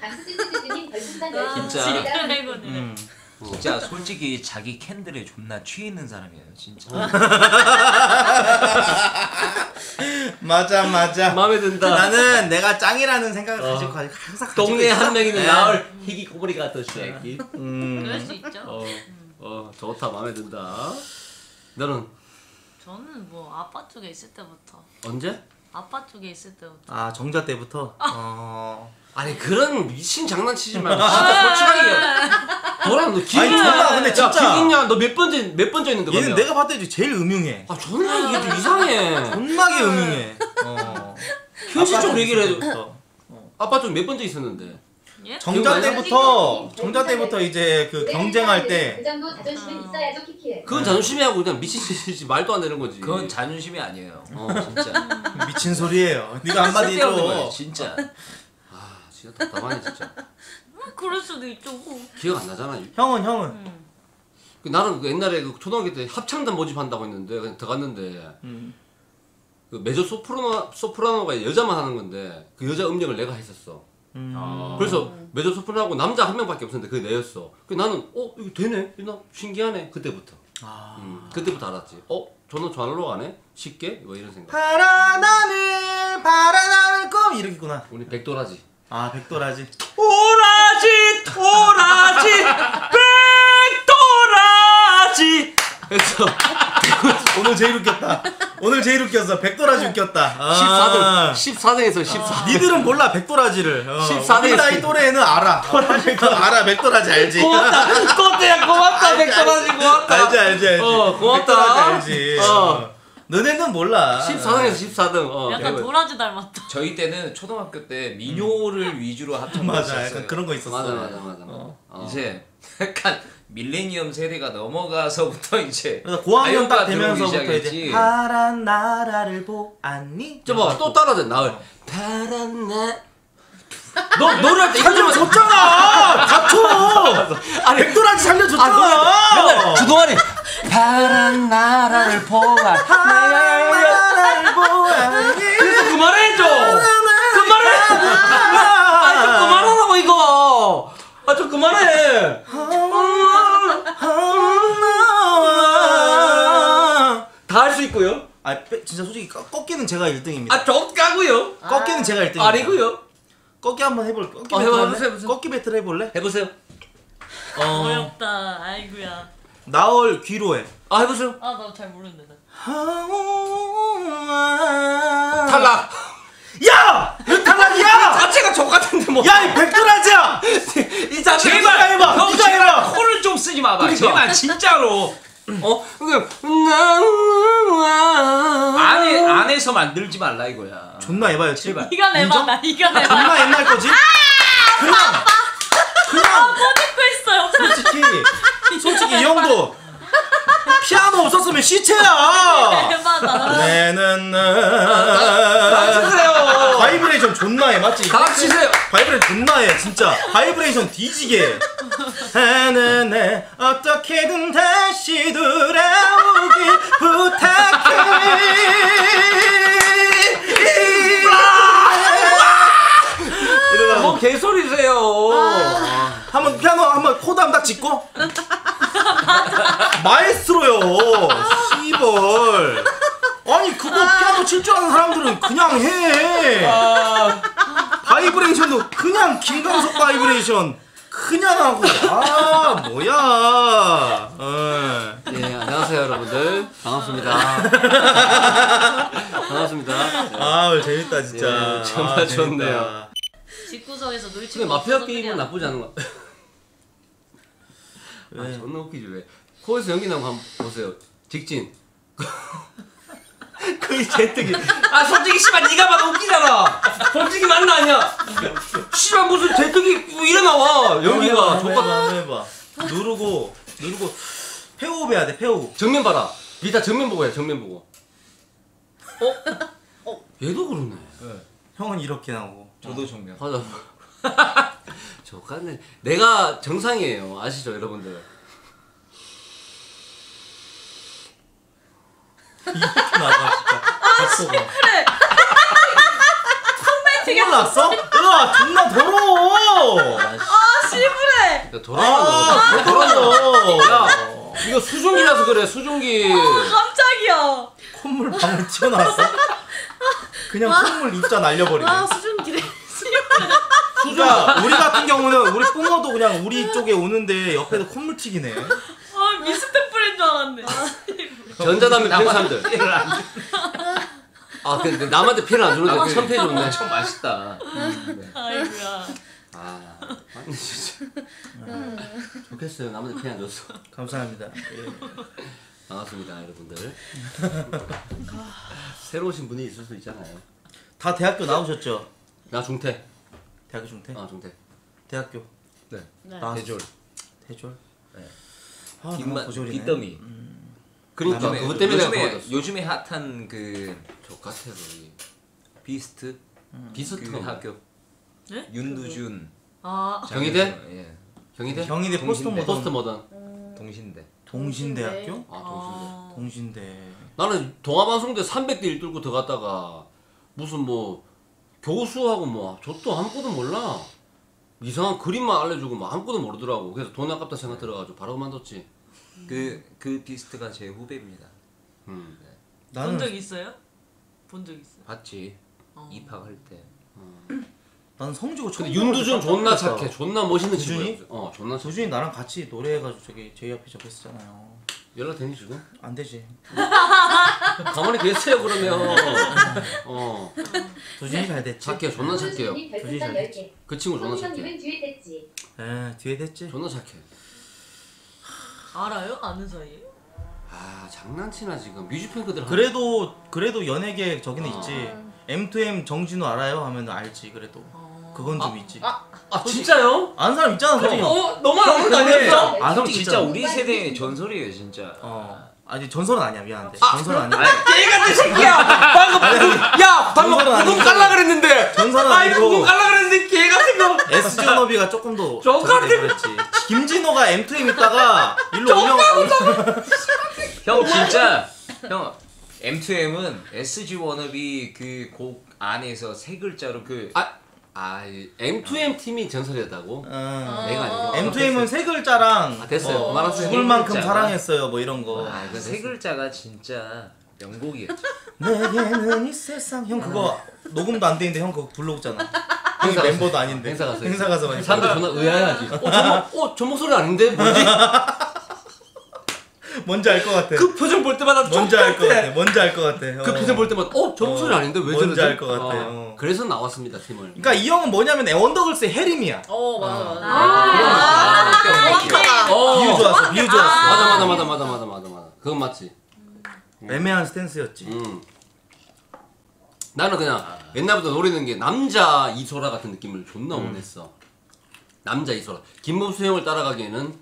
강수진님 별풍선 10개. 진짜. 지랄이거든. 음. 진짜 솔직히 자기 캔들에 존나 취해 있는 사람이에요 진짜. 맞아 맞아. 마음에 든다 나는 내가 짱이라는 생각을 가지고 가- 항상 가지고 동네 있어. 한 명이는 네. 나을 희귀 꼬부리 같은 새끼 음. 그럴 수 있죠. 어, 어 좋다 마음에 든다 너는 저는 뭐 아빠 쪽에 있을 때부터 언제? 아빠 쪽에 있을 때부터 아 정자 때부터. 어. 아니 그런 미친 장난치지 말고 진짜 솔직하게 너랑 너 기분 아니, 존나 근데 진짜. 기분냐 너몇 번째 몇 번째 있는데 얘는? 내가 봤을 때 제일 음흉해. 아 존나 이게 좀 이상해 존나게 음흉해. 어. 현실적으로 얘기를 해줘 때부터. 아빠 좀 몇 번째 있었는데 예? 정자 기억나요? 때부터 정자 때부터 이제 그 경쟁할 그때 정도 자존심은 있어야죠 키키. 그건 자존심이 하고 그냥 미친 짓이 말도 안 되는 거지 그건 자존심이 아니에요. 어. 진짜. 미친 소리예요. 네가 한마디 쓸데없는 해줘. 진짜. 아 진짜 답답하네 진짜 그럴 수도 있죠. 기억 안 나잖아 형은 형은. 음. 그 나는 그 옛날에 그 초등학교 때 합창단 모집한다고 했는데 그냥 들어갔는데 음. 그 메조 소프라노 소프라노가 여자만 하는 건데 그 여자 음역을 내가 했었어. 음. 그래서 메조 소프라노하고 남자 한 명밖에 없었는데 그게 내였어. 그 나는 어 이거 되네, 나 신기하네 그때부터. 아. 음, 그때부터 알았지. 어 저는 잘로 가네 쉽게 뭐 이런 생각. 파란 하늘 파란 하늘 꿈 이렇게구나. 우리 백도라지. 아 백도라지. 도라지 도라지 백도라지. 그래서 오늘 제일 웃겼다. 오늘 제일 웃겼어. 백도라지 웃겼다. 아. 14등 14등에서 14. 니들은 몰라 백도라지를. 어. 14 우리 나이 대 또래는 알아. 사실 그 알아 백도라지 알지. 고맙다. 꽃대야 고맙다. 백도라지 고맙다. 알지 알지 알지. 어, 고맙다. 백도라지 알지. 어. 어. 너네는 몰라. 14등에서 14등. 어. 약간 네, 도라지 닮았다. 저희 때는 초등학교 때 민요를 위주로 합창 맞아. 약간 그런 거 있었어. 맞아 맞아 맞아. 어. 이제 약간 밀레니엄 세대가 넘어가서부터 이제 고학년 딱 되면서부터. 이제 파란 나라를 보았니? 저봐 또 따라대 나을. 파란 나. 너 노래 할 때 이거 좀 살려줬잖아. 닥쳐. 아니 백도라지 아 노래 살려줬잖아. 맨날 주동아리 파란 나라를 보아 나라를 보았니? 그래서 그만해 좀 그만해 아좀 그만하라고 이거 아 좀 그만해 다 할 수 있고요 아, 빼- 진짜 솔직히 꺾- 꺾기는 제가 1등입니다. 아 좀 까고요 꺾기는 제가 1등입니다. 아니고요 꺾기 한번 해볼. 꺾기 어, 배틀 해봐, 할래? 해보세요, 해보세요. 꺾기 배틀 해볼래? 해보세요 어. 어렵다. 아이고야. 나얼 귀로해. 아 해보세요. 아 나 잘 모르는데. 나. 탈락. 야! 왜 탈락이야! 자체가 족 같은데 뭐. 야, 이 백두라지야! 이 자체 네가 해봐! 형 네가 해봐! 제발 코를 좀 쓰지 마봐. 그러니까. 제발 진짜로. 어 그냥 나 안에 안에서 만들지 말라 이거야. 존나 에바야, 제발. 이가 내봐 나 이가 내봐. 존나 옛날 거지? 그냥, 그냥, 듣고 있어 옆에. 솔직히, 솔직히 이 형도 피아노 없었으면 시체야! 대박아. 내는. 바이브레이션 존나 해, 맞지? 다 치세요. 바이브레이션 존나 해, 진짜. 바이브레이션 뒤지게. 내 어떻게든 다시 돌아오길 부탁해. 이러다 뭐. 개소리세요. 한번 피아노 한번 코드 한번 딱 짚고. 마에스트로요. 시벌. 아니 그거 피아노 칠 줄 아는 사람들은 그냥 해. 바이브레이션도 그냥 김광석 바이브레이션 그냥 하고 아 뭐야 어. 예 안녕하세요 여러분들 반갑습니다. 반갑습니다. 아 오늘 재밌다 진짜 예, 정말 아, 재밌다. 좋네요. 집구석에서 놀이 근데 마피아 게임은 그냥 나쁘지 않은 것 같아. 아, 왜? 존나 웃기지 왜? 코에서 연기 나면 한번 보세요. 직진. 거의 제뜨기. 아 솔직히 씨발 네가 봐도 웃기잖아. 솔직히 맞나 아니야? 씨발 무슨 제뜨기 뭐 이래 나와. 한번 족같 한번 해봐 누르고 누르고 페호흡 해야 돼 페호흡 정면 봐라. 니다 정면 보고 해. 정면 보고. 어? 어? 얘도 그러네. 형은 이렇게 나오고 저도 정면. 맞아. 족같네. 내가 정상이에요. 아시죠 여러분들? 나가 진짜 아 그래. 콧물 났어? 으아 존나 더러워 아. 야, 돌아가는 아 거. 더러워 야, 이거 수증기라서 그래, 수증기. 깜짝이야. 콧물 방울 튀어나왔어? 그냥 콧물 입자 날려버리네 아 수준기래. 그러니까 우리 같은 경우는 우리 뿜어도 그냥 우리 쪽에 오는데 옆에서 콧물 튀기네 아 미스터 뿌린 줄 알았네. 전자담배 피는 사람들. 아, 근데 남한테 피를 안 주는데 그 천패 좋네. 엄청 맛있다. 아이고야. 아, 진짜. 좋겠어요. 남한테 피안 줬어. 감사합니다 예. 반갑습니다, 여러분들. 새로 오신 분이 있을 수 있잖아요. 다 대학교 나오셨죠? 나 중퇴. 대학교 중퇴? 아, 중퇴. 대학교 네. 나왔어. 대졸. 대졸? 네. 아 정말 뒷만 고졸이네 뒷더미. 그러니까 요즘에- 그것 때문에 요즘에. 요즘에 핫한 그 좆같아, 거기. 비스트 비스트 그 학교. 네? 윤두준. 아 경희대? 예. 경희대? 경희대 포스트 동신대. 모던 포스트 모던. 동신대. 동신대학교? 아, 동신대. 아. 동신대 나는 동아방송대 300대 1 뚫고 들어갔다가 무슨 뭐 교수하고 뭐 저도 아무것도 몰라 이상한 그림만 알려주고 뭐 아무것도 모르더라고 그래서 돈 아깝다 생각 들어가지고 바로 그만뒀지 그 그 비스트가 제 후배입니다. 음. 나는 본적 있어요? 본 적 있어요. 봤지. 어. 입학할 때. 나는 성주고 처음 근데 윤두준 존나 착해 존나 멋있는 두준이? 친구야 어 존나 착해 두준이 나랑 같이 노래해가지고 저기 제이 앞에 적혔었잖아요 연락 되니 지금? 안 되지 가만히 계세요 그러면 어 두준이 잘 됐지? 착해 존나 착해요 별풍선 잘 10개. 그 친구 존나 착해 손수님은 뒤에 됐지. 에 뒤에 됐지? 존나 착해 알아요? 아는 사이에? 아 장난치나 지금 뮤직뱅크들 한- 그래도 그래도 연예계 저기는 어. 있지 M2M 정진우 알아요? 하면 알지 그래도 그건 좀 있지 아 진짜요? 아는 사람 있잖아 솔직히 어? 너만 아는 거 아니었어? 아형 솔직히 진짜. 우리 세대의 전설이에요 진짜. 어 아니 전설은 아니야 미안한데 전설은 아니야 개 같은 새끼야! 방금 야! 방금 아니고. 깔라 그랬는데! 전설은 아니고. 구독 깔라 그랬는데 개 같은 거! SG 워너비가 조금 더 저기 그랬지 김진호가 M2M 있다가 일로 오면 형 진짜 형 M2M은 SG 워너비 그 곡 안에서 세 글자로 그 아, 아, 이 M2M 팀이 전설이었다고? 어, 내가 아니고. M2M은 세 글자랑 아, 됐어요. 어, 그만하세요. 죽을 만큼 글자가. 사랑했어요 뭐 이런 거 아, 그세 글자가 진짜 명곡이었죠. 내게는 이 세상 형 그거 녹음도 안돼 있는데 형 그거 불러오잖아 형이 행사 멤버도. 아닌데 행사 가서. 행사 가서 많이 사람들 존나 의아해하지. 어, 저, 목- 어, 저 목소리 아닌데? 뭐지? 뭔지 알 것 같아. 그 표정 볼 때마다 뭔지 알 것. 같아. 뭔지 알 것 같아. 그 어. 표정 볼 때마다 어? 저 목소리 아닌데 왜 뭔지 저러지? 알것 같아. 어. 그래서 나왔습니다 팀을 그러니까 이 형은 뭐냐면 원더걸스의 해림이야. 어 맞아 맞아. 아, 정확하다. 어. 비유 좋았어. 비유 좋았어. 맞아 맞아 맞아 맞아 맞아 맞아 맞아 그건 맞지 애매한 스탠스였지. 음. 나는 그냥 옛날부터 노리는 게 남자 이소라 같은 느낌을 존나 음. 원했어. 남자 이소라. 김범수 형을 따라가기에는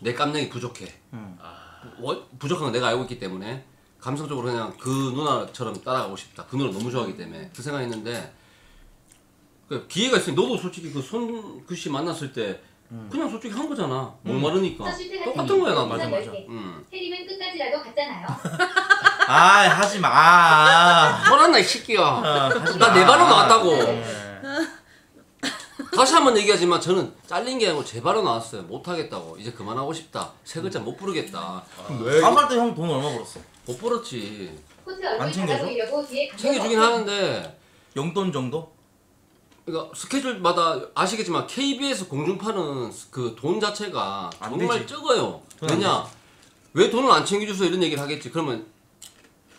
내 깜냥이 부족해. 음. 워- 부족한 건 내가 알고 있기 때문에 감성적으로 그냥 그 누나처럼 따라가고 싶다. 그 누나 너무 좋아하기 때문에 그 생각했는데 그 기회가 있으니 너도 솔직히 그 손규 씨 만났을 때 그냥 솔직히 한 거잖아. 목마르니까 서실태 똑같은 거야 나 맞아, 한 맞아. 음. 해리면 끝까지라도 갔잖아요. 아 하지 마. 아, 뻔한 나 이 새끼야. 아, 하지 마. 나내 발로 나왔다고. 네. 다시 한 번 얘기하지만 저는 잘린 게 아니고 제 발로 나왔어요. 못하겠다고. 이제 그만하고 싶다. 세 글자 못 부르겠다. 왜? 가발 때형 돈 얼마 벌었어? 못 벌었지. 얼굴 챙겨줘? 작아 보이려고 뒤에 감정 챙겨주긴 하는데 용돈 정도? 그러니까 스케줄마다 아시겠지만 KBS 공중파는 그 돈 자체가 안 정말 되지. 적어요. 돈안 왜냐? 왜 돈을 안 챙겨줘서 이런 얘기를 하겠지. 그러면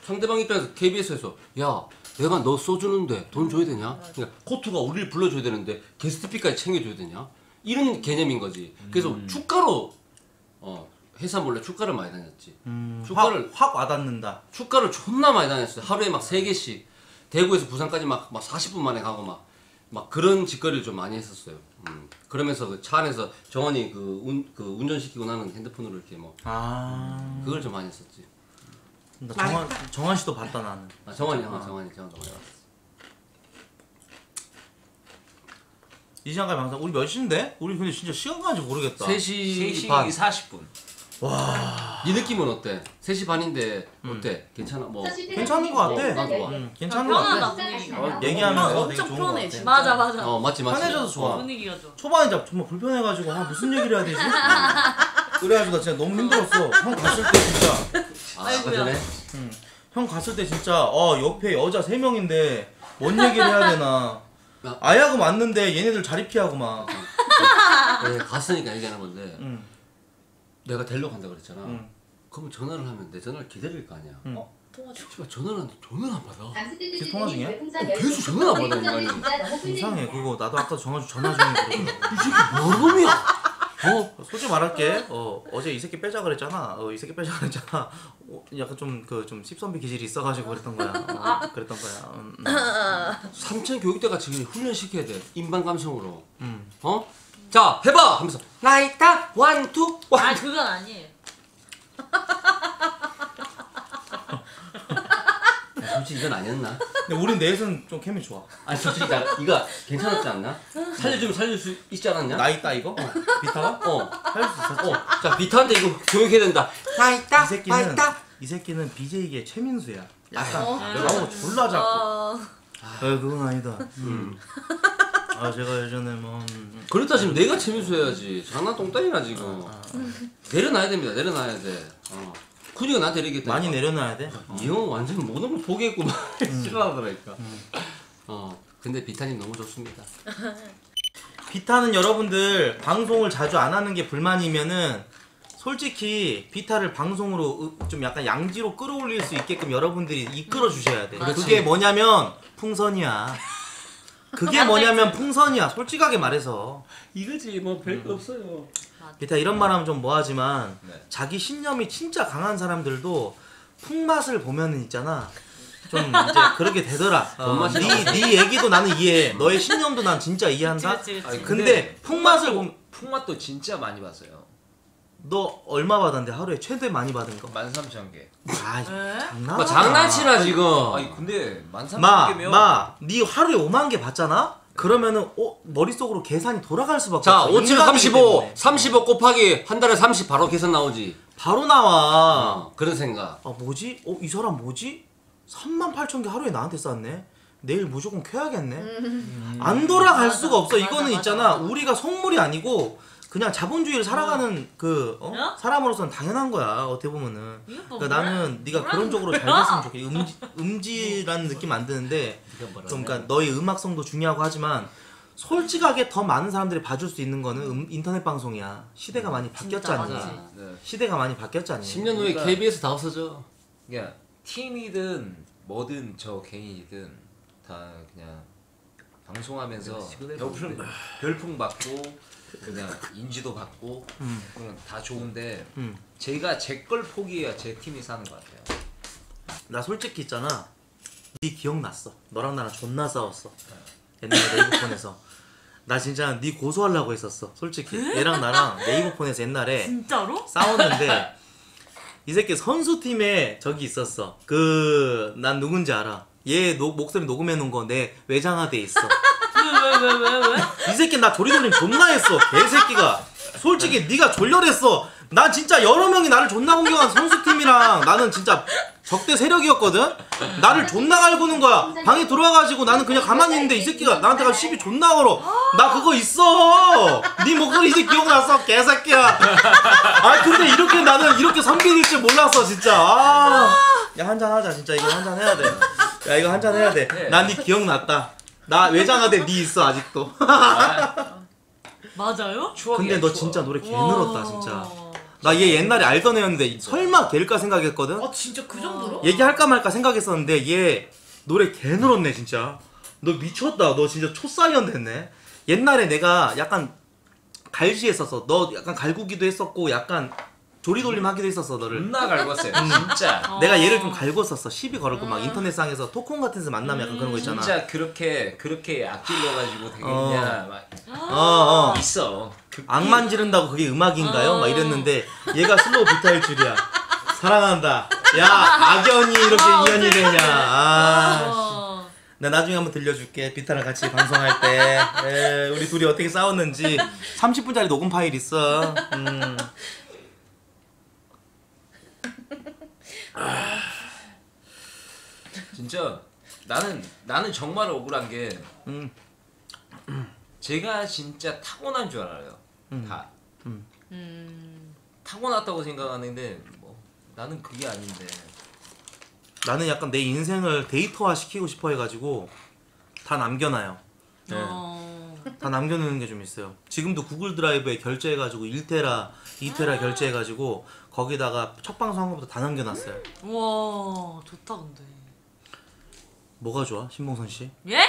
상대방 입장에서 KBS에서 야 내가 너 써주는데 돈 줘야 되냐? 그러니까 코트가 우리를 불러줘야 되는데 게스트비까지 챙겨줘야 되냐? 이런 개념인 거지. 그래서 음. 축가로 어 회사 몰래 축가를 많이 다녔지. 음, 축가를- 확, 확 와닿는다. 축가를 존나 많이 다녔어요. 하루에 막 세 개씩 대구에서 부산까지 막, 막 40분 만에 가고 막, 막 그런 짓거리를 좀 많이 했었어요. 음. 그러면서 그 차 안에서 정원이 그, 운, 그 운전시키고 나는 핸드폰으로 이렇게 뭐 아, 그걸 좀 많이 했었지. 나 정한 정한 씨도 봤다 나는. 아, 정원이 형, 정원이 정원도 많이 봤어. 이 시간까지 방송 우리 몇 시인데? 우리 근데 진짜 시간 가는지 모르겠다. 3시 3시 반. 40분. 이 느낌은 어때? 3시 반인데 어때? 괜찮아? 뭐 괜찮은 것 같아. 어, 나도 봐. 음, 괜찮은 것 편하다, 같아. 분위기가. 어, 얘기하면서 되게 엄청 좋은 것 편해, 같아. 진짜. 맞아 맞아. 어 맞지 맞지. 편해져서 좋아. 분위기가 좋아. 초반에 진짜 정말 불편해가지고 아 무슨 얘기를 해야 되지? 그래가지고 나 진짜 너무 힘들었어. 형 갔을 때 진짜 아, 아이고야. 그러네. 형 갔을 때 진짜 어 옆에 여자 세 명인데 뭔 얘기를 해야 되나? 야. 아야금 왔는데 얘네들 자리 피하고 막. 네, 갔으니까 얘기하는 건데 응. 내가 데리러 간다 그랬잖아. 응. 그럼 전화를 하면 내 전화를 기다릴 거 아니야. 응. 어, 통화 중. 씨발 전화를 전화를 안 받아. 지금 통화 중이야? 계속 전화 안 받아, 인간이. 이상해 그거 나도 아까 전화 주 전화 중에 그러더라고. 이 새끼 뭔 놈이야? 어? 솔직히 말할게. 어 어제 이 새끼 빼자 그랬잖아. 어 이 새끼 빼자 그랬잖아. 어, 약간 좀그 좀 씹선비 기질이 있어가지고 그랬던 거야. 어, 그랬던 거야. 음, 음. 삼천 교육대가 지금 훈련 시켜야 돼. 인반 감성으로. 음. 어? 자 해봐 하면서 나 있다 원투 아 원. 그건 아니에요. 솔직히 이건 아니었나? 근데 우린 넷은 좀 케미 좋아. 아니 솔직히 나 이거 괜찮았지 않나? 살려주면 살릴 수 있지 않았냐? 나 있다 이거? 비타가? 어. 할수 있었지. 어. 자 비타한테 이거 교육해야 된다. 나 있다. 이나 새끼는 있다. 이 새끼는 BJ계 최민수야. 약간 어. 나보고 졸라 작고. 어, 아 그건 아니다. 음. 아 제가 예전에 뭐 음, 그렇다 지금 내가 재밌어 해야지. 장난 똥땡이나 지금. 내려놔야 됩니다. 내려놔야 돼. 어. 군이가 나한테 이러겠다. 많이 내려놔야 돼. 이 형은 완전 모든 걸 포기했고 막 싫어하더라니까. 어. 근데 비타님 너무 좋습니다. 비타는 여러분들 방송을 자주 안 하는 게 불만이면은 솔직히 비타를 방송으로 으- 좀 약간 양지로 끌어올릴 수 있게끔 여러분들이 이끌어 주셔야 돼. 그렇지. 그게 뭐냐면 풍선이야. 그게 뭐냐면 풍선이야. 솔직하게 말해서 이거지 뭐 별거 없어요. 비타 이런 말하면 좀 뭐하지만 네. 자기 신념이 진짜 강한 사람들도 풍맛을 보면은 있잖아. 좀 이제 그렇게 되더라. 어, 네, 네 얘기도 나는 이해해. 너의 신념도 난 진짜 이해한다. 그치 그치. 아니, 그치. 근데 풍맛을 보면 풍맛도 진짜 많이 봤어요. 너 얼마 받았는데 하루에 최대 많이 받은 거? 13,000개. 아 에? 장난. 뭐 장난치나 지금. 아니 근데 13,000개면 마 마 네 하루에 5만 개 받잖아. 그러면은 어 머릿속으로 계산이 돌아갈 수밖에 자, 없어. 5 7 인간이기 35, 때문에. 35 곱하기 한 달에 30 바로 계산 나오지. 바로 나와. 어, 그런 생각. 아 뭐지? 어 이 사람 뭐지? 3만 8천 개 하루에 나한테 쌌네. 내일 무조건 켜야겠네. 안 돌아갈 맞아, 수가 없어. 맞아, 이거는 맞아, 있잖아. 맞아. 우리가 속물이 아니고 그냥 자본주의를 살아가는 그 어? 야? 사람으로서는 당연한 거야. 어떻게 보면은. 이거 뭐 그러니까 뭐야? 나는 네가 뭐라는 그런 쪽으로 잘 거야? 됐으면 좋겠어. 음지, 음지라는 느낌 안 드는데 네가 뭐라? 그러니까 너의 음악성도 중요하고 하지만 솔직하게 더 많은 사람들이 봐줄 수 있는 거는 음- 인터넷 방송이야. 시대가 많이 바뀌었잖니. 맞아. 네. 시대가 많이 바뀌었잖니. 10년 후에 그러니까- KBS 다 없어져. 그냥 팀이든 뭐든 저 개인이든 다 그냥 방송하면서 별풍, 별풍 받고 그냥 인지도 받고 그냥 다 좋은데 음. 제가 제 걸 포기해야 제 팀이 사는 것 같아요. 나 솔직히 있잖아. 네 기억났어. 너랑 나랑 존나 싸웠어. 옛날에 네이버 폰에서. 나 진짜 네 고소하려고 했었어. 솔직히. 얘랑 나랑 네이버 폰에서 옛날에 진짜로? 싸웠는데 이 새끼 선수팀에 저기 있었어. 그 난 누군지 알아. 얘 노- 목소리 녹음해 놓은 거 내 외장하드에 있어. 왜왜왜 왜 왜? 이 새끼 나 조리돌림 존나 했어. 개새끼가. 솔직히 네가 졸렬했어. 난 진짜 여러 명이 나를 존나 공격한 선수팀이랑 나는 진짜 적대 세력이었거든. 나를 존나 갈구는 거야. 방에 들어와가지고 나는 그냥 가만히 있는데 이 새끼가 나한테 가 시비 존나 걸어. 나 그거 있어. 네 목소리 이제 기억났어. 개새끼야. 아 근데 이렇게 나는 이렇게 선비일 줄 몰랐어 진짜. 아. 야 한잔 하자 진짜 이거 한잔 해야 돼. 야 이거 한잔 해야 돼. 난 네 기억났다. 나 외장하대 네 있어 아직도. 맞아요? 추억이야, 근데 너 추억. 진짜 노래 개 와. 늘었다 진짜. 나 얘 옛날에 알던 애였는데 설마 될까 생각했거든. 아 진짜 그 정도로? 얘기할까 말까 생각했었는데 얘 노래 개 늘었네 진짜. 너 미쳤다. 너 진짜 초사이언 됐네. 옛날에 내가 약간 갈시했었어. 너 약간 갈구기도 했었고 약간 조리돌림 하기도 했었어 너를. 존나 갈궜어요. 진짜. 어. 내가 얘를 좀 갈궜었어. 시비 걸었고 막 인터넷상에서 토크온 같은 데서 만나면 약간 그런 거 있잖아. 진짜 그렇게 그렇게 악질러 가지고 되게 어. 막어 어. 있어. 악만 지른다고 그게 음악인가요? 막 이랬는데 얘가 슬로우 비타일 줄이야. 사랑한다. 야 악연이 이렇게 인연이 되냐. 아. 어. 나 나중에 한번 들려줄게. 비타랑 같이 방송할 때. 에, 우리 둘이 어떻게 싸웠는지 30분짜리 녹음 파일 있어. 음. 진짜 나는 나는 정말 억울한 게 음. 제가 진짜 타고난 줄 알아요. 다 음. 타고났다고 생각하는데 뭐 나는 그게 아닌데. 나는 약간 내 인생을 데이터화 시키고 싶어 해가지고 다 남겨놔요. 네. 어. 다 남겨놓는 게 좀 있어요. 지금도 구글 드라이브에 결제해가지고 1테라, 2테라 결제해가지고 거기다가 첫 방송한 것부터 다 남겨놨어요. 우와 좋다 근데. 뭐가 좋아, 신봉선 씨? 예?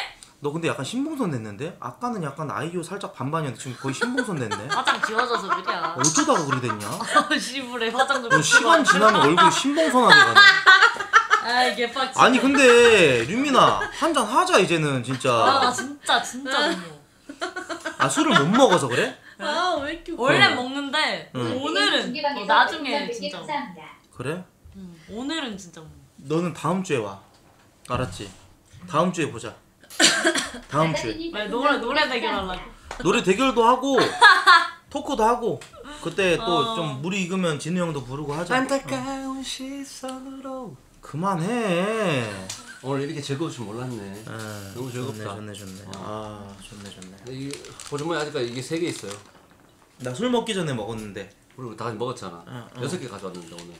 너 근데 약간 신봉선 냈는데? 아까는 약간 아이유 살짝 반반이었는데 지금 거의 신봉선 냈네? 화장 지워져서 그래야. 어쩌다가 그리 됐냐? 시부레 화장 좀. 너 시간 지나면 얼굴이 신봉선하게 가네. 아이 개빡치. 아니 근데 류민아 한 잔 하자 이제는 아, 나 진짜. 진짜 진짜 못 먹어. 아 술을 못 먹어서 그래? 아 왜 이렇게 웃겨. 원래 먹는데 응. 오늘은 어, 나중에 진짜. 그래? 응, 오늘은 진짜 못 먹어. 너는 다음 주에 와. 알았지? 다음 주에 보자. 다음 주에. 왜 노래 노래 대결하려고? 노래 대결도 하고 토크도 하고 그때 또 어. 좀 물이 익으면 진우 형도 부르고 하자. 어. 안타까운 시선으로. 그만해. 오늘 이렇게 즐거울 줄 몰랐네. 아, 너무 즐겁다. 좋네, 좋네, 좋네. 아, 좋네, 좋네. 근데 이게 보조모에 아직까지 이게 세 개 있어요. 나 술 먹기 전에 먹었는데. 우리 다 먹었잖아. 어, 어. 여섯 개 가져왔는데 오늘.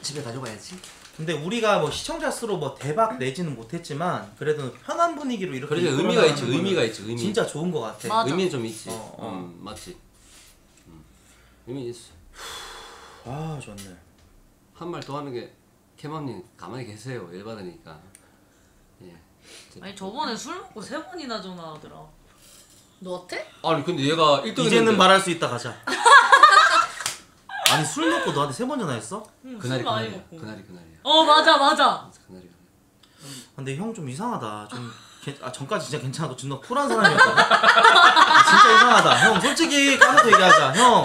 집에 가져가야지. 근데 우리가 뭐 시청자 수로 뭐 대박 내지는 못했지만 그래도 편한 분위기로 이렇게 그러게 이끌어 의미가 있지. 의미가 있지. 의미. 진짜 좋은 것 같아. 맞아. 의미는 좀 있지. 어, 어. 음, 맞지. 음. 의미 있어. 아, 좋네. 한 말 더 하는 게 캐맘님 가만히 계세요. 일 받으니까. 예. 아니 저번에 술 먹고 세 번이나 전화하더라. 너한테? 아니 근데 얘가 1등 이제는 말할 수 있다 가자. 아니 술 먹고 너한테 세 번 전화했어? 응, 그날이 술 많이 그날이야. 먹고. 그날이 그날이야. 어 맞아 맞아. 그날이 그날. 근데 형 좀 이상하다. 좀 괜- 아, 전까지 진짜 괜찮아. 너 존나 쿨한 사람이었다. 아, 진짜 이상하다. 형 솔직히 까놓고 얘기하자. 형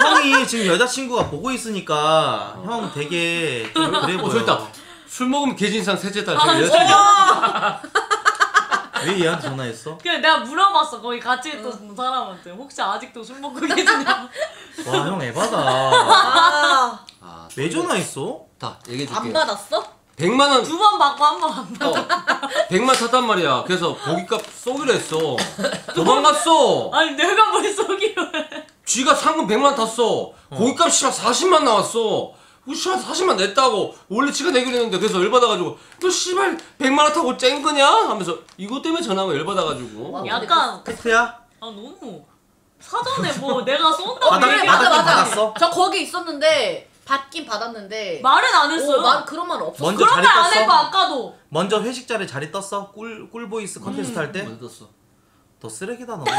형이 지금 여자친구가 보고 있으니까 형 되게 좀 그래 보여. 어, 저 있다. 술 먹으면 개진상 딸. 아, 여자친구. 왜 얘한테 전화했어? 그냥 내가 물어봤어 거기 같이 있던 사람한테 혹시 아직도 술 먹고 계시냐? 와형 에바다. 아, 아, 왜 전화했어? 다 얘기해 줄게. 안 받았어? 100만 원 두 번 받고 한 번 안 받아. 어, 100만 탔단 말이야. 그래서 고깃값 쏘기로 했어. 도망갔어. 아니 내가 뭘 쏘기로 해. 쥐가 상금 100만 탔어. 고깃값 씨발 40만 나왔어. 뭐 씨발 40만 냈다고 원래 지가 내기로 했는데 그래서 열받아가지고 너 씨발 100만 원 타고 쨍 거냐 하면서 이것 때문에 전화가 열받아가지고 와, 약간 팩트야? 아 너무 사전에 뭐 내가 쏜다고 받아- 얘기 받았긴 맞아 맞아. 받았어? 저 거기 있었는데 받긴 받았는데. 말은 안 했어요. 오, 말 그런 말 없었어. 먼저 그런 자리 말 안 떴어? 했고 아까도 먼저 회식 자리 자리 떴어? 꿀 꿀보이스 컨테스트 할 때? 못 떴어 너 쓰레기다 너.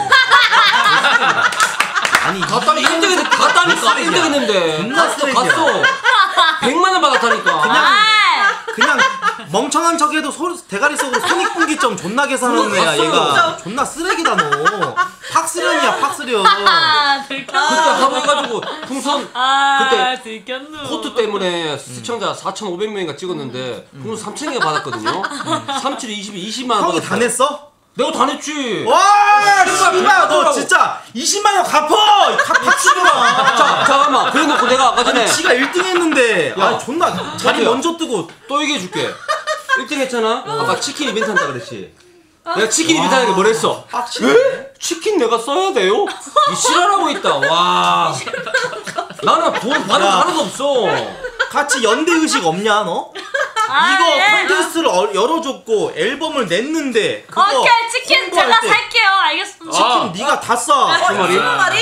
아니 갔다니 1등 했는데 갔다니까 1등 했는데 존나 갔어 쓰레기야. 갔어 100만 원 받았다니까 아 그냥 멍청한 척해도 소, 대가리 속으로 손익분기점 존나 계산하는 애야 얘가 존나 쓰레기다 너 팍스련이야 팍스련. 아 그때 들켰어. 하고 해가지고 풍선 아 그때 들켰노. 코트 때문에 시청자 4,500명인가 찍었는데 풍선 3,000개가 받았거든요. 3,7 20, 20만 원 형이 받았어 다 냈어? 내가 다 냈지. 와 씨발 너 받았더라고. 진짜 20만 원 갚어! 자 잠깐만. 그래놓고 내가 아까 전에 아니 지가 1등 했는데. 야. 아 존나 자기 자기야. 먼저 뜨고. 또 얘기해줄게. 1등 했잖아? 아까 치킨 이벤트 한다 그랬지 내가 치킨 이벤트 하는 게 뭐라 했어 빡치네 에? 치킨 내가 써야 돼요? 이 실화라고 있다 와 나는 돈 받은 거 야. 하나도 없어 같이 연대 의식 없냐 너? 아, 이거 예. 콘테스트를 어- 열어줬고 앨범을 냈는데 그거 오케이 치킨 홍보할 제가 때 살게요. 알겠습니다. 치킨 아. 네가 다 써. 두 마리? 스무 마리?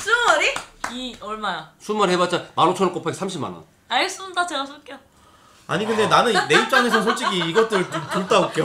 스무 마리? 이 얼마야? 수만 해봤자 15,000원 곱하기 30만 원 알겠습니다. 제가 쏠게요. 아니 근데 나는 내 입장에선 솔직히 이것들 둘 다 웃겨.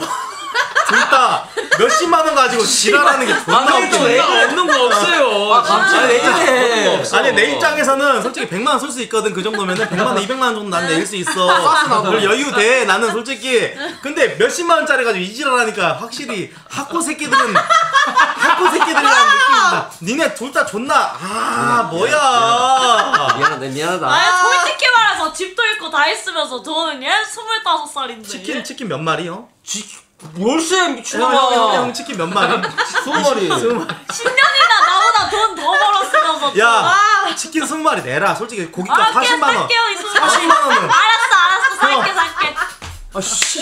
둘다 몇십만 원 가지고 지랄하는 게 존나 웃겨. 없는 거 없어요. 아 갑자기 왜 이래 아니 내 입장에서는 솔직히 100만 원 쓸 수 있거든 그 정도면은 100만 원, 200만 원 정도 난 낼 수 있어. 그걸 여유 돼 나는 솔직히. 근데 몇십만 원짜리 가지고 이 지랄하니까 확실히 학고 새끼들은 학고 새끼들이라는 느낌이다. 니네 둘 다 존나 아 뭐야. 미안하다 미안하다 아니 솔직히 말해서 집도 있고 다 있으면서 저는 얘 스물다섯 살인데. 치킨 치킨 몇 마리요? 지, 월세 형, 형, 형, 미친놈아 치킨 몇 마리? 20마리 20마리. 10년이나 나보다 돈 더 벌었으면서. 또. 야 치킨 20마리 내라 솔직히 고기값 아, 40만 원 살게요, 이 소리. 40만 원은 알았어, 알았어, 살게, 살게. 아 씨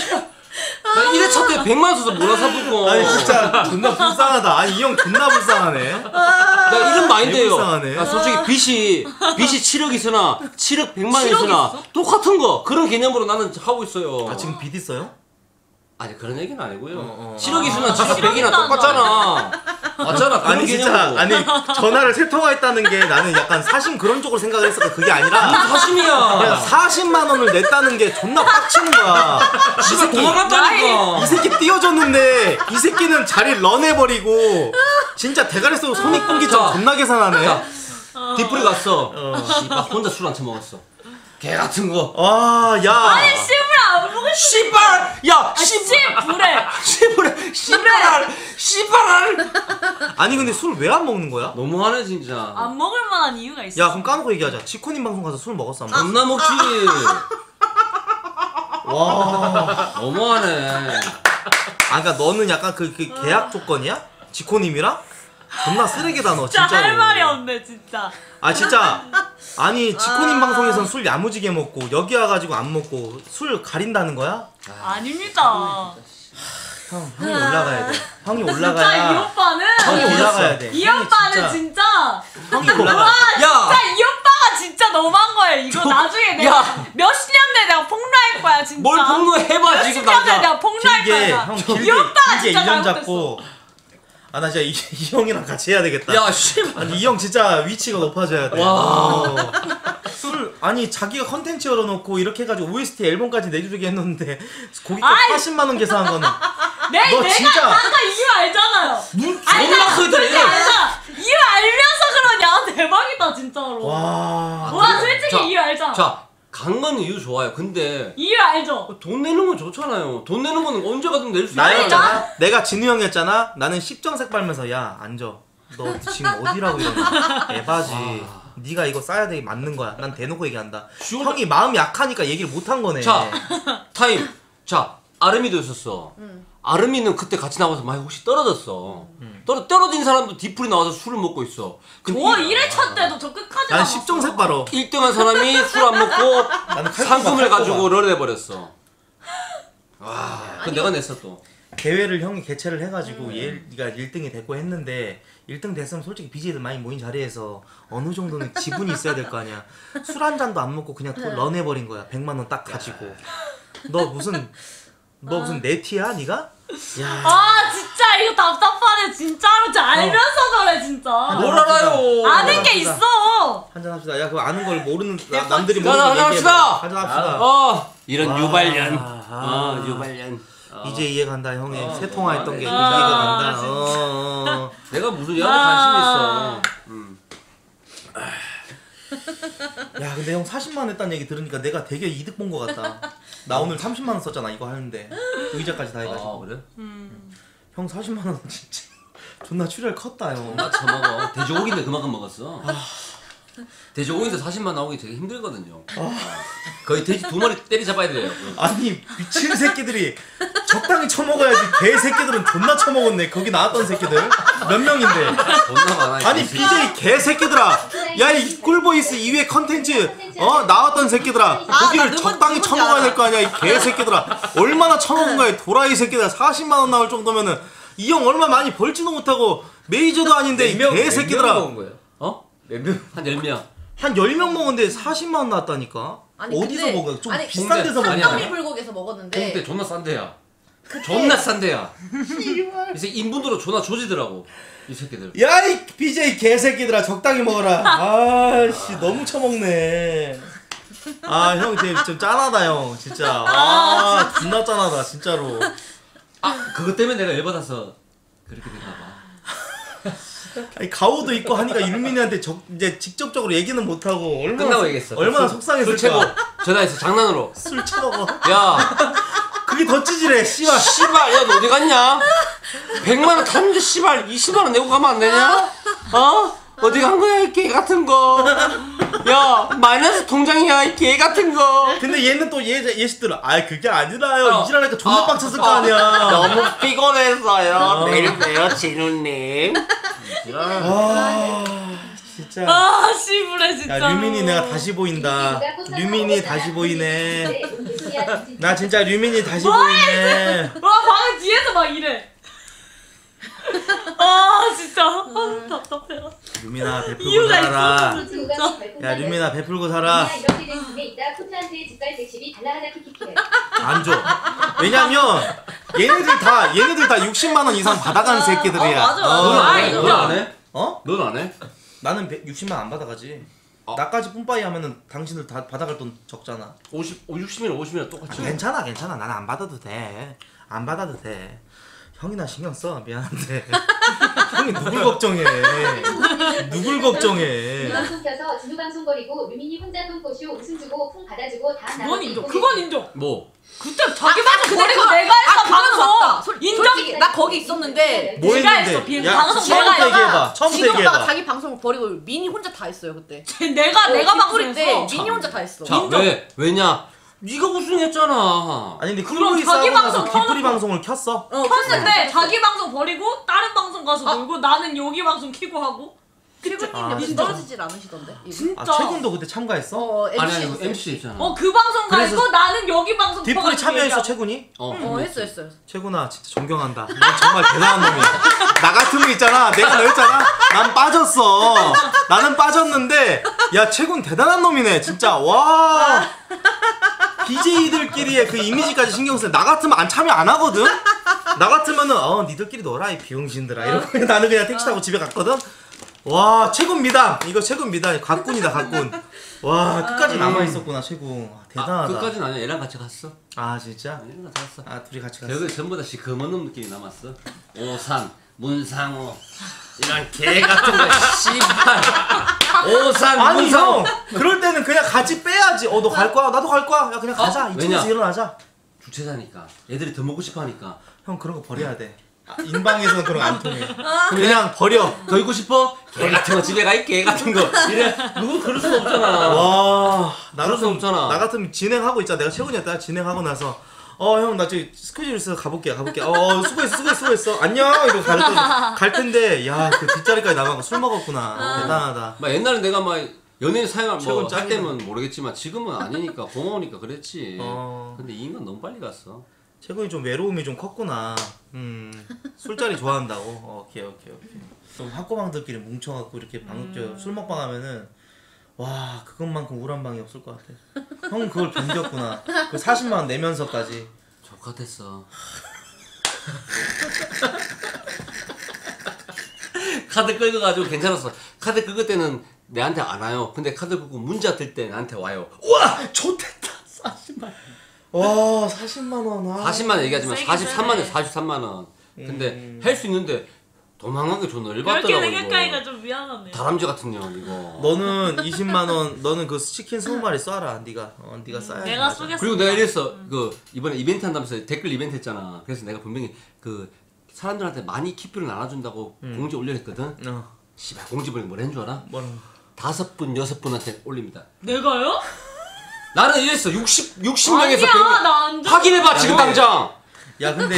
나 1회차 때 100만 원 써서 몰아서 붙고 아니 진짜 존나 불쌍하다 아니 이 형 존나 불쌍하네 나 이런 마인드예요 불쌍하네. 야, 솔직히 빚이 빚이 7억 있으나 7억 100만 원 있으나 똑같은 거 그런 개념으로 나는 하고 있어요 아 지금 빚 있어요? 아니 그런 얘기는 아니고요. 어, 어. 7억 있으나 7억 100이나 있다는 똑같잖아. 맞잖아. 그런 아니 진짜. 아니 전화를 세 통화했다는 게 나는 약간 사심 그런 쪽으로 생각을 했었고 그게 아니라 그냥 사심이야. 40만 원을 냈다는 게 존나 빡치는 거야 이 씨발 새끼 도망갔다니까. 이 새끼 띄워줬는데 이 새끼는 자리를 런해버리고 진짜 대가리 속으로 손익분기점 자. 존나 계산하네 자, 뒷불이 갔어. 어. 씨발 혼자 술한잔 먹었어. 개 같은 거. 와야 아니, 씨발, 안 먹을 수 씨발! 야! 아, 씨! 씨, 불에. 씨발! 씨발! 씨발! 아니 근데 술 왜 안 먹는 거야? 너무하네 진짜. 안 먹을 만한 이유가 있어. 야 그럼 까놓고 얘기하자 지코님 방송 가서 술 먹었어 안 먹었어? 겁나 먹지. 와 너무하네. 아 그니까 너는 약간 그, 그 계약 조건이야? 지코님이랑? 존나 쓰레기다 너 진짜 진짜로 할 말이 없네, 진짜. 아 진짜 아니 지코님 방송에선 술 야무지게 먹고 여기 와가지고 안 먹고 술 가린다는 거야? 아닙니다. 형 형이 올라가야 돼 형이 진짜 이 올라가야 오빠는. 형이 올라가야 돼 이 형이 오빠는 진짜. 형이 올라가 와, 야! 진짜 이 오빠가 진짜 너무한 거예요. 이거 나중에 내가 야! 몇 십 년 내에 내가 폭로할 거야, 진짜. 뭘 폭로해봐 지금 몇십 년 내에 당장. 내가 폭로할 길게 거야. 형 이 길게 오빠가 길게 진짜 1년 잘못했어. 잡고 아 나 진짜 이, 이 형이랑 같이 해야 되겠다 야 씨발. 아니 이 형 진짜 위치가 높아져야 돼. 와. 어. 술 아니 자기가 컨텐츠 열어놓고 이렇게 해가지고 OST 앨범까지 내주게 했는데 고기값 아이. 40만 원 계산한 거는 내, 너 내가 진짜- 아까 이유 알잖아요. 존나 크더래. 솔직히 알잖아. 이유 알면서 그러냐? 대박이다, 진짜로. 와, 와. 솔직히 자, 이유 알잖아. 자, 간 건 이유 좋아요. 근데 이유 알죠? 돈 내는 건 좋잖아요. 돈 내는 거는 언제 가든 낼 수 있어요. 나였잖아. 내가 진우 형이었잖아. 나는 십정색 빨면서 야 앉아. 너 지금 어디라고 이러냐. 에바지. 네가 이거 싸야 돼 맞는 거야. 난 대놓고 얘기한다. 지원- 형이 마음이 약하니까 얘기를 못 한 거네. 자, 타임. 자, 아름이도 있었어. 아름이는 그때 같이 나와서 많이 혹시 떨어졌어. 떨어, 떨어진 사람도 뒤풀이 나와서 술을 먹고 있어. 와, 이- 1회차 때도 저 끝까지 난 남았어. 십정색 바로. 1등한 사람이 술안 먹고 나는 칼 상품을 꼽아, 칼 가지고 꼽아. 럴해버렸어. 그 내가 냈어 또. 대회를 형이 개최를 해가지고 얘가 1등이 됐고 했는데 1등 됐으면 솔직히 BJ들 많이 모인 자리에서 어느 정도는 지분이 있어야 될 거 아니야 술 한 잔도 안 먹고 그냥 또 런해버린 거야 100만 원 딱 가지고 너 무슨 너 무슨 네티야 네가? 야 아 진짜 이거 답답하네 진짜로 저 알면서 그래 진짜. 뭘 알아요? 아는 게 있어. 한잔 합시다 야 그거 아는 걸 모르는 나- 남들이 자, 모르는 거 한잔 얘기해봐 합시다. 한잔 합시다 어 이런 아, 유발년. 아. 어 유발년. 어. 이제 이해가 간다 형의 어, 새 통화했던 게 아, 이해가 간다 진짜. 어, 어. 내가 무슨 여자 관심 아. 있어. 음. 야 근데 형 40만 원 했다는 얘기 들으니까 내가 되게 이득 본거 같다. 나 오늘 30만 원 썼잖아 이거 하는데. 의자까지 다 해가지고 아 그래? 형 40만 원 진짜 존나 출혈 컸다 형. 나 처먹어. 돼지고기인데 그만큼 먹었어. 돼지고기인데 40만 나오기 되게 힘들거든요. 거의 돼지 두 마리 때리 잡아야 돼요. 아니 미친 새끼들이 적당히 처먹어야지 개 새끼들은 존나 처먹었네 거기 나왔던 새끼들 몇 명인데 존나 많아. 아니 BJ 개 새끼들아 야 이 꿀보이스 2회 컨텐츠 어 나왔던 새끼들아 거기를 누군- 적당히 알아. 될거 아니야 이 개 새끼들아 얼마나 처먹은 거야 이 도라이 새끼들아 40만 원 나올 정도면은 이 형 얼마 많이 벌지도 못하고 메이저도 아닌데 이 개 새끼들아 먹은 거예요? 어? 몇 명? 한 10명. 한 10명 먹었는데 40만 원 나왔다니까 아니, 어디서 근데- 먹어요? 좀 아니, 비싼 데서 아니, 먹는 아니. 거야? 깜이 불고기에서 먹었는데 홍대 존나 싼데야. 존나 싼데야. 이새 인분으로 존나 조지더라고. 이 새끼들. 야 이 BJ 개새끼들아 적당히 먹어라 아 씨 너무 처먹네 아형 진짜 좀 짠하다 형 진짜 아 존나 짠하다 진짜로 아 그것 때문에 내가 열받아서 그렇게 됐나 봐. 아니 가오도 있고 하니까 유민이한테 적, 이제 직접적으로 얘기는 못하고 얼마나 끝나고 속- 얘기했어. 얼마나 술- 속상했을까 전화해서 장난으로. 술 처먹어 야 그게 더 찌질해 씨발 씨발 야 너 어디 갔냐? 100만 원 탔는데 씨발 20만 원 내고 가면 안 되냐? 어? 어디 간 거야 이 개 같은 거? 야 마이너스 통장이야 이 개 같은 거. 근데 얘는 또 얘, 얘시들은 아 그게 아니라요 어. 이질하니까 존나 어. 빡쳤을 거 어. 아니야 너무 피곤했어요. 내일 봬요 진우님. 아 진짜 아 씨부래 진짜. 야 류민이 내가 다시 보인다 류민이 다시 보이네 나 진짜 류민이 다시 보이네 와 방금 뒤에서 막 이래. 아 진짜 아, 답답해. 류민아 베풀고 이유가 살아라 있어. 야 류민아 베풀고 살아 이렇게 된 김에 이따 코트한테 집갈 택시비 달라 하자 키키키를 안줘 왜냐면 얘네들 다 얘네들 다 60만 원 이상 받아가는 새끼들이야 어, 맞아, 어, 맞아. 아, 해? 인정. 넌안 해? 어? 넌 안 해? 나는 100, 60만 안 받아가지 어. 나까지 뿜빠이 하면은 당신들 다 받아갈 돈 적잖아 50, 60이나 50이나 똑같이. 괜찮아 괜찮아 나는 안 받아도 돼 안 받아도 돼 형이 나 신경 써 미안한데 형이 누굴 걱정해 누굴 걱정해 방송 켜서 진우 방송 버리고 루민이 혼자 똥꼬쇼 웃음 주고 풍 받아주고 다음 그건 인정. 그건 인정. 뭐? 그때 자기 방송 버리고 그거- 내가 했어 아. 방송. 솔- 인정. 솔직히 나 거기 있었는데 뭐 내가 했는데 했어, 비- 야 방송 내가 얘기해봐 처음부터 진우 오빠가 얘기해봐 자기 방송을 버리고 미니 혼자 다 했어요 그때. 내가 내가 때 방송했어. 미니 혼자 다 했어. 자, 왜? 왜냐? 네가 우승했잖아. 아니 근데 그럼 자기 방송 기프리 켜놓고- 방송을 켰어 어, 켰는데 자기 방송 버리고 다른 방송 가서 아. 놀고 나는 여기 방송 키고 하고. 최군님 아, 역시 진짜? 떨어지질 않으시던데. 이분? 진짜. 아 최근도 그때 참가했어? 어 아니 MC 아니 했어요. MC 있잖아. 어 그 방송 그래서 가고 나는 여기 방송 켜가지고 참여했어. 최군이? 어, 어 했어 했어요. 최군아 진짜 존경한다 넌 정말 대단한 놈이야 나 같으면 있잖아 내가 너였잖아 난 빠졌어 나는 빠졌는데 야 최군 대단한 놈이네 진짜 와 BJ들끼리의 그 이미지까지 신경 쓰나 같으면 안 참여 안 하거든 나 같으면은 어 니들끼리 놀아 이 비용신들아 이러고 나는 그냥 택시 타고 집에 갔거든 와 최군 미담 이거 최군 미담 각군이다 각군 와 끝까지 남아 있었구나 최군 와, 아, 대단하다 그까지는 아니야. 얘랑 같이 갔어. 아 진짜 얘랑 같이 갔어. 아 둘이 같이 갔어 여기 전부 다놈 느낌이 남았어. 오산, 문상호 이런 개 같은 거 씨발. 오산, 아니 문상호. 형 그럴 때는 그냥 같이 빼야지 어 너 갈 거야 나도 갈 거야 야 그냥 가자 어? 이쪽에서 왜냐? 일어나자 주최자니까. 애들이 더 먹고 싶어 하니까. 형 그런 거 버려야 돼 아, 인방에서는 그런 거 안 통해 그냥 버려 더 있고 싶어? 개 같은 거 집에 가있개 같은 거. 이래. 누구 그럴 수 없잖아. 와 나 그럴 수 없잖아. 나 같으면 진행하고 있잖아 내가 최근이었다 진행하고 나서 어 형 나 저기 스케줄 있어서 가볼게 가볼게 어 수고했어 수고했어 수고했어 안녕 이러고 갈, 텐데, 갈 텐데 야그 뒷자리까지 나가고 술 먹었구나 대단하다 막 옛날에 내가 막 연예인 사용할 최근 뭐할 짱이네. 때면 모르겠지만 지금은 아니니까 고마우니까 그랬지. 어. 근데 이 인간 너무 빨리 갔어. 최근에 좀 외로움이 좀 컸구나. 음 술자리 좋아한다고. 어, 오케이 오케이 오케이. 좀 학고방들끼리 뭉쳐갖고 이렇게 방, 저, 술 먹방 하면은 와 그것만큼 우울한 방이 없을 것 같아. 형은 그걸 견뎠구나. 그 40만 원 내면서까지. 족같았어. 카드 긁어가지고 괜찮았어. 카드 긁을 때는 내한테 안 와요. 근데 카드 긁고 문자 뜰때 나한테 와요. 우와! 좋댔다! 40만 와 40만 원. 아. 40만 원 얘기하지만 세긴 43만 원, 세네. 43만 원. 근데 음. 할수 있는데 도망가기 존나 그렇게 열받더라고 생각하니까 이거. 좀 미안하네. 다람쥐 같은 년 이거. 너는 20만 원. 너는 그 치킨 20마리 쏴라. 네가. 어 네가 쏴야 내가 쏘겠어. 그리고 내가 이랬어. 그 이번에 이벤트 한다면서 댓글 이벤트 했잖아. 그래서 내가 분명히 그 사람들한테 많이 키표를 나눠준다고 공지 올려냈거든. 어. 씨발 공지 보니까 뭐라는 줄 알아? 뭐라. 다섯 분 여섯 분한테 올립니다. 내가요? 나는 이랬어. 60 60명에서 아니야, 100명. 나안 줘. 확인해봐 지금 근데- 당장. 야 근데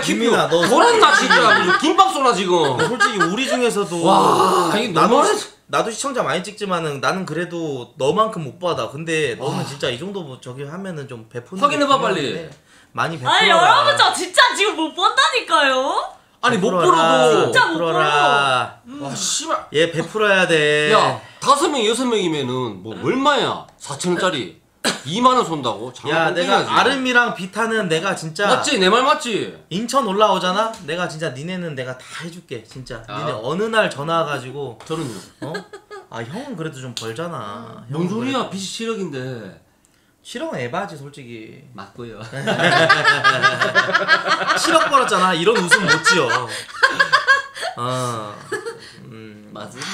키표. 유민아, 너- 돌았나 진짜. 김밥 쏘나 지금. 솔직히 우리 중에서도 와, 이게 나도 너무 나도 시청자 많이 찍지만은 나는 그래도 너만큼 못 받아. 근데 너는 진짜 이 정도 뭐 저기 하면은 좀 베푸는 확인해봐, 게 빨리. 많이 베풀어라. 아니 여러분 저 진짜 지금 못 본다니까요. 아니 못. 벌어도. 진짜 못 베풀어라. 와 씨발. 얘 베풀어야 돼. 야 다섯 명 여섯 명이면은 뭐 얼마야? 4천 원짜리 2만 원 쏜다고? 야, 내가 지금. 아름이랑 비타는 내가 진짜 맞지 내 말 맞지? 인천 올라오잖아. 내가 진짜 니네는 내가 다 해줄게. 진짜. 아. 니네 어느 날 전화 와가지고 저는요. 어? 아 형은 그래도 좀 벌잖아. 뭔 소리야? 빚이 7억인데. 실형은 에바지 솔직히. 맞고요. 7억 벌었잖아. 이런 웃음 못 지어. 어. 음, 맞습니다.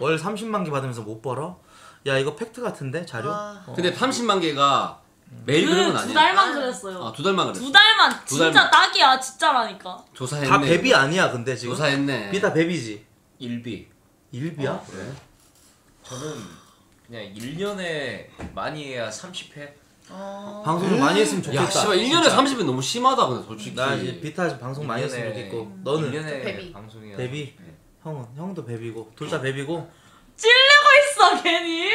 월 30만 개 받으면서 못 벌어? 야 이거 팩트 같은데 자료? 와. 어. 근데 30만 개가 매일 그런 건 그두 아니야. 달만 그랬어요. 아, 두 달만 그랬어. 두 달만 두 진짜 달만. 딱이야 진짜라니까. 조사했네. 다 베비 아니야 근데 지금? 조사했네. 비다 베비지? 일비. 일비야? 어, 그래? 저는 그냥 1년에 많이 해야 30회. 어. 방송을 많이 했으면 좋겠다. 야, 씨발 1년에 30은 너무 심하다 근데 솔직히. 나 이제 비타 지금 방송 많이 했으면 좋겠고 너는 1년에 베비. 방송이야. 베비? 형은 형도 베비고 둘 다 베비고 찔리고 있어 괜히.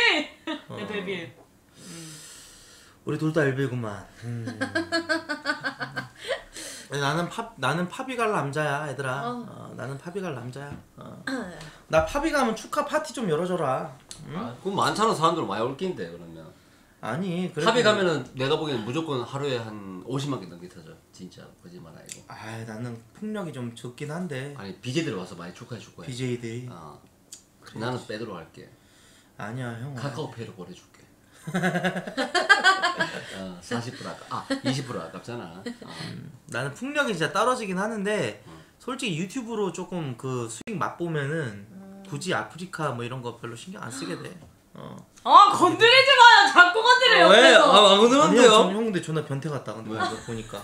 어. 내 베비. 우리 둘다 일비구만. 음. 나는 파 나는 파비 갈 남자야 얘들아. 어. 어, 나는 파비 갈 남자야. 어. 나 파비 가면 축하 파티 좀 열어줘라. 그럼 많잖아 사람들 많이 올 낀데 그러면. 아니 그래도 탑에 가면은 내가 보기엔 무조건 하루에 한 50만 개 넘게 터져. 진짜 거짓말 아니고. 아 나는 폭력이 좀 적긴 한데 아니 BJ들 와서 많이 축하해 줄 거야. BJ들이 어. 나는 빼도록 할게. 아니야 형. 카카오페이로 보내줄게. 어, 40% 아까 아 20% 아깝잖아. 어. 나는 풍력이 진짜 떨어지긴 하는데 솔직히 유튜브로 조금 그 수익 맛보면은 굳이 아프리카 뭐 이런 거 별로 신경 안 쓰게 돼. 어. 아 건드리지 마요. 자꾸 건드려 옆에서. 아, 안 아니, 형, 근데 존나 변태 같다. 근데 이거 보니까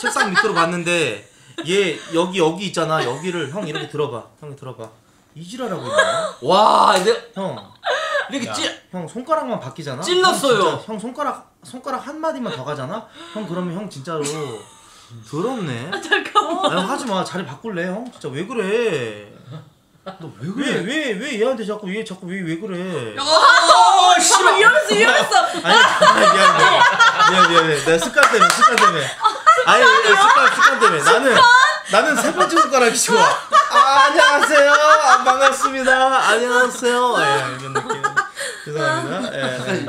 책상 밑으로 봤는데 얘 여기 여기 있잖아. 여기를 형 이렇게 들어봐. 형이 들어봐. 이지랄하고 있네. 와, 내가 형, 이렇게 찌 형 손가락만 바뀌잖아. 찔렀어요. 형, 진짜 형 손가락 손가락 한 마디만 더 가잖아. 형 그러면 형 진짜로 더럽네. 잠깐만. 아, 형 하지 마. 자리 바꿀래 형. 진짜 왜 그래? 너 왜 그래? 왜왜 얘한테 자꾸 얘 자꾸 왜 왜 그래? 어, 씨발. 이러면서 이러면서 아니 미안 미안 미안 미안. 내가 습관 때문에 습관 때문에. 아니 아니, 습관 습관 때문에 나는 나는 세 번째 손가락이 좋아. 아, 안녕하세요. 아, 반갑습니다. 안녕하세요. 예, 이런 느낌. 죄송합니다. 예.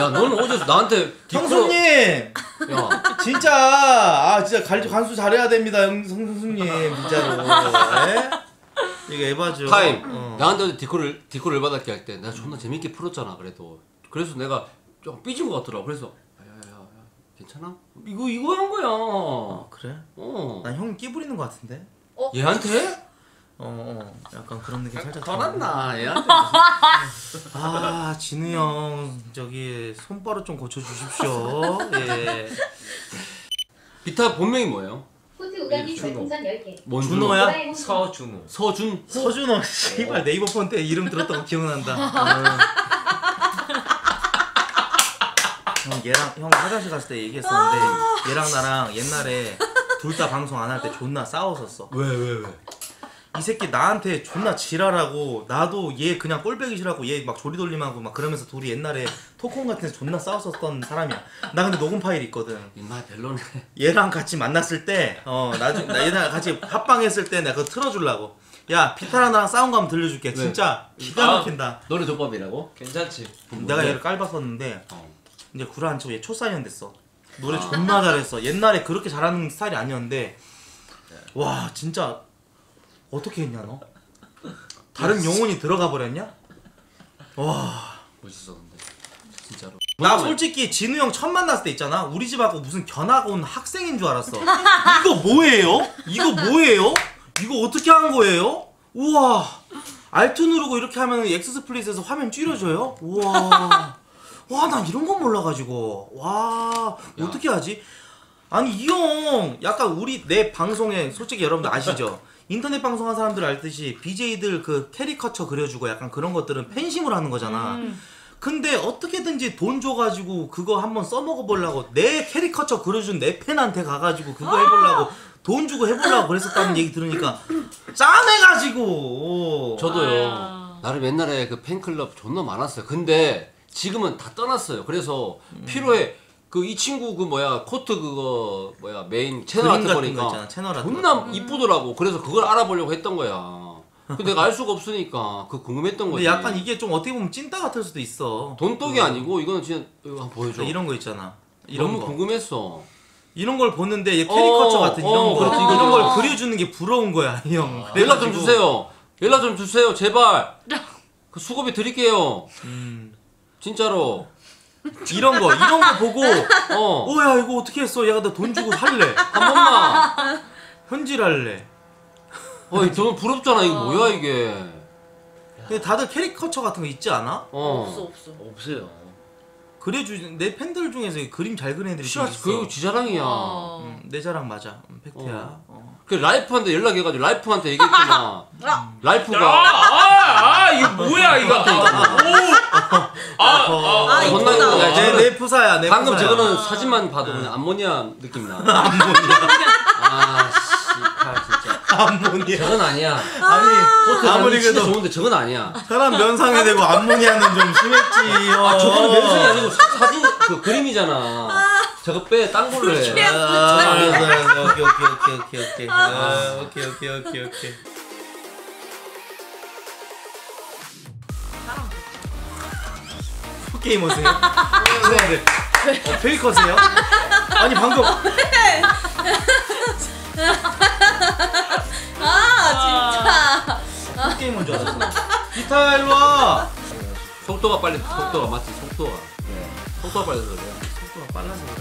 야, 너는 어제 나한테 형수님 야, 진짜 아 진짜 관 관수 잘해야 됩니다 형 형수님 진짜로. 예? 이거 에바죠. 타임. 어. 나한테 어제 디코를 디코를 받았게 할 때 내가 존나 재밌게 풀었잖아. 그래도 그래서 내가 좀 삐진 것 같더라고. 그래서 야야야 괜찮아? 이거 이거 한 거야. 어, 그래? 어. 난 형이 끼 부리는 것 같은데. 얘한테? 어, 어 약간 그런 느낌 살짝. 더 났나? 얘한테. 아 진우 형 저기 손바로 좀 고쳐 주십시오. 예. 비타 본명이 뭐예요? 별풍선 10개. 뭔 준호야? 서준우. 서준. 서준호 씨발 네이버 폰때 이름 들었던 거 기억난다. 어. 형 얘랑 형 화장실 갔을 때 얘기했었는데 얘랑 나랑 옛날에 둘 다 방송 안 할 때 존나 싸웠었어. 왜 왜 왜? 이 새끼 나한테 존나 지랄하고 나도 얘 그냥 꼴배기 싫어하고 얘 막 조리돌림하고 막 그러면서 둘이 옛날에 토콘 같은 데서 존나 싸웠었던 사람이야 나 근데 녹음 파일 있거든 인마 별로네. 얘랑 같이 만났을 때, 어, 나중, 나 얘랑 같이 합방했을 때 내가 그거 틀어주려고. 야, 피타랑 나랑 싸운 거 한번 들려줄게. 진짜 기가 막힌다. 노래 조법이라고? 괜찮지. 내가 얘를 깔봤었는데, 어. 이제 구라한 치고 얘 초사년 됐어. 노래 존나 잘했어. 옛날에 그렇게 잘하는 스타일이 아니었는데, 와, 진짜, 어떻게 했냐, 너? 다른 영혼이 들어가 버렸냐? 와. 멋있어 근데 진짜로. 나 솔직히 진우 형 처음 만났을 때 있잖아. 우리 집하고 무슨 견학 온 학생인 줄 알았어. 이거 뭐예요? 이거 뭐예요? 이거 어떻게 한 거예요? 우와. Alt 누르고 이렇게 하면 XSplit에서 화면 줄여져요? 우와. 와, 나 이런 건 몰라가지고. 와, 어떻게 하지? 아니, 이 형, 약간 우리, 내 방송에, 솔직히 여러분들 아시죠? 인터넷 방송한 사람들 알듯이 BJ들 그 캐리커처 그려주고 약간 그런 것들은 팬심으로 하는 거잖아. 근데 어떻게든지 돈 줘가지고 그거 한번 써먹어 보려고 내 캐리커처 그려준 내 팬한테 가가지고 그거 해보려고 돈 주고 해보려고 그랬었다는 얘기 들으니까 짠해가지고 저도요. 아. 나름 옛날에 그 팬클럽 존나 많았어요. 근데 지금은 다 떠났어요. 그래서 음. 필요해. 그 이 친구 그 뭐야 코트 그거 뭐야 메인 채널 그림 같은 같은 거니까 거 있잖아, 채널 같은 존나 거. 이쁘더라고. 그래서 그걸 알아보려고 했던 거야. 근데 내가 알 수가 없으니까 그 궁금했던 거지. 근데 약간 이게 좀 어떻게 보면 찐따 같을 수도 있어 돈독이 아니고 이거는 진짜 이거 한번 보여줘. 이런 거 있잖아 이런 너무 거 궁금했어. 이런 걸 보는데 얘 캐리커처 어, 같은 이런 어, 거 그렇지, 이런. 걸 그려주는 게 부러운 거야 이 형 연락 좀 주세요. 연락 좀 주세요. 제발. 그 수고비 드릴게요. 음, 진짜로. 이런 거 이런 거 보고 어. 어 야 이거 어떻게 했어 얘가 나 돈 주고 살래 한 번만. 현질할래 어이 저는 부럽잖아. 이거 뭐야 이게. 근데 다들 캐리커처 같은 거 있지 않아? 어. 없어 없어. 없어요. 그래주 내 팬들 중에서 그림 잘 그리는 애들이 좀 씨발 있어. 그거 지자랑이야. 어. 음, 내 자랑 맞아. 음, 팩트야. 어. 어. 그 라이프한테 연락해가지고 라이프한테 얘기했구나. 라이프가 아, 아, 이거 뭐야 이거? 아, 아, 아, 존나 이쁘다. 이쁘다. 내, 내 프사야. 내 방금 프사야. 저거는 사진만 봐도 그냥 암모니아 느낌 나. 아, 씨발 진짜. 암모니아. 저건 아니야. 아니 아무리 그래도 좋은데 저건 아니야. 사람 면상에 대고 암모니아는 좀 심했지. 어. 아, 저거는 면상이 아니고 사- 사진 그 그림이잖아. 저거 빼, 딴 걸로 해. 아, 알았어, 알았어. 오케이, 오케이, 오케이, 오케이, 오케이. 아, 오케이, 오케이, 오케이, 오케이. 게이머세요? 네, 네. 어, 페이커세요? 아니 방금 아 진짜. 게이머인 줄 알았어. 기타 일로 와. 속도가 빨리, 속도가 맞지, 속도가. 속도가 빨라서 그래. 속도가 빨라서 그래.